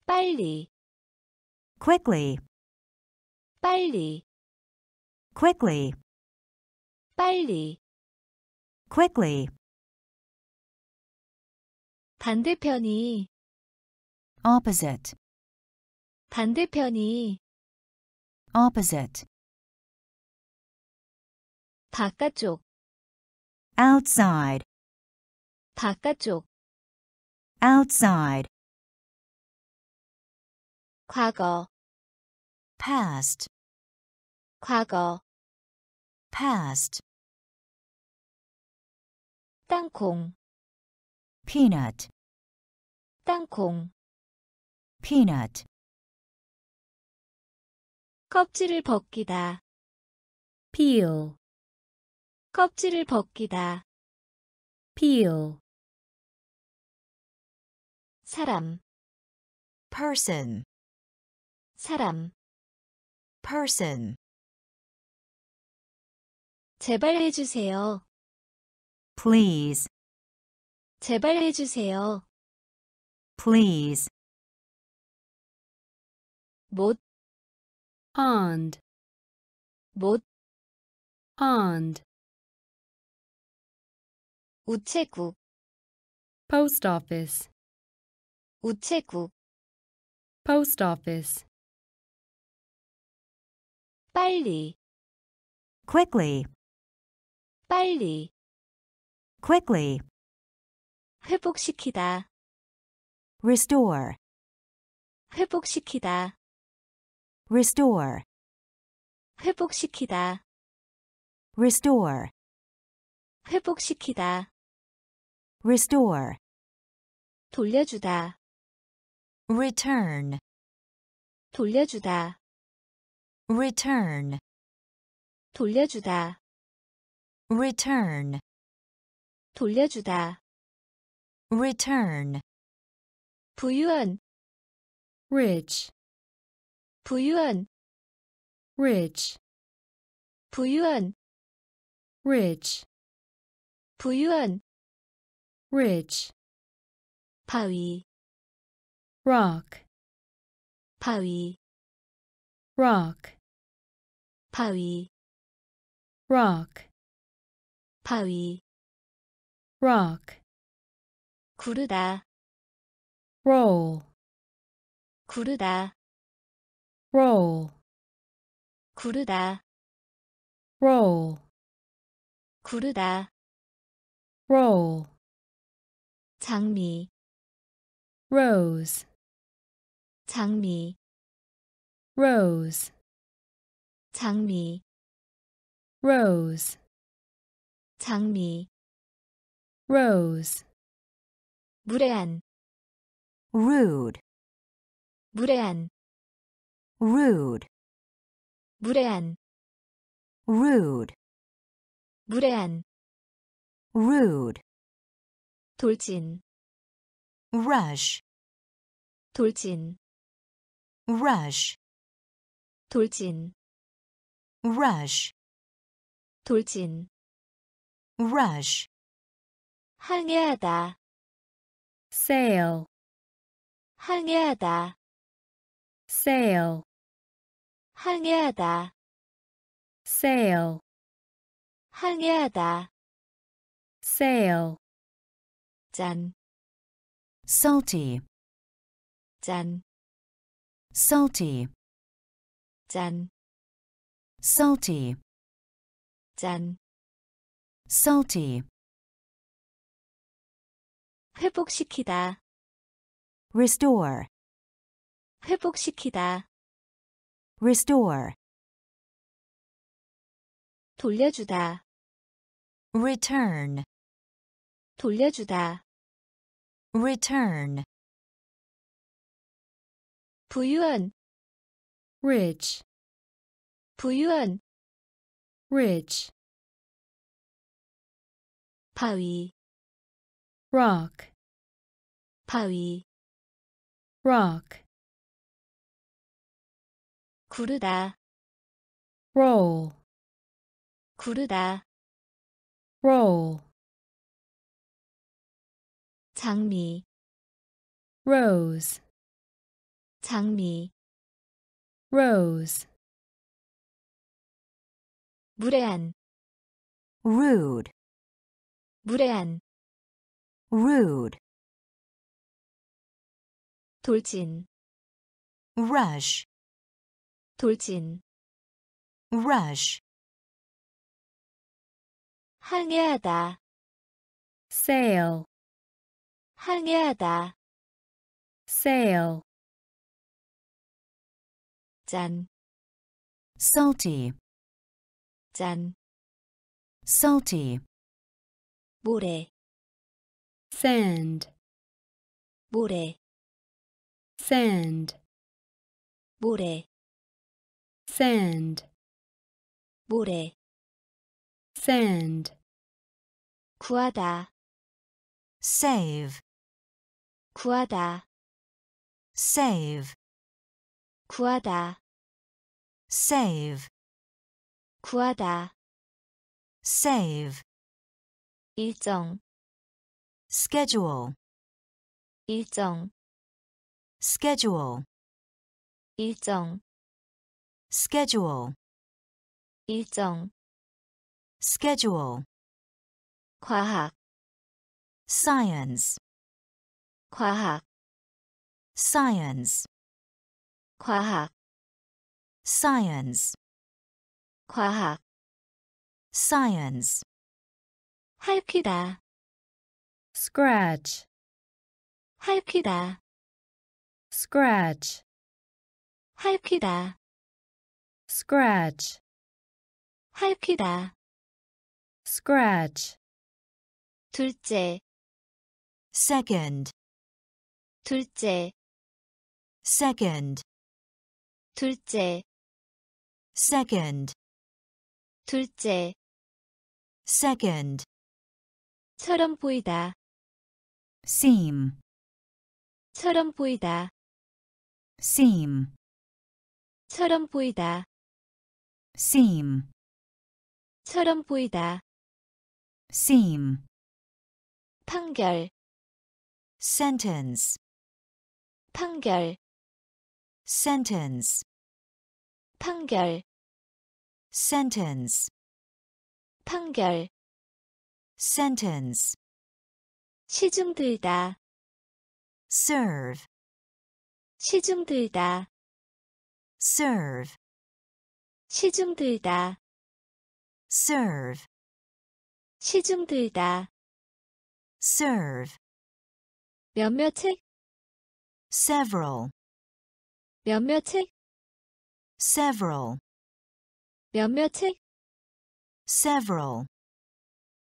Speaker 1: 빨리,
Speaker 2: quickly,
Speaker 1: 빨리,
Speaker 2: quickly,
Speaker 1: 빨리,
Speaker 2: quickly,
Speaker 1: 반대편이,
Speaker 2: opposite,
Speaker 1: 반대편이,
Speaker 2: opposite,
Speaker 1: 바깥쪽,
Speaker 2: outside,
Speaker 1: 바깥쪽,
Speaker 2: outside,
Speaker 1: 과거,
Speaker 5: past,
Speaker 1: 과거,
Speaker 5: past,
Speaker 1: 땅콩,
Speaker 2: peanut,
Speaker 1: 땅콩,
Speaker 2: peanut,
Speaker 1: 껍질을 벗기다,
Speaker 3: peel,
Speaker 1: 껍질을 벗기다,
Speaker 3: peel,
Speaker 1: 사람,
Speaker 5: person,
Speaker 1: 사람,
Speaker 5: person,
Speaker 1: 제발 해주세요,
Speaker 2: please,
Speaker 1: 제발 해주세요,
Speaker 2: please,
Speaker 1: 못,
Speaker 3: pond,
Speaker 1: 못,
Speaker 3: pond,
Speaker 1: 우체국,
Speaker 3: post office,
Speaker 1: 우체국,
Speaker 3: post office,
Speaker 1: 빨리,
Speaker 2: quickly,
Speaker 1: 빨리,
Speaker 2: quickly,
Speaker 1: 회복시키다,
Speaker 2: restore,
Speaker 1: 회복시키다,
Speaker 2: restore,
Speaker 1: 회복시키다,
Speaker 2: restore,
Speaker 1: 회복시키다,
Speaker 2: restore,
Speaker 1: 돌려주다,
Speaker 5: return,
Speaker 1: 돌려주다,
Speaker 5: return,
Speaker 1: 돌려주다,
Speaker 5: return,
Speaker 1: 돌려주다,
Speaker 5: return,
Speaker 1: 부유한,
Speaker 3: rich,
Speaker 1: 부유한,
Speaker 3: rich,
Speaker 1: 부유한,
Speaker 3: rich,
Speaker 1: 부유한,
Speaker 3: rich,
Speaker 1: 바위,
Speaker 3: rock,
Speaker 1: 바위,
Speaker 3: rock,
Speaker 1: 바위,
Speaker 3: rock,
Speaker 1: 바위,
Speaker 3: rock,
Speaker 1: 구르다,
Speaker 3: roll,
Speaker 1: 구르다,
Speaker 3: roll,
Speaker 1: 구르다,
Speaker 3: roll,
Speaker 1: 구르다,
Speaker 3: roll,
Speaker 1: 장미,
Speaker 3: rose,
Speaker 1: 장미,
Speaker 3: rose,
Speaker 1: 장미,
Speaker 3: rose,
Speaker 1: 장미,
Speaker 3: rose,
Speaker 1: 무례한,
Speaker 5: rude,
Speaker 1: 무례한,
Speaker 5: rude,
Speaker 1: 무례한,
Speaker 5: rude,
Speaker 1: 무례한,
Speaker 5: rude,
Speaker 1: 돌진,
Speaker 5: rush,
Speaker 1: 돌진,
Speaker 5: rush,
Speaker 1: 돌진,
Speaker 5: rush,
Speaker 1: 돌진,
Speaker 5: rush,
Speaker 1: 항해하다,
Speaker 3: sail,
Speaker 1: 항해하다,
Speaker 3: sail,
Speaker 1: 항해하다,
Speaker 3: sail,
Speaker 1: 항해하다,
Speaker 3: sail,
Speaker 1: 짠,
Speaker 2: salty,
Speaker 1: 짠,
Speaker 2: salty,
Speaker 1: 짠,
Speaker 2: salty,
Speaker 1: 짠,
Speaker 2: salty,
Speaker 1: 회복시키다,
Speaker 2: restore,
Speaker 1: 회복시키다,
Speaker 2: restore,
Speaker 1: 돌려주다,
Speaker 5: return,
Speaker 1: 돌려주다,
Speaker 5: return,
Speaker 1: 부유한,
Speaker 3: rich,
Speaker 1: 부유한,
Speaker 3: rich,
Speaker 1: 바위,
Speaker 3: rock,
Speaker 1: 바위,
Speaker 3: rock,
Speaker 1: 구르다,
Speaker 3: roll,
Speaker 1: 구르다,
Speaker 3: roll,
Speaker 1: 장미,
Speaker 3: rose,
Speaker 1: 장미,
Speaker 3: rose,
Speaker 1: 무례한,
Speaker 5: rude,
Speaker 1: 무례한,
Speaker 5: rude,
Speaker 1: 돌진,
Speaker 5: rush,
Speaker 1: 돌진,
Speaker 5: rush,
Speaker 1: 항해하다,
Speaker 3: sail,
Speaker 1: 항해하다,
Speaker 3: sail,
Speaker 1: 짠,
Speaker 2: salty,
Speaker 1: 짠,
Speaker 2: salty,
Speaker 1: 모래,
Speaker 3: sand,
Speaker 1: 모래,
Speaker 3: sand,
Speaker 1: 모래,
Speaker 3: sand,
Speaker 1: 모래,
Speaker 3: sand,
Speaker 1: 구하다,
Speaker 2: save,
Speaker 1: 구하다,
Speaker 2: save,
Speaker 1: 구하다,
Speaker 2: save,
Speaker 1: 구하다,
Speaker 2: save,
Speaker 1: 일정,
Speaker 2: schedule,
Speaker 1: 일정,
Speaker 2: schedule,
Speaker 1: 일정,
Speaker 2: schedule,
Speaker 1: 일정,
Speaker 2: schedule,
Speaker 1: 과학,
Speaker 2: science,
Speaker 1: 과학,
Speaker 2: science,
Speaker 1: 과학,
Speaker 2: science,
Speaker 1: 과학,
Speaker 2: science,
Speaker 1: 할퀴다,
Speaker 3: scratch,
Speaker 1: 할퀴다,
Speaker 3: scratch,
Speaker 1: 할퀴다,
Speaker 3: scratch,
Speaker 1: 할퀴다,
Speaker 3: scratch,
Speaker 1: 둘째,
Speaker 2: second,
Speaker 1: 둘째,
Speaker 2: second,
Speaker 1: 둘째,
Speaker 2: second,
Speaker 1: 둘째,
Speaker 2: second,
Speaker 1: 처럼 보이다,
Speaker 2: seam,
Speaker 1: 처럼 보이다,
Speaker 2: seam,
Speaker 1: 처럼 보이다,
Speaker 2: seam,
Speaker 1: 처럼 보이다,
Speaker 2: seam,
Speaker 1: 판결,
Speaker 2: sentence,
Speaker 1: 판결,
Speaker 2: sentence,
Speaker 1: 판결,
Speaker 2: sentence,
Speaker 1: 판결,
Speaker 2: sentence,
Speaker 1: 시중 들다,
Speaker 2: serve,
Speaker 1: 시중 들다,
Speaker 2: serve,
Speaker 1: 시중 들다,
Speaker 2: serve,
Speaker 1: 시중 들다,
Speaker 2: serve,
Speaker 1: 몇몇 책,
Speaker 2: several,
Speaker 1: 몇몇 책,
Speaker 2: several,
Speaker 1: 몇몇 책,
Speaker 2: several,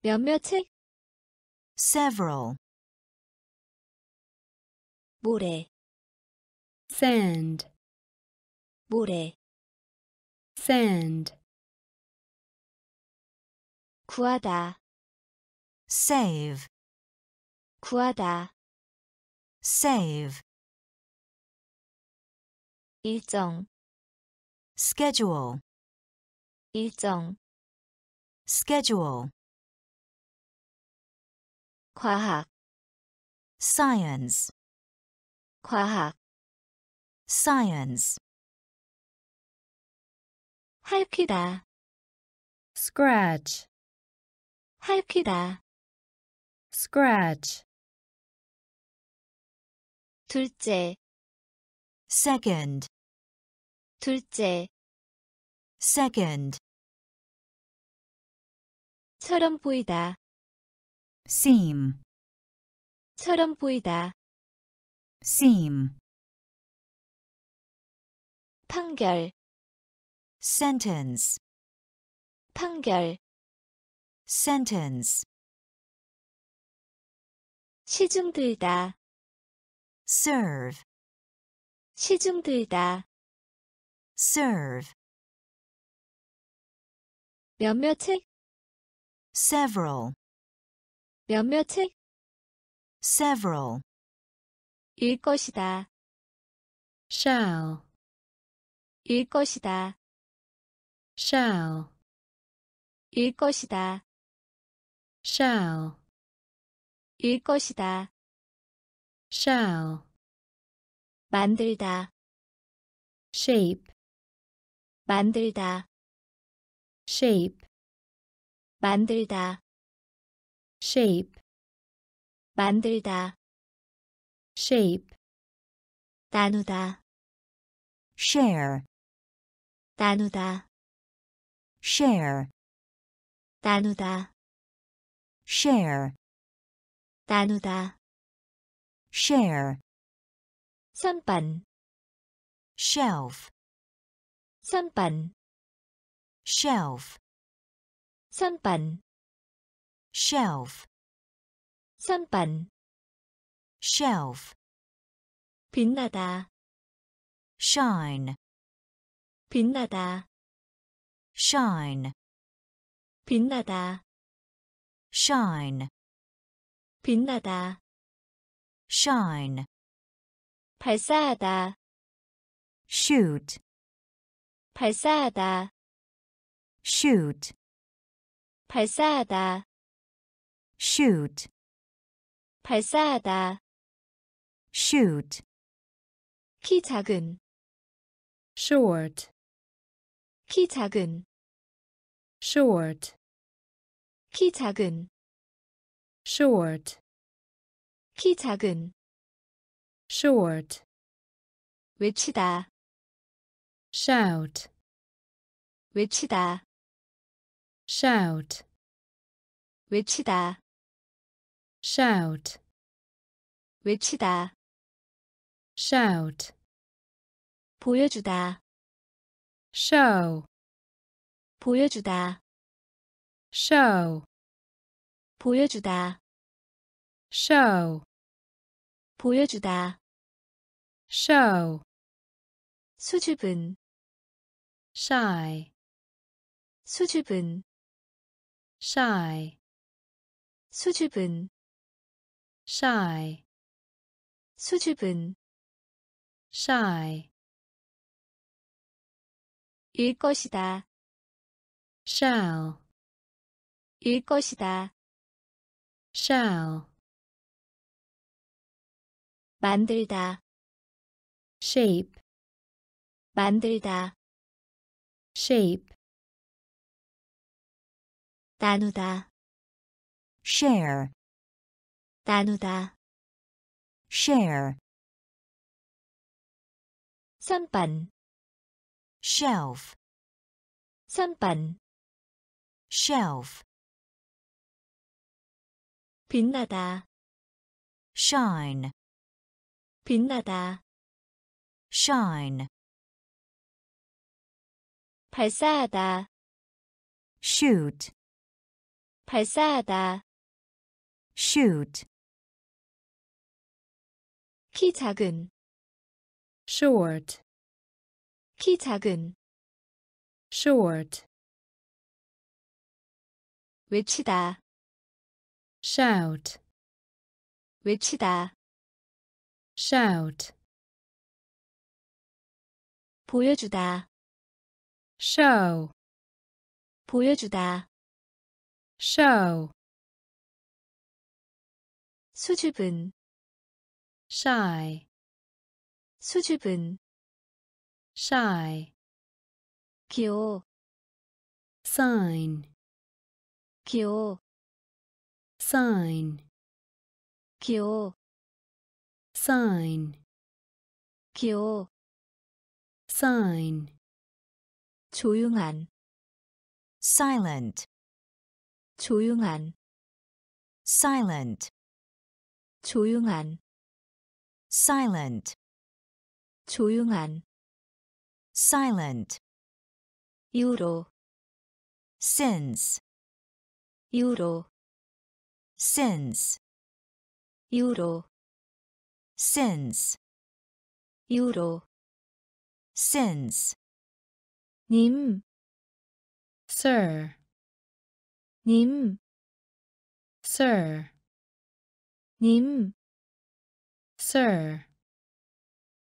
Speaker 1: 몇몇 책,
Speaker 2: several,
Speaker 1: 모래,
Speaker 3: sand,
Speaker 1: 모래,
Speaker 3: sand,
Speaker 1: 구하다,
Speaker 2: save,
Speaker 1: 구하다,
Speaker 2: save,
Speaker 1: 일정,
Speaker 2: schedule,
Speaker 1: 일정,
Speaker 2: schedule,
Speaker 1: 과학,
Speaker 2: science,
Speaker 1: 과학,
Speaker 2: science,
Speaker 1: 할퀴다,
Speaker 3: scratch,
Speaker 1: 할퀴다,
Speaker 3: scratch,
Speaker 1: 둘째,
Speaker 2: second,
Speaker 1: 둘째,
Speaker 2: second,
Speaker 1: 처럼 보이다,
Speaker 2: seam,
Speaker 1: 처럼 보이다,
Speaker 2: seam,
Speaker 1: 판결,
Speaker 2: sentence,
Speaker 1: 판결,
Speaker 2: sentence,
Speaker 1: 시중 들다,
Speaker 2: serve,
Speaker 1: 시중 들다,
Speaker 2: serve,
Speaker 1: 몇몇 책,
Speaker 2: several,
Speaker 1: 몇몇 책,
Speaker 2: several,
Speaker 1: 일 것이다,
Speaker 3: shall,
Speaker 1: 일 것이다,
Speaker 3: shall,
Speaker 1: 일 것이다,
Speaker 3: shall,
Speaker 1: 일 것이다,
Speaker 3: shall,
Speaker 1: 만들다,
Speaker 3: shape,
Speaker 1: 만들다,
Speaker 3: shape,
Speaker 1: 만들다,
Speaker 3: shape,
Speaker 1: 만들다,
Speaker 3: shape,
Speaker 1: 나누다,
Speaker 2: share,
Speaker 1: 나누다,
Speaker 2: share,
Speaker 1: 나누다,
Speaker 2: share,
Speaker 1: 나누다,
Speaker 2: share,
Speaker 1: 선반,
Speaker 2: shelf,
Speaker 1: 선반,
Speaker 2: shelf,
Speaker 1: 선반,
Speaker 2: shelf,
Speaker 1: 선반,
Speaker 2: shelf,
Speaker 1: 빛나다,
Speaker 2: shine,
Speaker 1: 빛나다,
Speaker 2: shine,
Speaker 1: 빛나다,
Speaker 2: shine,
Speaker 1: 빛나다,
Speaker 2: shine,
Speaker 1: 발사하다,
Speaker 2: shoot,
Speaker 1: 발사하다,
Speaker 2: shoot,
Speaker 1: 발사하다,
Speaker 2: shoot,
Speaker 1: 발사하다,
Speaker 2: shoot,
Speaker 1: 키 작은,
Speaker 3: short,
Speaker 1: 키 작은,
Speaker 3: short,
Speaker 1: 키 작은,
Speaker 3: short,
Speaker 1: 키 작은,
Speaker 3: short,
Speaker 1: 외치다,
Speaker 3: shout,
Speaker 1: 외치다,
Speaker 3: shout,
Speaker 1: 외치다,
Speaker 3: shout,
Speaker 1: 외치다,
Speaker 3: shout,
Speaker 1: 보여주다,
Speaker 3: show,
Speaker 1: 보여주다,
Speaker 3: show,
Speaker 1: 보여주다,
Speaker 3: show,
Speaker 1: 보여주다,
Speaker 3: show,
Speaker 1: 수줍은,
Speaker 3: shy,
Speaker 1: 수줍은,
Speaker 3: shy,
Speaker 1: 수줍은,
Speaker 3: shy,
Speaker 1: 수줍은,
Speaker 3: shy,
Speaker 1: 일 것이다,
Speaker 3: shall,
Speaker 1: 일 것이다,
Speaker 3: shall,
Speaker 1: 만들다,
Speaker 3: shape,
Speaker 1: 만들다,
Speaker 3: shape,
Speaker 1: 나누다,
Speaker 2: share,
Speaker 1: 나누다,
Speaker 2: share,
Speaker 1: 선반,
Speaker 2: shelf,
Speaker 1: 선반,
Speaker 2: shelf,
Speaker 1: 빛나다,
Speaker 2: shine,
Speaker 1: 빛나다,
Speaker 2: shine,
Speaker 1: 발사하다,
Speaker 2: shoot,
Speaker 1: 발사하다,
Speaker 2: shoot,
Speaker 1: 키 작은,
Speaker 3: short,
Speaker 1: 키 작은,
Speaker 3: short,
Speaker 1: 외치다,
Speaker 3: shout,
Speaker 1: 외치다,
Speaker 3: Shout,
Speaker 1: 보여주다,
Speaker 3: show,
Speaker 1: 보여주다,
Speaker 3: show,
Speaker 1: 수줍은,
Speaker 3: shy,
Speaker 1: 수줍은,
Speaker 3: shy,
Speaker 1: 기호,
Speaker 3: sign,
Speaker 1: 기호,
Speaker 3: sign,
Speaker 1: 기호,
Speaker 3: sign,
Speaker 1: 기호,
Speaker 3: sign,
Speaker 1: 조용한,
Speaker 2: silent,
Speaker 1: 조용한,
Speaker 2: silent,
Speaker 1: 조용한,
Speaker 2: silent,
Speaker 1: 조용한,
Speaker 2: silent,
Speaker 1: 이후로,
Speaker 2: since,
Speaker 1: 이후로,
Speaker 2: since,
Speaker 1: 이후로,
Speaker 2: since,
Speaker 1: 이후로,
Speaker 2: since,
Speaker 1: 님,
Speaker 3: sir,
Speaker 1: 님,
Speaker 3: sir,
Speaker 1: 님,
Speaker 3: sir,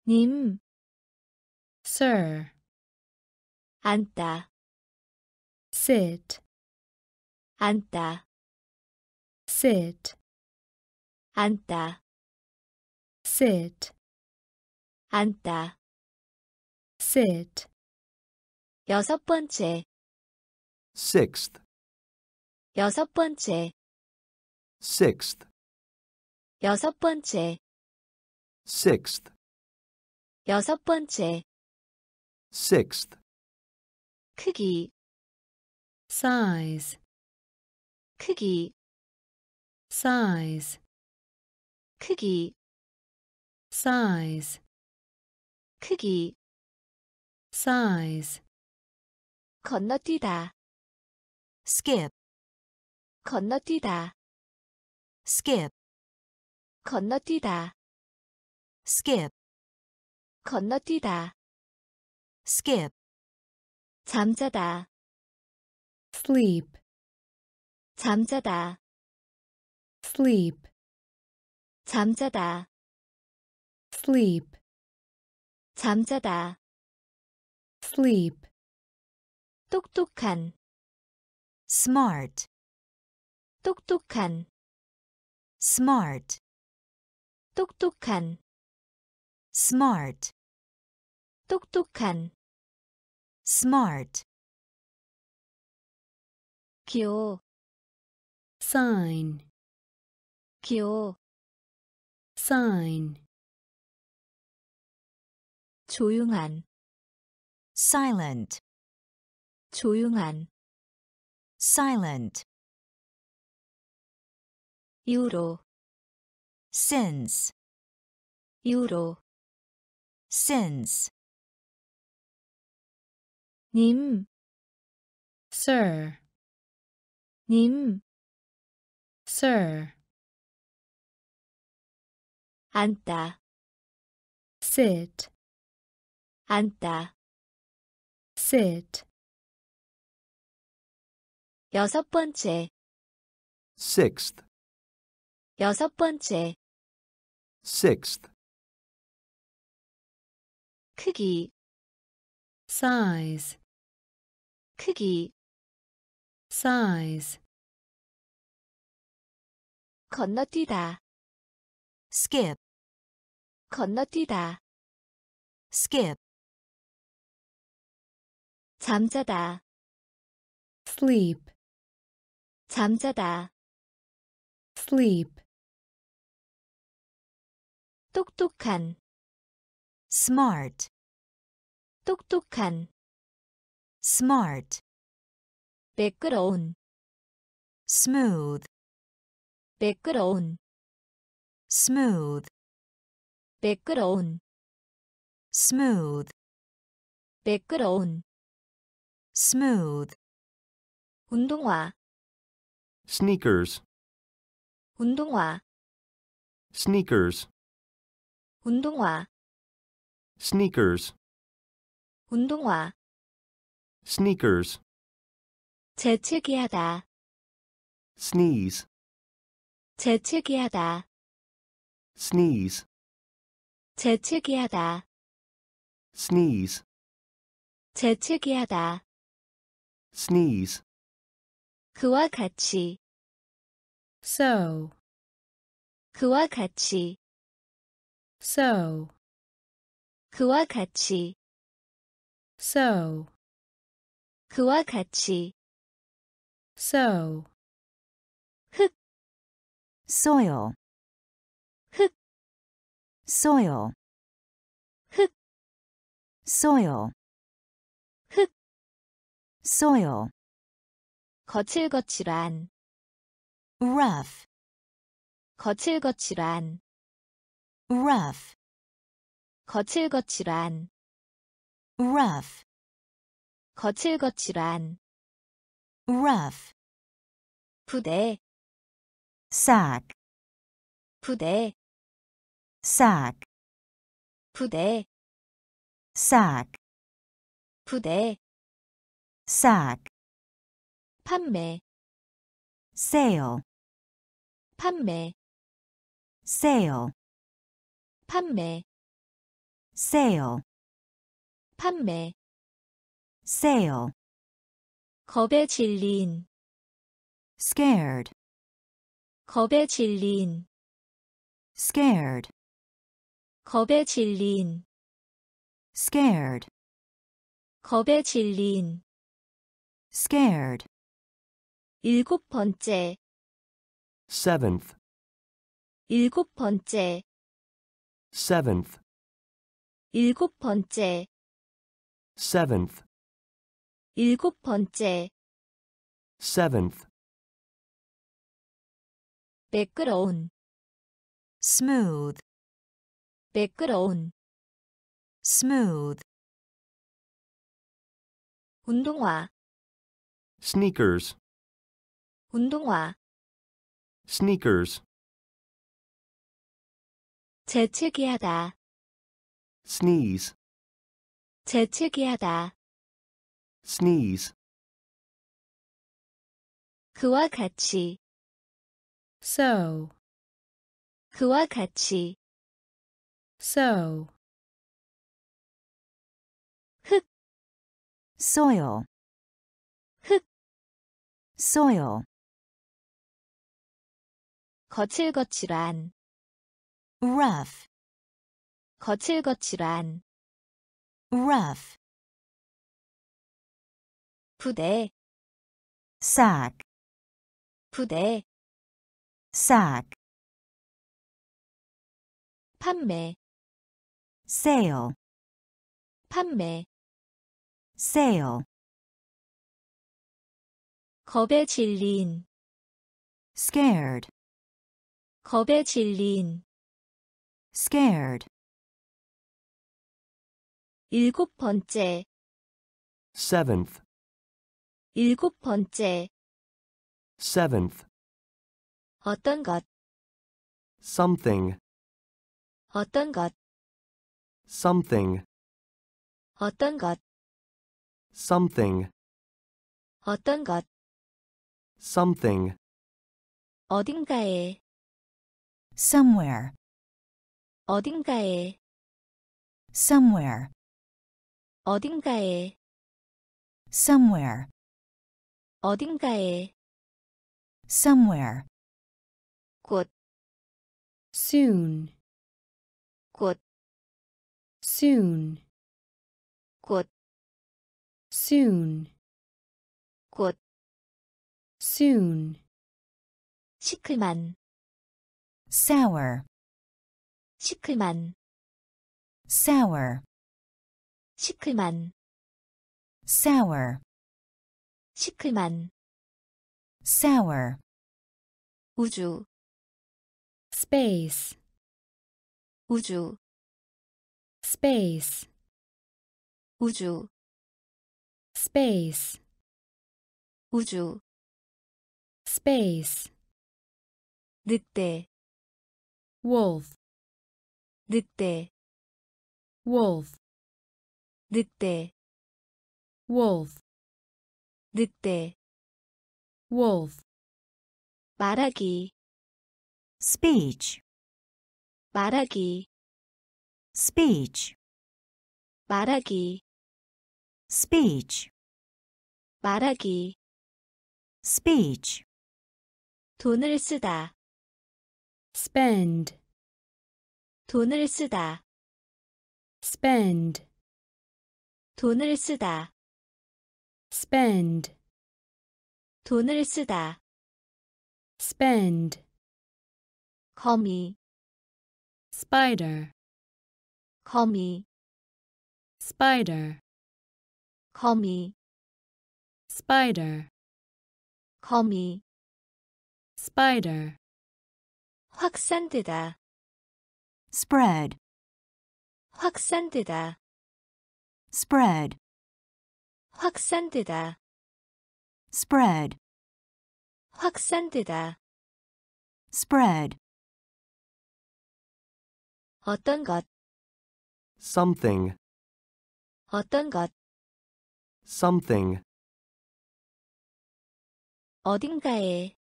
Speaker 1: 님,
Speaker 3: sir,
Speaker 1: 앉다,
Speaker 3: sit,
Speaker 1: 앉다,
Speaker 3: sit,
Speaker 1: 앉다,
Speaker 3: sit,
Speaker 1: 앉다.
Speaker 3: sit,
Speaker 1: 여섯 번째,
Speaker 4: sixth,
Speaker 1: 여섯 번째,
Speaker 4: sixth,
Speaker 1: 여섯 번째,
Speaker 4: sixth,
Speaker 1: 여섯 번째,
Speaker 4: sixth,
Speaker 1: 크기,
Speaker 3: size,
Speaker 1: 크기,
Speaker 3: size,
Speaker 1: 크기,
Speaker 3: size,
Speaker 1: 크기,
Speaker 3: size,
Speaker 1: 건너뛰다,
Speaker 2: skip,
Speaker 1: 건너뛰다,
Speaker 2: skip,
Speaker 1: 건너뛰다,
Speaker 2: skip,
Speaker 1: 건너뛰다,
Speaker 2: skip,
Speaker 1: 잠자다,
Speaker 3: sleep,
Speaker 1: 잠자다,
Speaker 3: sleep,
Speaker 1: 잠자다,
Speaker 3: sleep,
Speaker 1: 잠자다,
Speaker 3: sleep,
Speaker 1: 똑똑한,
Speaker 2: smart,
Speaker 1: 똑똑한,
Speaker 2: smart,
Speaker 1: 똑똑한,
Speaker 2: smart,
Speaker 1: 똑똑한,
Speaker 2: smart,
Speaker 1: 기호,
Speaker 3: sign,
Speaker 1: 기호,
Speaker 3: sign,
Speaker 1: 조용한,
Speaker 2: silent,
Speaker 1: 조용한,
Speaker 2: silent,
Speaker 1: 이후로,
Speaker 2: since,
Speaker 1: 이후로,
Speaker 2: since,
Speaker 1: 님,
Speaker 3: sir,
Speaker 1: 님,
Speaker 3: sir,
Speaker 1: 앉다,
Speaker 3: sit,
Speaker 1: 앉다,
Speaker 3: sit,
Speaker 1: 여섯 번째,
Speaker 4: Sixth.
Speaker 1: 여섯 번째,
Speaker 4: Sixth.
Speaker 1: 크기,
Speaker 3: size,
Speaker 1: 크기,
Speaker 3: size,
Speaker 1: 건너뛰다,
Speaker 2: skip,
Speaker 1: 건너뛰다,
Speaker 2: skip,
Speaker 1: 잠자다,
Speaker 3: sleep,
Speaker 1: 잠자다,
Speaker 3: sleep,
Speaker 1: 똑똑한,
Speaker 2: smart,
Speaker 1: 똑똑한,
Speaker 2: smart,
Speaker 1: 매끄러운,
Speaker 2: smooth,
Speaker 1: 매끄러운,
Speaker 2: smooth,
Speaker 1: 매끄러운,
Speaker 2: smooth,
Speaker 1: 매끄러운,
Speaker 2: smooth,
Speaker 1: 운동화,
Speaker 4: Sneakers.
Speaker 1: 운동화,
Speaker 4: Sneakers.
Speaker 1: 운동화,
Speaker 4: Sneakers.
Speaker 1: 운동화,
Speaker 4: Sneakers.
Speaker 1: 재채기하다,
Speaker 4: Sneeze.
Speaker 1: 재채기하다,
Speaker 4: Sneeze.
Speaker 1: 재채기하다,
Speaker 4: Sneeze.
Speaker 1: 재채기하다,
Speaker 4: Sneeze.
Speaker 1: 그와 같이,
Speaker 3: so,
Speaker 1: 그와 같이,
Speaker 3: so,
Speaker 1: 그와 같이,
Speaker 3: so,
Speaker 1: 그와 같이,
Speaker 3: so,
Speaker 1: 흙,
Speaker 2: soil,
Speaker 1: 흙,
Speaker 2: soil,
Speaker 1: 흙,
Speaker 2: soil,
Speaker 1: 흙,
Speaker 2: Soil,
Speaker 1: 거칠거칠한,
Speaker 2: rough,
Speaker 1: 거칠거칠한,
Speaker 2: rough,
Speaker 1: 거칠거칠한,
Speaker 2: rough,
Speaker 1: 거칠거칠한,
Speaker 2: rough,
Speaker 1: 부대,
Speaker 2: sack,
Speaker 1: 부대,
Speaker 2: sack,
Speaker 1: 부대,
Speaker 2: sack,
Speaker 1: 부대,
Speaker 2: sack,
Speaker 1: 판매,
Speaker 2: sale,
Speaker 1: 판매,
Speaker 2: sale,
Speaker 1: 판매,
Speaker 2: sale,
Speaker 1: 판매,
Speaker 2: sale,
Speaker 1: 겁에 질린,
Speaker 2: scared,
Speaker 1: 겁에 질린,
Speaker 2: scared,
Speaker 1: 겁에 질린,
Speaker 2: scared,
Speaker 1: 겁에 질린,
Speaker 2: scared,
Speaker 1: 일곱 번째,
Speaker 4: Seventh.
Speaker 1: 일곱 번째,
Speaker 4: Seventh.
Speaker 1: 일곱 번째,
Speaker 4: Seventh.
Speaker 1: 일곱 번째,
Speaker 4: Seventh.
Speaker 1: 매끄러운,
Speaker 2: smooth,
Speaker 1: 매끄러운,
Speaker 2: smooth,
Speaker 1: 운동화,
Speaker 4: Sneakers.
Speaker 1: 운동화,
Speaker 4: sneakers,
Speaker 1: 재채기하다,
Speaker 4: sneeze,
Speaker 1: 재채기하다.
Speaker 4: sneeze,
Speaker 1: 그와 같이,
Speaker 3: so,
Speaker 1: 그와 같이.
Speaker 3: so,
Speaker 2: soil,
Speaker 1: 흙,
Speaker 2: Soil,
Speaker 1: 거칠거칠한,
Speaker 2: rough,
Speaker 1: 거칠거칠한.
Speaker 2: rough,
Speaker 1: 부대,
Speaker 2: sack,
Speaker 1: 부대.
Speaker 2: sack,
Speaker 1: 판매,
Speaker 2: sale,
Speaker 1: 판매.
Speaker 2: sale,
Speaker 1: 겁에 질린,
Speaker 2: scared,
Speaker 1: 겁에 질린.
Speaker 2: scared,
Speaker 1: 일곱 번째,
Speaker 4: seventh,
Speaker 1: 일곱 번째.
Speaker 4: seventh,
Speaker 1: 어떤 것,
Speaker 4: something,
Speaker 1: 어떤 것,
Speaker 4: something,
Speaker 1: 어떤 것,
Speaker 4: something,
Speaker 1: 어떤 것.
Speaker 4: something,
Speaker 1: 어딘가에,
Speaker 2: somewhere,
Speaker 1: 어딘가에,
Speaker 2: somewhere,
Speaker 1: 어딘가에,
Speaker 2: somewhere,
Speaker 1: 어딘가에.
Speaker 2: somewhere,
Speaker 1: 곧,
Speaker 3: soon,
Speaker 1: 곧,
Speaker 3: soon,
Speaker 1: 곧,
Speaker 3: soon,
Speaker 1: 곧.
Speaker 3: soon,
Speaker 1: 시클만,
Speaker 2: sour,
Speaker 1: 시클만,
Speaker 2: sour,
Speaker 1: 시클만,
Speaker 2: sour,
Speaker 1: 시클만.
Speaker 2: sour,
Speaker 1: 우주,
Speaker 3: space,
Speaker 1: 우주,
Speaker 3: space,
Speaker 1: 우주,
Speaker 3: space,
Speaker 1: 우주.
Speaker 3: space,
Speaker 1: 늑대,
Speaker 3: wolf,
Speaker 1: 늑대,
Speaker 3: wolf,
Speaker 1: 늑대,
Speaker 3: wolf,
Speaker 1: 늑대.
Speaker 3: wolf,
Speaker 1: 말하기,
Speaker 2: speech,
Speaker 1: 말하기,
Speaker 2: speech,
Speaker 1: 말하기,
Speaker 2: speech,
Speaker 1: 말하기.
Speaker 2: speech,
Speaker 1: 돈을 쓰다,
Speaker 3: spend,
Speaker 1: 돈을 쓰다,
Speaker 3: spend,
Speaker 1: 돈을 쓰다,
Speaker 3: spend,
Speaker 1: 돈을 쓰다.
Speaker 3: spend,
Speaker 1: 거미,
Speaker 3: spider,
Speaker 1: 거미,
Speaker 3: spider,
Speaker 1: 거미,
Speaker 3: spider,
Speaker 1: 거미.
Speaker 3: spider,
Speaker 1: 확산되다,
Speaker 2: spread,
Speaker 1: 확산되다,
Speaker 2: spread,
Speaker 1: 확산되다,
Speaker 2: spread,
Speaker 1: 확산되다.
Speaker 2: spread,
Speaker 1: 어떤 것,
Speaker 4: something,
Speaker 1: 어떤 것,
Speaker 4: something,
Speaker 1: 어딘가에,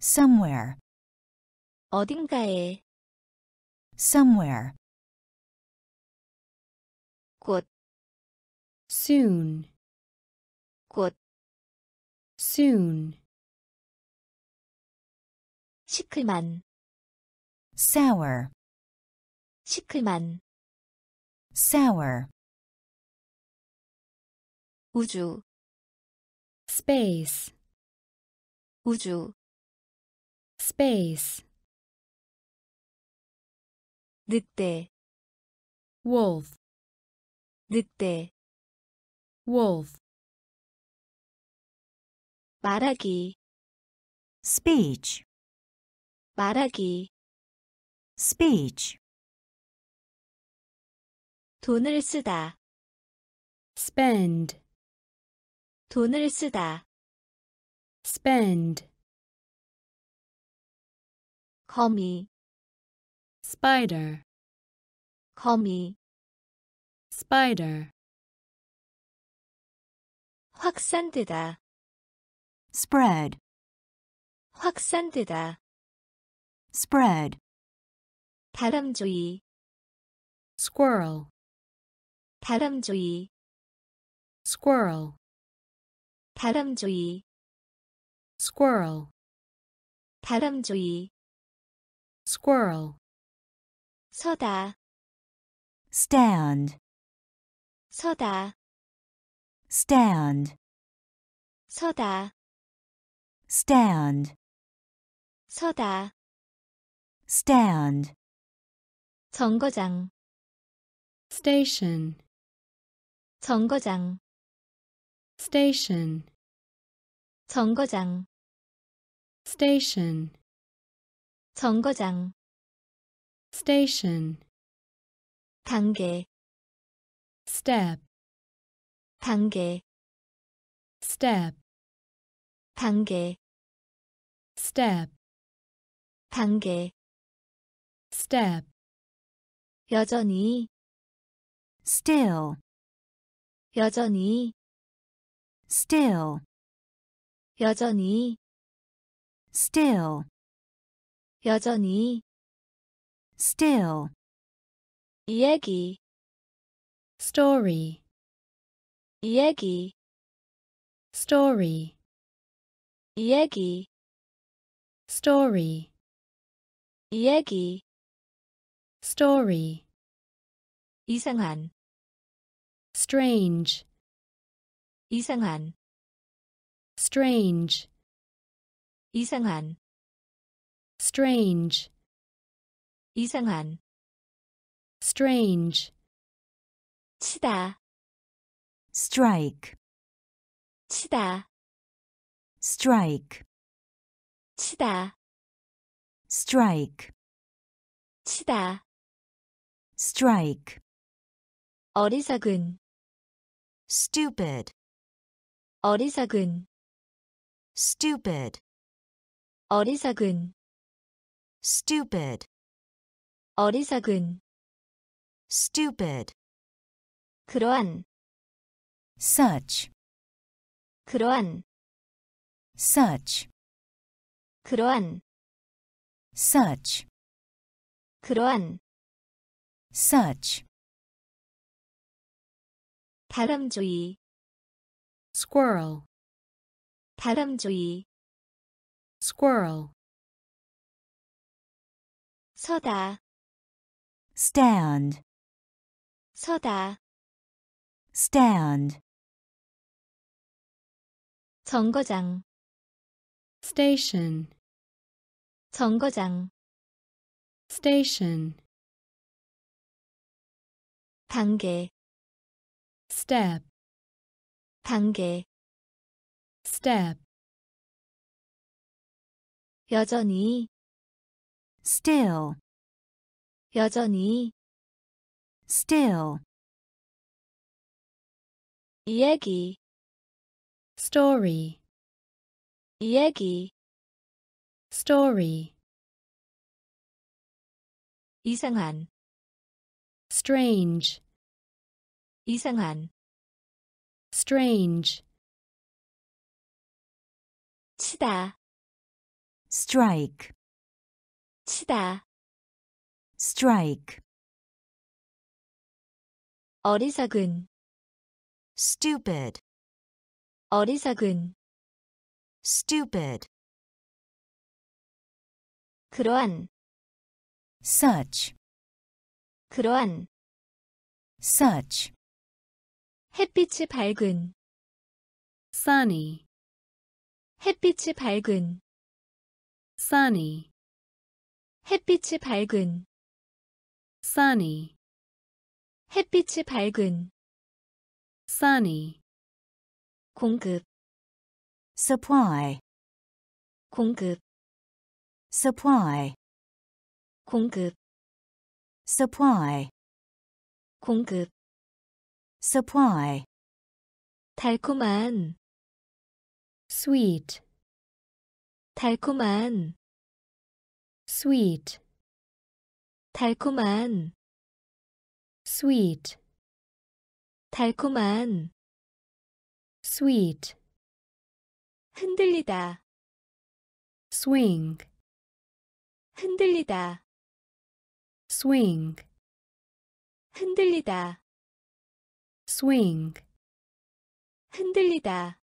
Speaker 2: Somewhere,
Speaker 1: 어딘가에,
Speaker 2: somewhere,
Speaker 1: 곧,
Speaker 3: soon,
Speaker 1: 곧,
Speaker 3: soon,
Speaker 1: 시클만,
Speaker 2: sour,
Speaker 1: 시클만,
Speaker 2: sour,
Speaker 1: 우주,
Speaker 3: space,
Speaker 1: 우주,
Speaker 3: space,
Speaker 1: 늑대,
Speaker 3: wolf,
Speaker 1: 늑대,
Speaker 3: wolf,
Speaker 1: 말하기,
Speaker 2: speech,
Speaker 1: 말하기,
Speaker 2: speech,
Speaker 1: 돈을 쓰다,
Speaker 3: spend,
Speaker 1: 돈을 쓰다,
Speaker 3: spend,
Speaker 1: 거미,
Speaker 3: spider,
Speaker 1: 거미,
Speaker 3: spider,
Speaker 1: 확산되다,
Speaker 2: spread,
Speaker 1: 확산되다,
Speaker 2: spread,
Speaker 1: 다람쥐,
Speaker 3: squirrel,
Speaker 1: 다람쥐,
Speaker 3: squirrel,
Speaker 1: 다람쥐,
Speaker 3: squirrel,
Speaker 1: 다람쥐,
Speaker 3: squirrel,
Speaker 1: 서다,
Speaker 2: stand,
Speaker 1: 서다,
Speaker 2: stand,
Speaker 1: 서다,
Speaker 2: stand,
Speaker 1: 서다,
Speaker 2: stand,
Speaker 1: 정거장,
Speaker 3: station,
Speaker 1: 정거장,
Speaker 3: station,
Speaker 1: 정거장,
Speaker 3: station,
Speaker 1: 정거장,
Speaker 3: station,
Speaker 1: 단계,
Speaker 3: step,
Speaker 1: 단계,
Speaker 3: step,
Speaker 1: 단계,
Speaker 3: step,
Speaker 1: 단계,
Speaker 3: step,
Speaker 1: 여전히,
Speaker 2: still,
Speaker 1: 여전히,
Speaker 2: still,
Speaker 1: 여전히,
Speaker 2: still,
Speaker 1: 여전히,
Speaker 2: still,
Speaker 1: 이야기,
Speaker 3: story,
Speaker 1: 이야기,
Speaker 3: story,
Speaker 1: 이야기,
Speaker 3: story,
Speaker 1: 이야기,
Speaker 3: story,
Speaker 1: 이상한,
Speaker 3: strange,
Speaker 1: 이상한,
Speaker 3: strange,
Speaker 1: 이상한,
Speaker 3: strange,
Speaker 1: 이상한,
Speaker 3: strange,
Speaker 1: 치다,
Speaker 2: strike,
Speaker 1: 치다,
Speaker 2: strike,
Speaker 1: 치다,
Speaker 2: strike,
Speaker 1: 치다,
Speaker 2: strike,
Speaker 1: 어리석은,
Speaker 2: stupid,
Speaker 1: 어리석은,
Speaker 2: stupid,
Speaker 1: 어리석은,
Speaker 2: stupid,
Speaker 1: 어리석은,
Speaker 2: stupid,
Speaker 1: 그러한,
Speaker 2: such,
Speaker 1: 그러한,
Speaker 2: such,
Speaker 1: 그러한,
Speaker 2: such,
Speaker 1: 그러한,
Speaker 2: such,
Speaker 1: 다람쥐,
Speaker 3: squirrel,
Speaker 1: 다람쥐,
Speaker 3: squirrel,
Speaker 1: 서다,
Speaker 2: stand,
Speaker 1: 서다,
Speaker 2: stand,
Speaker 1: 정거장,
Speaker 3: station,
Speaker 1: 정거장,
Speaker 3: station,
Speaker 1: 단계,
Speaker 3: step,
Speaker 1: 단계,
Speaker 3: step,
Speaker 1: 여전히,
Speaker 2: still,
Speaker 1: 여전히,
Speaker 2: still,
Speaker 1: 이야기,
Speaker 3: story,
Speaker 1: 이야기,
Speaker 3: story,
Speaker 1: 이상한,
Speaker 3: strange,
Speaker 1: 이상한,
Speaker 3: strange,
Speaker 1: 치다,
Speaker 2: strike,
Speaker 1: 치다,
Speaker 2: strike,
Speaker 1: 어리석은,
Speaker 2: stupid,
Speaker 1: 어리석은,
Speaker 2: stupid,
Speaker 1: 그러한,
Speaker 2: such,
Speaker 1: 그러한,
Speaker 2: such,
Speaker 1: 햇빛이 밝은,
Speaker 3: sunny,
Speaker 1: 햇빛이 밝은,
Speaker 3: sunny,
Speaker 1: 햇빛이 밝은,
Speaker 3: sunny,
Speaker 1: 햇빛이 밝은,
Speaker 3: sunny,
Speaker 1: 공급,
Speaker 2: supply,
Speaker 1: 공급,
Speaker 2: supply,
Speaker 1: 공급,
Speaker 2: supply,
Speaker 1: 공급,
Speaker 2: supply,
Speaker 1: 달콤한,
Speaker 3: sweet,
Speaker 1: 달콤한
Speaker 3: sweet,
Speaker 1: 달콤한
Speaker 3: sweet,
Speaker 1: 달콤한
Speaker 3: sweet,
Speaker 1: 흔들리다
Speaker 3: swing,
Speaker 1: 흔들리다
Speaker 3: swing,
Speaker 1: 흔들리다
Speaker 3: swing,
Speaker 1: 흔들리다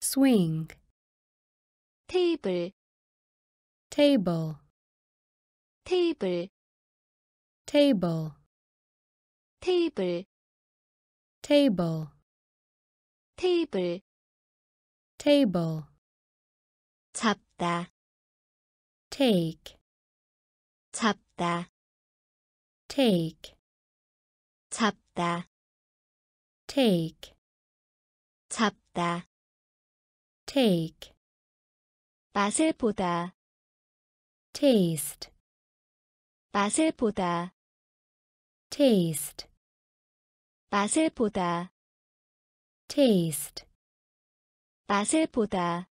Speaker 3: swing,
Speaker 1: 테이블
Speaker 3: table,
Speaker 1: 테이블
Speaker 3: table,
Speaker 1: 테이블
Speaker 3: table,
Speaker 1: 테이블
Speaker 3: table,
Speaker 1: 잡다
Speaker 3: take,
Speaker 1: 잡다
Speaker 3: take,
Speaker 1: 잡다
Speaker 3: take,
Speaker 1: 잡다
Speaker 3: take,
Speaker 1: 맛을 보다
Speaker 3: taste,
Speaker 1: 맛을 보다
Speaker 3: taste,
Speaker 1: 맛을 보다
Speaker 3: taste,
Speaker 1: 맛을 보다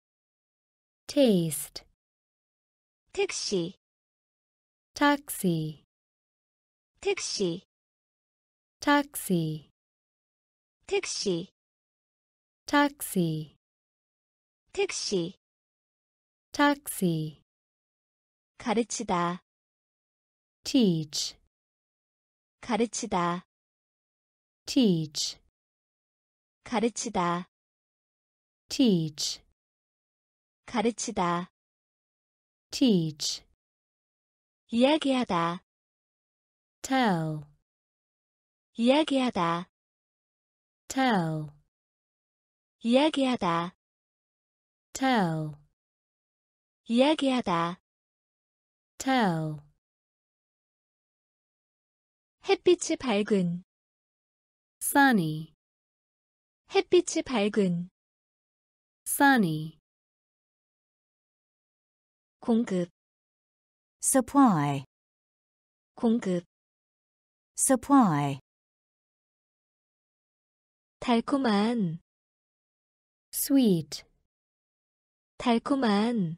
Speaker 3: taste,
Speaker 1: 택시
Speaker 3: taxi,
Speaker 1: 택시
Speaker 3: taxi,
Speaker 1: 택시
Speaker 3: taxi,
Speaker 1: 택시
Speaker 3: taxi,
Speaker 1: 가르치다.
Speaker 3: Teach,
Speaker 1: 가르치다.
Speaker 3: Teach,
Speaker 1: 가르치다.
Speaker 3: Teach,
Speaker 1: 가르치다.
Speaker 3: Teach,
Speaker 1: 이야기하다.
Speaker 3: Tell,
Speaker 1: 이야기하다.
Speaker 3: Tell,
Speaker 1: 이야기하다.
Speaker 3: Tell,
Speaker 1: 이야기하다
Speaker 3: tell,
Speaker 1: 햇빛이 밝은
Speaker 3: sunny,
Speaker 1: 햇빛이 밝은
Speaker 3: sunny,
Speaker 1: 공급
Speaker 2: supply,
Speaker 1: 공급
Speaker 2: supply,
Speaker 1: 달콤한
Speaker 3: sweet,
Speaker 1: 달콤한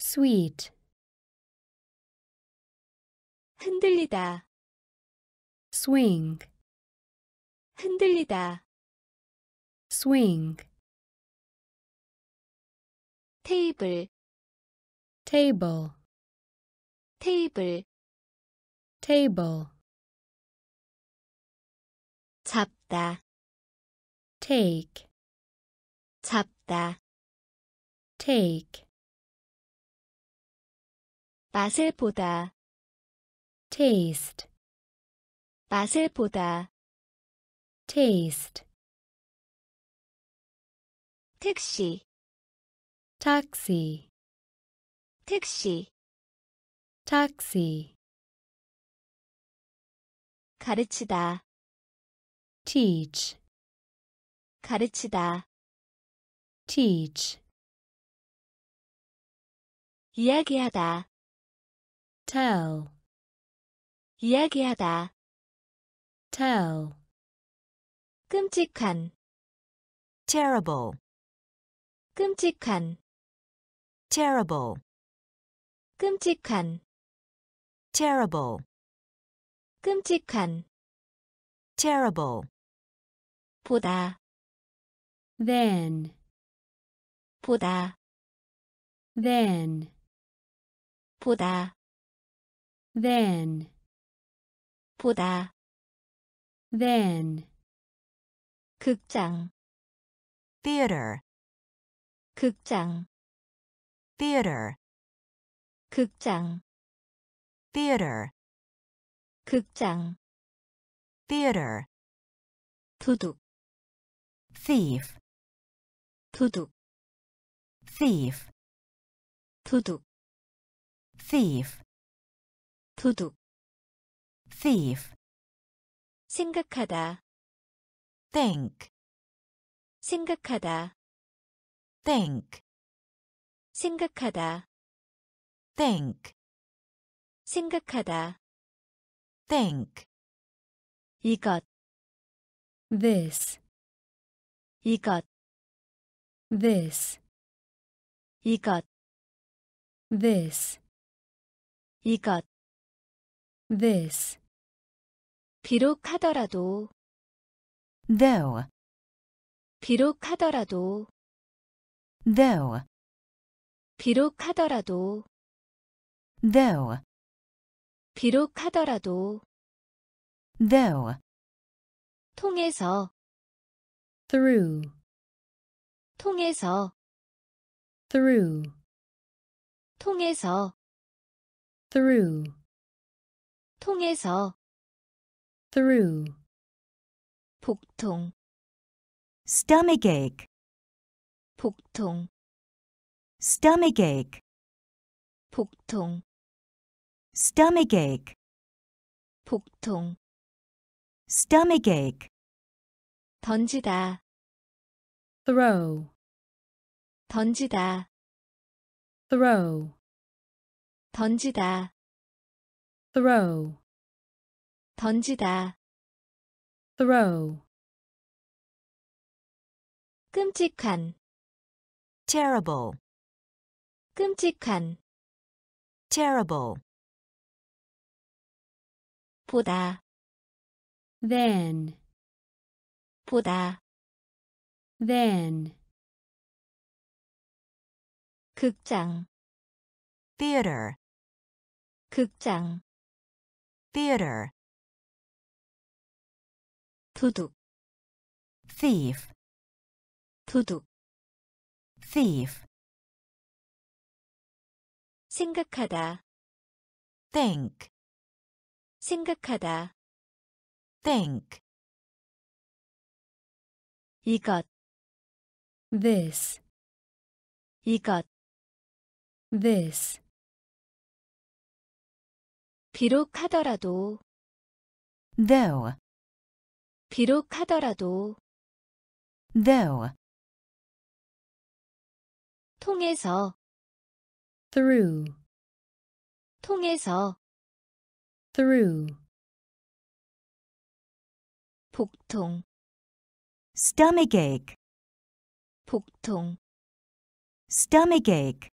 Speaker 3: sweet,
Speaker 1: 흔들리다
Speaker 3: swing,
Speaker 1: 흔들리다
Speaker 3: swing,
Speaker 1: 테이블
Speaker 3: table,
Speaker 1: 테이블
Speaker 3: table,
Speaker 1: 잡다
Speaker 3: take,
Speaker 1: 잡다
Speaker 3: take,
Speaker 1: 맛을 보다
Speaker 3: taste,
Speaker 1: 맛을 보다
Speaker 3: taste,
Speaker 1: 택시
Speaker 3: taxi,
Speaker 1: 택시
Speaker 3: taxi,
Speaker 1: 가르치다
Speaker 3: teach,
Speaker 1: 가르치다
Speaker 3: teach,
Speaker 1: 이야기하다
Speaker 3: tell,
Speaker 1: 이야기하다
Speaker 3: tell,
Speaker 1: 끔찍한
Speaker 2: terrible,
Speaker 1: 끔찍한
Speaker 2: terrible,
Speaker 1: 끔찍한
Speaker 2: terrible,
Speaker 1: 끔찍한
Speaker 2: terrible,
Speaker 1: 보다
Speaker 3: then,
Speaker 1: 보다
Speaker 3: then,
Speaker 1: 보다
Speaker 3: then,
Speaker 1: 보다
Speaker 3: then,
Speaker 1: 극장
Speaker 2: theater,
Speaker 1: 극장
Speaker 2: theater,
Speaker 1: 극장
Speaker 2: theater,
Speaker 1: 극장
Speaker 2: theater,
Speaker 1: 도둑
Speaker 2: thief,
Speaker 1: 도둑
Speaker 2: thief,
Speaker 1: 도둑
Speaker 2: thief,
Speaker 1: 도둑
Speaker 2: thief,
Speaker 1: 생각하다
Speaker 2: think,
Speaker 1: 생각하다
Speaker 2: think,
Speaker 1: 생각하다
Speaker 2: think,
Speaker 1: 생각하다
Speaker 2: think,
Speaker 1: 이것
Speaker 3: this,
Speaker 1: 이것
Speaker 3: this,
Speaker 1: 이것,
Speaker 3: this,
Speaker 1: 이것.
Speaker 3: this,
Speaker 1: 비록 하더라도,
Speaker 5: though,
Speaker 1: 비록 하더라도,
Speaker 5: though,
Speaker 1: 비록 하더라도,
Speaker 5: though,
Speaker 1: 비록 하더라도,
Speaker 5: though,
Speaker 1: 통해서,
Speaker 3: through,
Speaker 1: 통해서,
Speaker 3: through,
Speaker 1: 통해서,
Speaker 3: through,
Speaker 1: 통해서,
Speaker 3: through,
Speaker 1: 복통,
Speaker 5: stomachache,
Speaker 1: 복통,
Speaker 5: stomachache,
Speaker 1: 복통,
Speaker 5: stomachache,
Speaker 1: 복통.
Speaker 5: stomachache,
Speaker 1: 던지다,
Speaker 3: throw,
Speaker 1: 던지다,
Speaker 3: throw,
Speaker 1: 던지다,
Speaker 3: throw,
Speaker 1: 던지다.
Speaker 3: throw,
Speaker 1: 끔찍한,
Speaker 2: terrible,
Speaker 1: 끔찍한,
Speaker 2: terrible,
Speaker 1: 보다,
Speaker 3: then,
Speaker 1: 보다,
Speaker 3: then,
Speaker 1: 극장,
Speaker 2: theater,
Speaker 1: 극장,
Speaker 2: theater,
Speaker 1: 도둑,
Speaker 5: thief,
Speaker 1: 도둑.
Speaker 5: thief,
Speaker 1: 생각하다,
Speaker 2: think,
Speaker 1: 생각하다.
Speaker 2: think,
Speaker 1: 이것,
Speaker 3: this,
Speaker 1: 이것.
Speaker 3: this,
Speaker 1: 비록 하더라도,
Speaker 5: though,
Speaker 1: 비록 하더라도,
Speaker 5: though,
Speaker 1: 통해서,
Speaker 3: through,
Speaker 1: 통해서,
Speaker 3: through,
Speaker 1: 복통,
Speaker 5: stomachache,
Speaker 1: 복통.
Speaker 5: stomachache,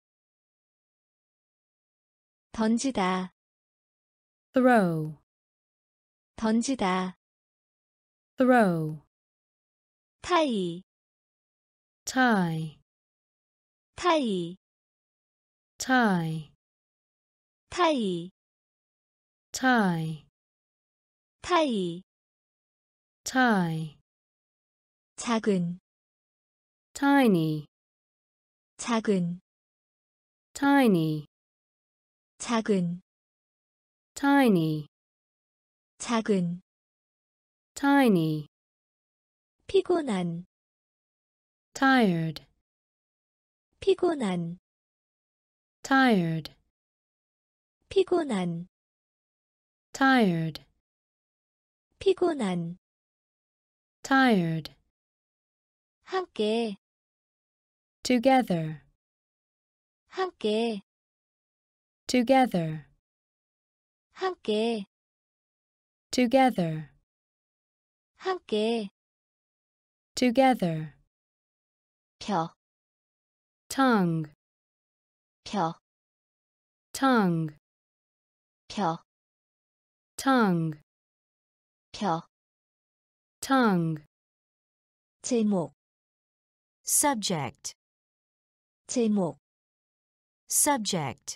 Speaker 1: 던지다,
Speaker 3: throw,
Speaker 1: 던지다.
Speaker 3: throw,
Speaker 1: 타이,
Speaker 3: tie,
Speaker 1: 타이,
Speaker 3: tie,
Speaker 1: 타이,
Speaker 3: tie,
Speaker 1: 타이.
Speaker 3: tie,
Speaker 1: 작은,
Speaker 3: tiny,
Speaker 1: 작은,
Speaker 3: tiny,
Speaker 1: 작은,
Speaker 3: tiny,
Speaker 1: 작은.
Speaker 3: tiny,
Speaker 1: 피곤한,
Speaker 3: tired,
Speaker 1: 피곤한,
Speaker 3: tired,
Speaker 1: 피곤한,
Speaker 3: tired,
Speaker 1: 피곤한.
Speaker 3: tired,
Speaker 1: 함께,
Speaker 3: together,
Speaker 1: 함께,
Speaker 3: together,
Speaker 1: 함께,
Speaker 3: together,
Speaker 1: 함께.
Speaker 3: together,
Speaker 1: 켜,
Speaker 3: tongue,
Speaker 1: 켜,
Speaker 3: tongue,
Speaker 1: 켜,
Speaker 3: tongue,
Speaker 1: 켜.
Speaker 3: tongue,
Speaker 1: 제목,
Speaker 2: subject,
Speaker 1: 제목,
Speaker 2: subject,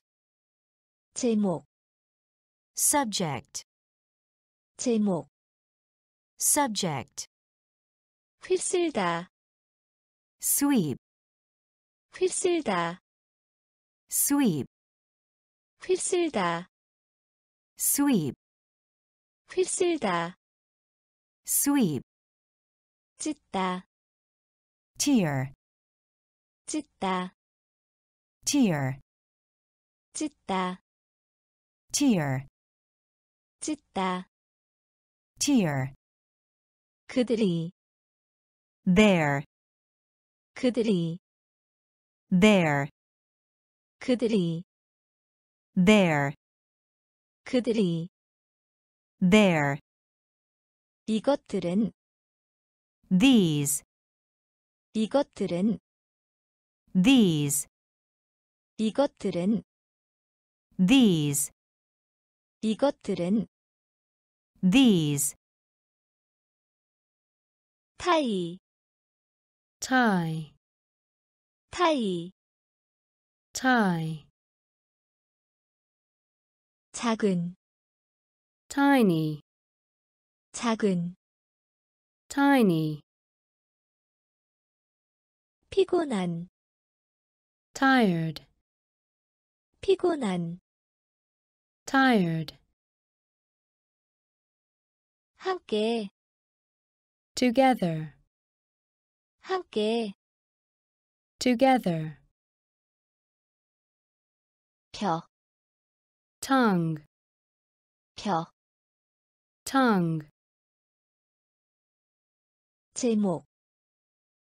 Speaker 1: 제목,
Speaker 2: subject,
Speaker 1: 제목.
Speaker 2: subject,
Speaker 1: 휩쓸다,
Speaker 5: sweep,
Speaker 1: 휩쓸다,
Speaker 5: sweep,
Speaker 1: 휩쓸다,
Speaker 5: sweep,
Speaker 1: 휩쓸다.
Speaker 5: sweep,
Speaker 1: 찢다,
Speaker 5: tear,
Speaker 1: 찢다,
Speaker 5: tear,
Speaker 1: 찢다,
Speaker 5: tear,
Speaker 1: 찢다.
Speaker 5: tear,
Speaker 1: 그들이,
Speaker 5: there,
Speaker 1: 그들이,
Speaker 5: there,
Speaker 1: 그들이,
Speaker 5: there,
Speaker 1: 그들이.
Speaker 5: there,
Speaker 1: 이것들은,
Speaker 5: these,
Speaker 1: 이것들은,
Speaker 5: these,
Speaker 1: 이것들은
Speaker 5: these,
Speaker 1: 이것들은
Speaker 5: these,
Speaker 1: 타이
Speaker 3: tie,
Speaker 1: 타이
Speaker 3: tie,
Speaker 1: 작은
Speaker 3: tiny,
Speaker 1: 작은
Speaker 3: tiny,
Speaker 1: 피곤한
Speaker 3: tired,
Speaker 1: 피곤한
Speaker 3: tired,
Speaker 1: 함께
Speaker 3: together,
Speaker 1: 함께
Speaker 3: together,
Speaker 1: 켜,
Speaker 3: tongue,
Speaker 1: 켜,
Speaker 3: tongue,
Speaker 1: 제목,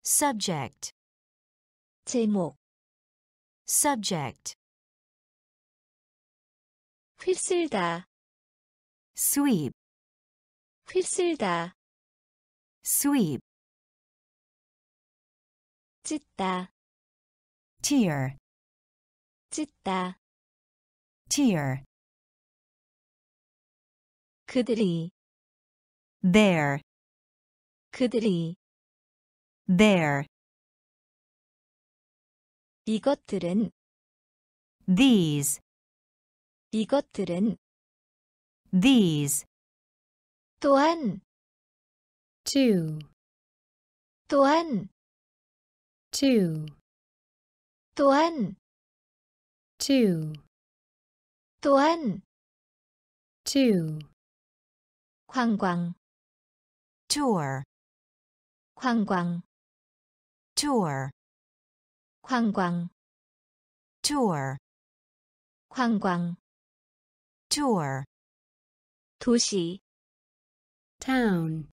Speaker 2: subject,
Speaker 1: 제목,
Speaker 2: subject,
Speaker 1: 휩쓸다,
Speaker 5: sweep,
Speaker 1: 휩쓸다,
Speaker 5: sweep,
Speaker 1: 찢다,
Speaker 5: tear,
Speaker 1: 찢다,
Speaker 5: tear,
Speaker 1: 그들이,
Speaker 5: there,
Speaker 1: 그들이,
Speaker 5: there,
Speaker 1: 이것들은,
Speaker 5: these,
Speaker 1: 이것들은,
Speaker 5: these,
Speaker 1: 또한,
Speaker 3: too.
Speaker 1: 또한
Speaker 3: too.
Speaker 1: 또한
Speaker 3: too.
Speaker 1: 또한
Speaker 3: too.
Speaker 1: 관광
Speaker 2: tour.
Speaker 1: 관광
Speaker 2: tour.
Speaker 1: 관광
Speaker 2: tour.
Speaker 1: 관광
Speaker 2: tour.
Speaker 1: 도시
Speaker 3: town.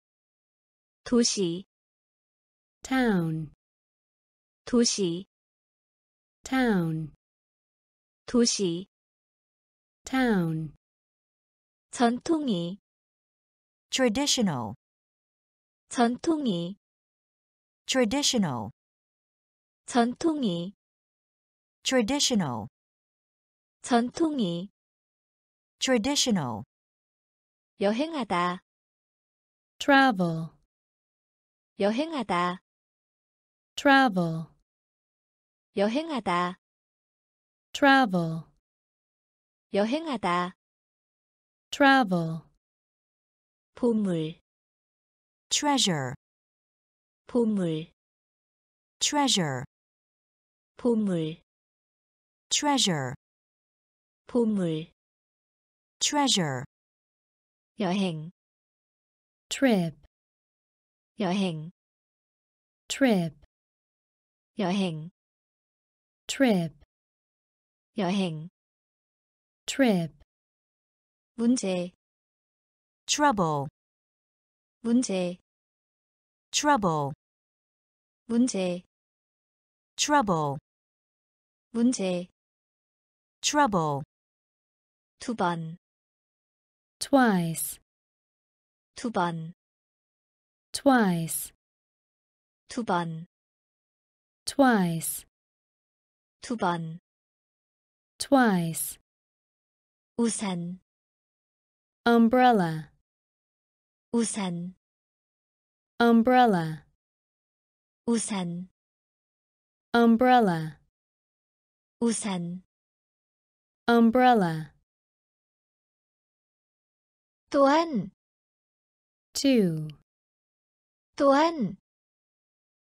Speaker 1: 도시,
Speaker 3: town,
Speaker 1: 도시,
Speaker 3: town,
Speaker 1: 도시,
Speaker 3: town,
Speaker 1: 전통이,
Speaker 2: traditional,
Speaker 1: 전통이,
Speaker 2: traditional,
Speaker 1: 전통이,
Speaker 2: traditional,
Speaker 1: 전통이,
Speaker 2: traditional,
Speaker 1: 여행하다,
Speaker 3: travel,
Speaker 1: 여행하다,
Speaker 3: travel,
Speaker 1: 여행하다,
Speaker 3: travel,
Speaker 1: 여행하다,
Speaker 3: travel,
Speaker 1: 보물,
Speaker 2: treasure,
Speaker 1: 보물,
Speaker 2: treasure,
Speaker 1: 보물,
Speaker 2: treasure,
Speaker 1: 보물,
Speaker 2: treasure,
Speaker 1: 여행,
Speaker 3: trip,
Speaker 1: 여행,
Speaker 3: trip,
Speaker 1: 여행,
Speaker 3: trip,
Speaker 1: 여행,
Speaker 3: trip,
Speaker 1: 문제,
Speaker 2: trouble,
Speaker 1: 문제,
Speaker 2: trouble,
Speaker 1: 문제,
Speaker 2: trouble,
Speaker 1: 문제,
Speaker 2: trouble,
Speaker 1: 두 번,
Speaker 3: twice,
Speaker 1: 두 번,
Speaker 3: twice.
Speaker 1: 두
Speaker 3: twice.
Speaker 1: 두
Speaker 3: twice.
Speaker 1: 우산,
Speaker 3: umbrella.
Speaker 1: 우산,
Speaker 3: umbrella.
Speaker 1: 우산,
Speaker 3: umbrella.
Speaker 1: 우산,
Speaker 3: umbrella.
Speaker 1: 또한,
Speaker 3: too.
Speaker 1: 또한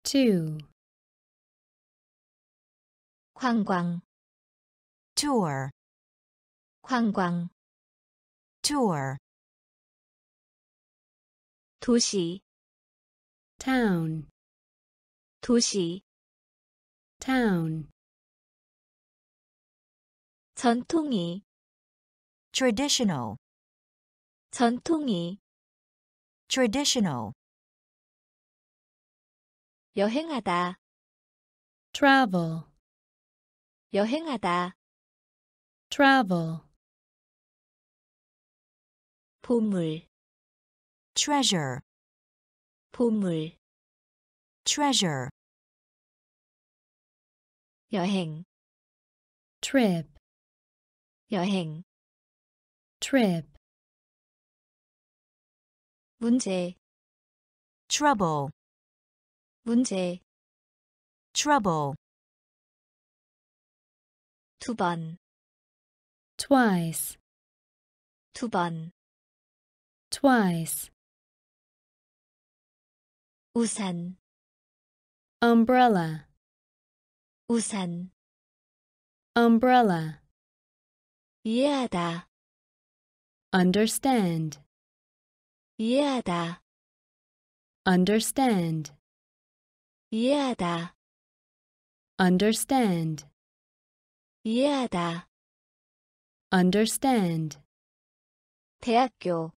Speaker 3: too.
Speaker 1: 관광
Speaker 2: tour.
Speaker 1: 관광
Speaker 2: tour.
Speaker 1: 도시
Speaker 3: town.
Speaker 1: 도시
Speaker 3: town.
Speaker 1: 전통이
Speaker 2: traditional.
Speaker 1: 전통이
Speaker 2: traditional.
Speaker 1: 여행하다,
Speaker 3: travel,
Speaker 1: 여행하다,
Speaker 3: travel,
Speaker 1: 보물,
Speaker 2: treasure,
Speaker 1: 보물,
Speaker 2: treasure,
Speaker 1: 여행,
Speaker 3: trip,
Speaker 1: 여행,
Speaker 3: trip,
Speaker 1: 문제,
Speaker 2: trouble,
Speaker 1: 문제,
Speaker 2: trouble,
Speaker 1: 두 번,
Speaker 3: twice,
Speaker 1: 두 번,
Speaker 3: twice,
Speaker 1: 우산,
Speaker 3: umbrella,
Speaker 1: 우산,
Speaker 3: umbrella,
Speaker 1: 이해하다,
Speaker 3: understand,
Speaker 1: 이해하다,
Speaker 3: understand,
Speaker 1: 이해하다,
Speaker 3: understand,
Speaker 1: 이해하다,
Speaker 3: understand,
Speaker 1: 대학교,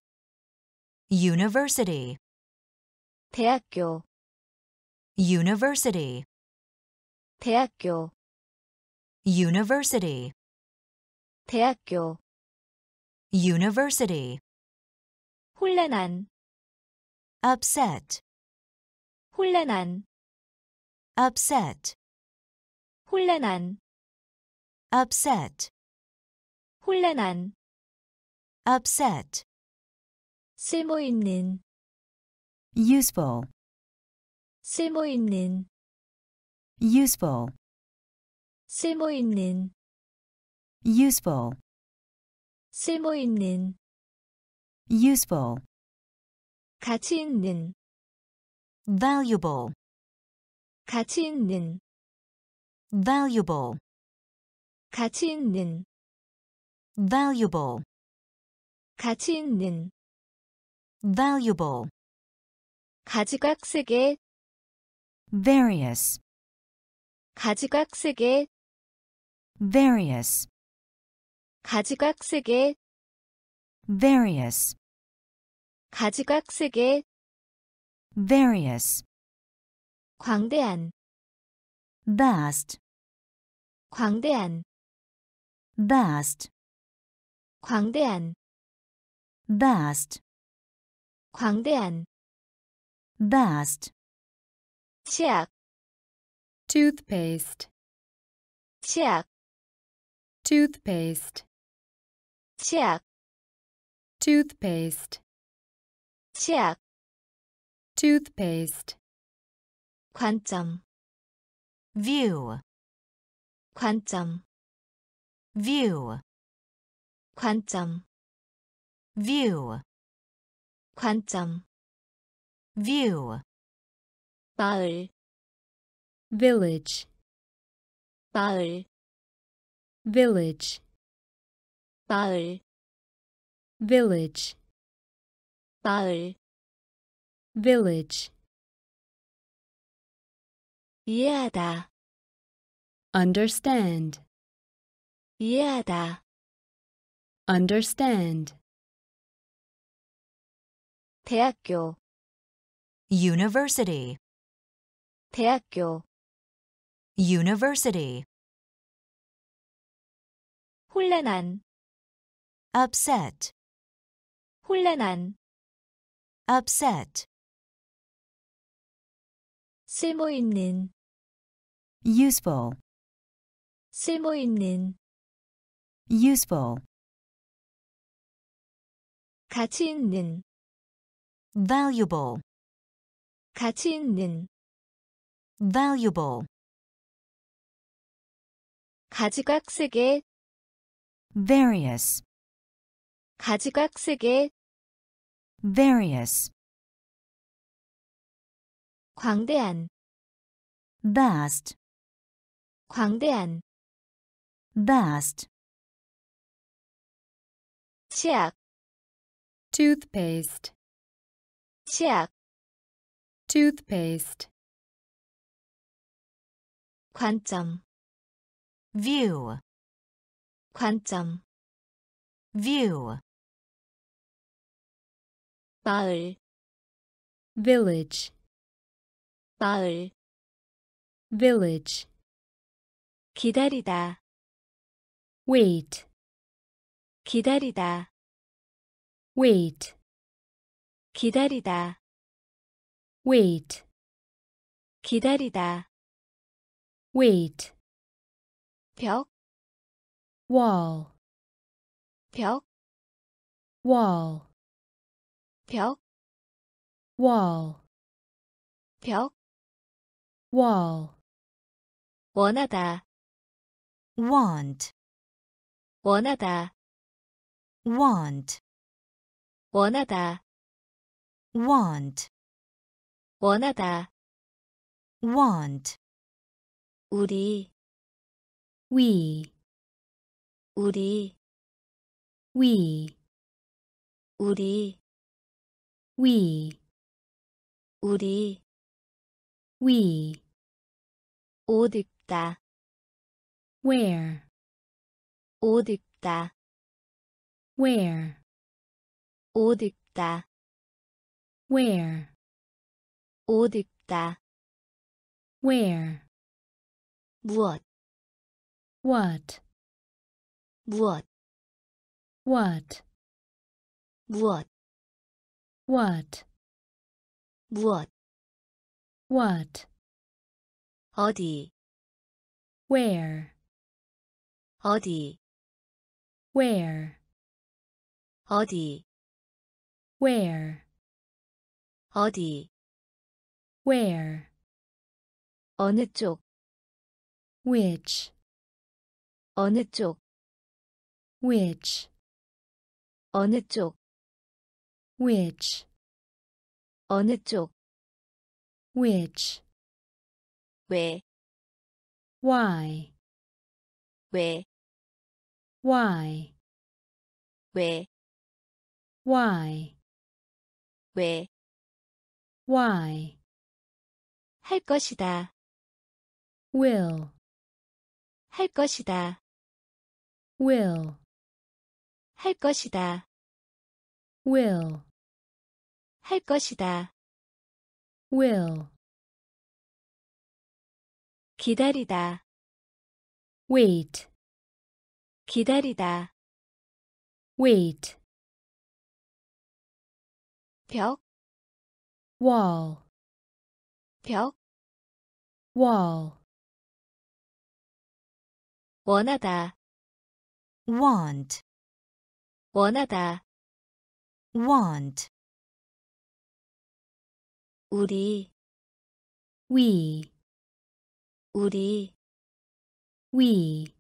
Speaker 2: university,
Speaker 1: 대학교,
Speaker 2: university,
Speaker 1: 대학교,
Speaker 2: university,
Speaker 1: 대학교,
Speaker 2: university,
Speaker 1: 혼란한,
Speaker 2: upset,
Speaker 1: 혼란한,
Speaker 2: upset,
Speaker 1: 혼란한,
Speaker 2: upset,
Speaker 1: 혼란한,
Speaker 2: upset,
Speaker 1: 쓸모있는,
Speaker 5: useful,
Speaker 1: 쓸모있는,
Speaker 5: useful,
Speaker 1: 쓸모있는,
Speaker 5: useful,
Speaker 1: 쓸모있는,
Speaker 5: useful,
Speaker 1: 가치 있는,
Speaker 2: valuable,
Speaker 1: 가치 있는,
Speaker 2: valuable,
Speaker 1: 가치 있는,
Speaker 2: valuable,
Speaker 1: 가치 있는,
Speaker 2: valuable,
Speaker 1: 가지각색의,
Speaker 5: various,
Speaker 1: 가지각색의,
Speaker 5: various,
Speaker 1: 가지각색의,
Speaker 5: various,
Speaker 1: 가지각색의,
Speaker 5: various,
Speaker 1: 광대한,
Speaker 5: vast,
Speaker 1: 광대한,
Speaker 5: vast,
Speaker 1: 광대한,
Speaker 5: vast,
Speaker 1: 광대한,
Speaker 5: vast,
Speaker 1: 치약,
Speaker 3: toothpaste,
Speaker 1: 치약,
Speaker 3: toothpaste,
Speaker 1: 치약,
Speaker 3: toothpaste,
Speaker 1: 치약,
Speaker 3: toothpaste,
Speaker 1: 관점,
Speaker 2: view,
Speaker 1: 관점,
Speaker 2: view,
Speaker 1: 관점,
Speaker 2: view,
Speaker 1: 관점,
Speaker 2: view,
Speaker 1: 마을,
Speaker 3: village,
Speaker 1: 마을,
Speaker 3: village,
Speaker 1: 마을,
Speaker 3: village,
Speaker 1: 마을,
Speaker 3: village,
Speaker 1: 이해하다,
Speaker 3: understand,
Speaker 1: 이해하다,
Speaker 3: understand,
Speaker 1: 대학교,
Speaker 2: university,
Speaker 1: 대학교,
Speaker 2: university,
Speaker 1: 혼란한,
Speaker 2: upset,
Speaker 1: 혼란한,
Speaker 2: upset,
Speaker 1: 쓸모있는,
Speaker 5: useful,
Speaker 1: 쓸모있는,
Speaker 5: useful,
Speaker 1: 가치 있는,
Speaker 2: valuable,
Speaker 1: 가치 있는,
Speaker 2: valuable,
Speaker 1: 가지각색의,
Speaker 5: various,
Speaker 1: 가지각색의,
Speaker 5: various,
Speaker 1: 광대한,
Speaker 5: vast,
Speaker 1: 광대한,
Speaker 5: vast,
Speaker 1: 치약,
Speaker 3: toothpaste,
Speaker 1: 치약,
Speaker 3: toothpaste,
Speaker 1: 관점,
Speaker 2: view,
Speaker 1: 관점,
Speaker 2: view,
Speaker 1: 마을,
Speaker 3: village,
Speaker 1: 마을,
Speaker 3: village,
Speaker 1: 기다리다,
Speaker 3: wait,
Speaker 1: 기다리다,
Speaker 3: wait,
Speaker 1: 기다리다,
Speaker 3: wait,
Speaker 1: 기다리다,
Speaker 3: wait,
Speaker 1: 벽,
Speaker 3: wall,
Speaker 1: 벽,
Speaker 3: wall,
Speaker 1: 벽,
Speaker 3: wall,
Speaker 1: 벽,
Speaker 3: wall,
Speaker 1: 원하다,
Speaker 2: want,
Speaker 1: 원하다,
Speaker 2: want,
Speaker 1: 원하다,
Speaker 2: want,
Speaker 1: 원하다,
Speaker 2: want,
Speaker 1: 우리,
Speaker 3: we,
Speaker 1: 우리,
Speaker 3: we,
Speaker 1: 우리,
Speaker 3: we,
Speaker 1: 우리,
Speaker 3: we,
Speaker 1: 옷 입다,
Speaker 3: Wear?
Speaker 1: 옷 입다.
Speaker 3: Wear?
Speaker 1: 옷 입다.
Speaker 3: Wear?
Speaker 1: 옷 입다.
Speaker 3: Wear?
Speaker 1: 무엇?
Speaker 3: What?
Speaker 1: 무엇?
Speaker 3: What?
Speaker 1: 무엇?
Speaker 3: What?
Speaker 1: 무엇?
Speaker 3: What?
Speaker 1: 어디?
Speaker 3: Where?
Speaker 1: 어디,
Speaker 3: where,
Speaker 1: 어디,
Speaker 3: where,
Speaker 1: 어디,
Speaker 3: where,
Speaker 1: 어느 쪽,
Speaker 3: which,
Speaker 1: 어느 쪽,
Speaker 3: which,
Speaker 1: 어느 쪽,
Speaker 3: which,
Speaker 1: 어느 쪽,
Speaker 3: which,
Speaker 1: 왜,
Speaker 3: why,
Speaker 1: 왜,
Speaker 3: why,
Speaker 1: 왜,
Speaker 3: why,
Speaker 1: 왜,
Speaker 3: why,
Speaker 1: 할 것이다,
Speaker 3: will,
Speaker 1: 할 것이다,
Speaker 3: will,
Speaker 1: 할 것이다,
Speaker 3: will,
Speaker 1: 할 것이다,
Speaker 3: will,
Speaker 1: 기다리다,
Speaker 3: wait,
Speaker 1: 기다리다,
Speaker 3: wait,
Speaker 1: 벽,
Speaker 3: wall,
Speaker 1: 벽,
Speaker 3: wall,
Speaker 1: 원하다,
Speaker 2: want,
Speaker 1: 원하다,
Speaker 2: want,
Speaker 1: 우리,
Speaker 3: we,
Speaker 1: 우리,
Speaker 3: we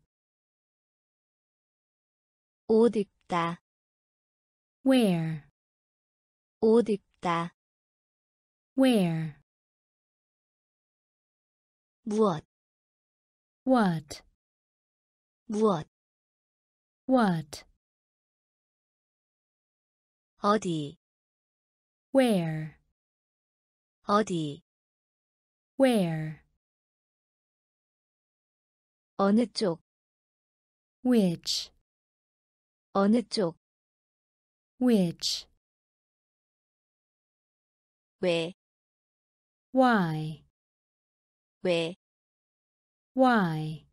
Speaker 1: 옷 입다.
Speaker 3: Wear
Speaker 1: 옷 입다.
Speaker 3: Wear
Speaker 1: 무엇?
Speaker 3: What?
Speaker 1: 무엇?
Speaker 3: What?
Speaker 1: 어디?
Speaker 3: Where?
Speaker 1: 어디?
Speaker 3: Where?
Speaker 1: 어느 쪽,
Speaker 3: which,
Speaker 1: 어느 쪽,
Speaker 3: which,
Speaker 1: 왜,
Speaker 3: why,
Speaker 1: 왜,
Speaker 3: why,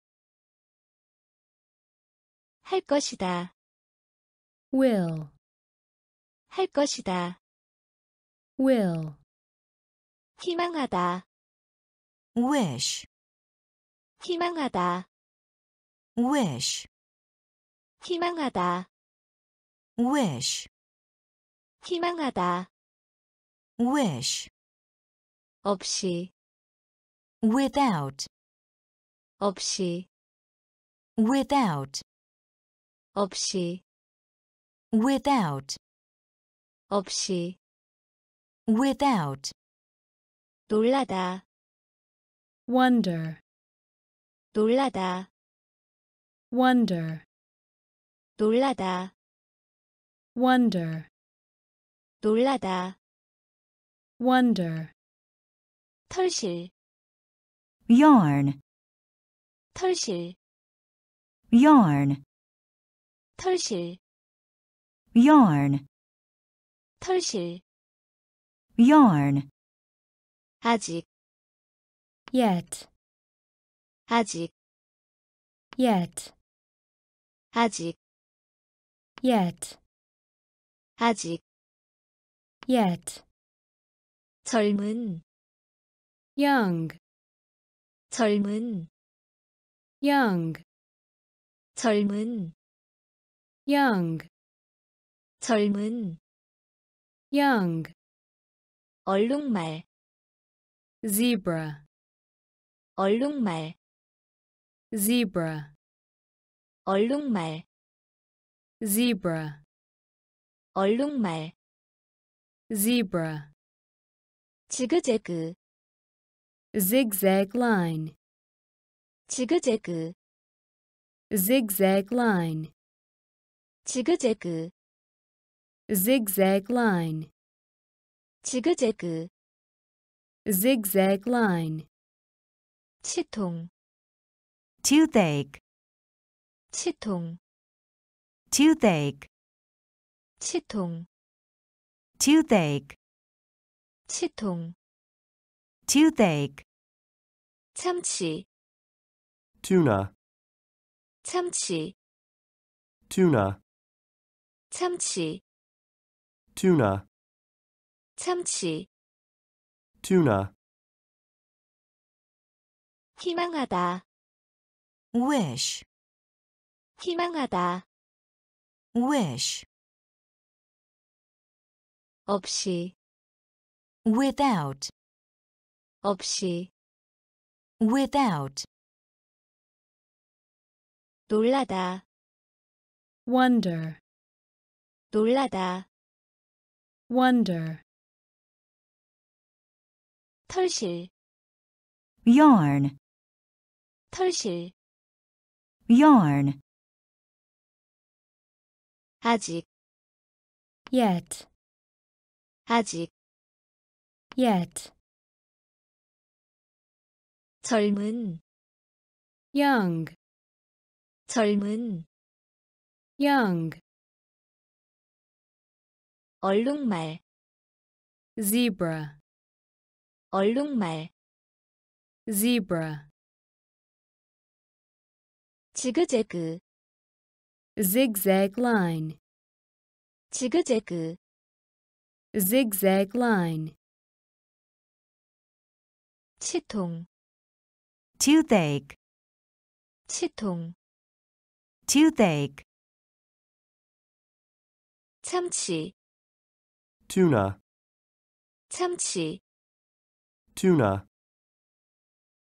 Speaker 1: 할 것이다,
Speaker 3: will,
Speaker 1: 할 것이다,
Speaker 3: will,
Speaker 1: 희망하다,
Speaker 2: wish,
Speaker 1: 희망하다,
Speaker 2: wish,
Speaker 1: 희망하다,
Speaker 2: wish,
Speaker 1: 희망하다,
Speaker 2: wish,
Speaker 1: 없이,
Speaker 2: without,
Speaker 1: 없이,
Speaker 2: without,
Speaker 1: 없이,
Speaker 2: without,
Speaker 1: 없이,
Speaker 2: without,
Speaker 1: 놀라다,
Speaker 3: wonder,
Speaker 1: 놀라다,
Speaker 3: wonder,
Speaker 1: 놀라다,
Speaker 3: wonder,
Speaker 1: 놀라다,
Speaker 3: wonder,
Speaker 1: 털실,
Speaker 5: yarn,
Speaker 1: 털실,
Speaker 5: yarn,
Speaker 1: 털실,
Speaker 5: yarn,
Speaker 1: 털실,
Speaker 5: yarn,
Speaker 1: 아직,
Speaker 3: yet,
Speaker 1: 아직,
Speaker 3: yet,
Speaker 1: 아직,
Speaker 3: yet,
Speaker 1: 아직,
Speaker 3: yet,
Speaker 1: 젊은,
Speaker 3: young,
Speaker 1: 젊은,
Speaker 3: young,
Speaker 1: 젊은
Speaker 3: young,
Speaker 1: 젊은
Speaker 3: young,
Speaker 1: 얼룩말
Speaker 3: zebra,
Speaker 1: 얼룩말
Speaker 3: zebra,
Speaker 1: 얼룩말
Speaker 3: zebra,
Speaker 1: 얼룩말
Speaker 3: zebra,
Speaker 1: 지그재그
Speaker 3: zigzag line,
Speaker 1: 지그재그
Speaker 3: zigzag line,
Speaker 1: 지그재그
Speaker 3: zigzag line,
Speaker 1: 지그재그
Speaker 3: zigzag line,
Speaker 1: 치통
Speaker 5: toothache,
Speaker 1: 치통
Speaker 5: toothache,
Speaker 1: 치통
Speaker 5: toothache,
Speaker 1: 치통
Speaker 5: toothache,
Speaker 1: 참치
Speaker 4: tuna,
Speaker 1: 참치
Speaker 4: tuna,
Speaker 1: 참치
Speaker 4: tuna,
Speaker 1: 참치
Speaker 4: tuna,
Speaker 1: 희망하다
Speaker 2: wish,
Speaker 1: 희망하다
Speaker 2: wish,
Speaker 1: 없이
Speaker 2: without,
Speaker 1: 없이
Speaker 2: without,
Speaker 1: 놀라다
Speaker 3: wonder,
Speaker 1: 놀라다
Speaker 3: wonder,
Speaker 1: 털실
Speaker 5: yarn,
Speaker 1: 털실
Speaker 5: yarn,
Speaker 1: 아직
Speaker 3: yet,
Speaker 1: 아직
Speaker 3: yet,
Speaker 1: 젊은
Speaker 3: young,
Speaker 1: 젊은
Speaker 3: young,
Speaker 1: 얼룩말
Speaker 3: zebra,
Speaker 1: 얼룩말
Speaker 3: zebra,
Speaker 1: 지그재그
Speaker 3: zigzag line,
Speaker 1: 지그재그
Speaker 3: zigzag line,
Speaker 1: 치통
Speaker 5: toothache,
Speaker 1: 치통
Speaker 5: toothache,
Speaker 1: 참치
Speaker 4: tuna,
Speaker 1: 참치
Speaker 4: tuna,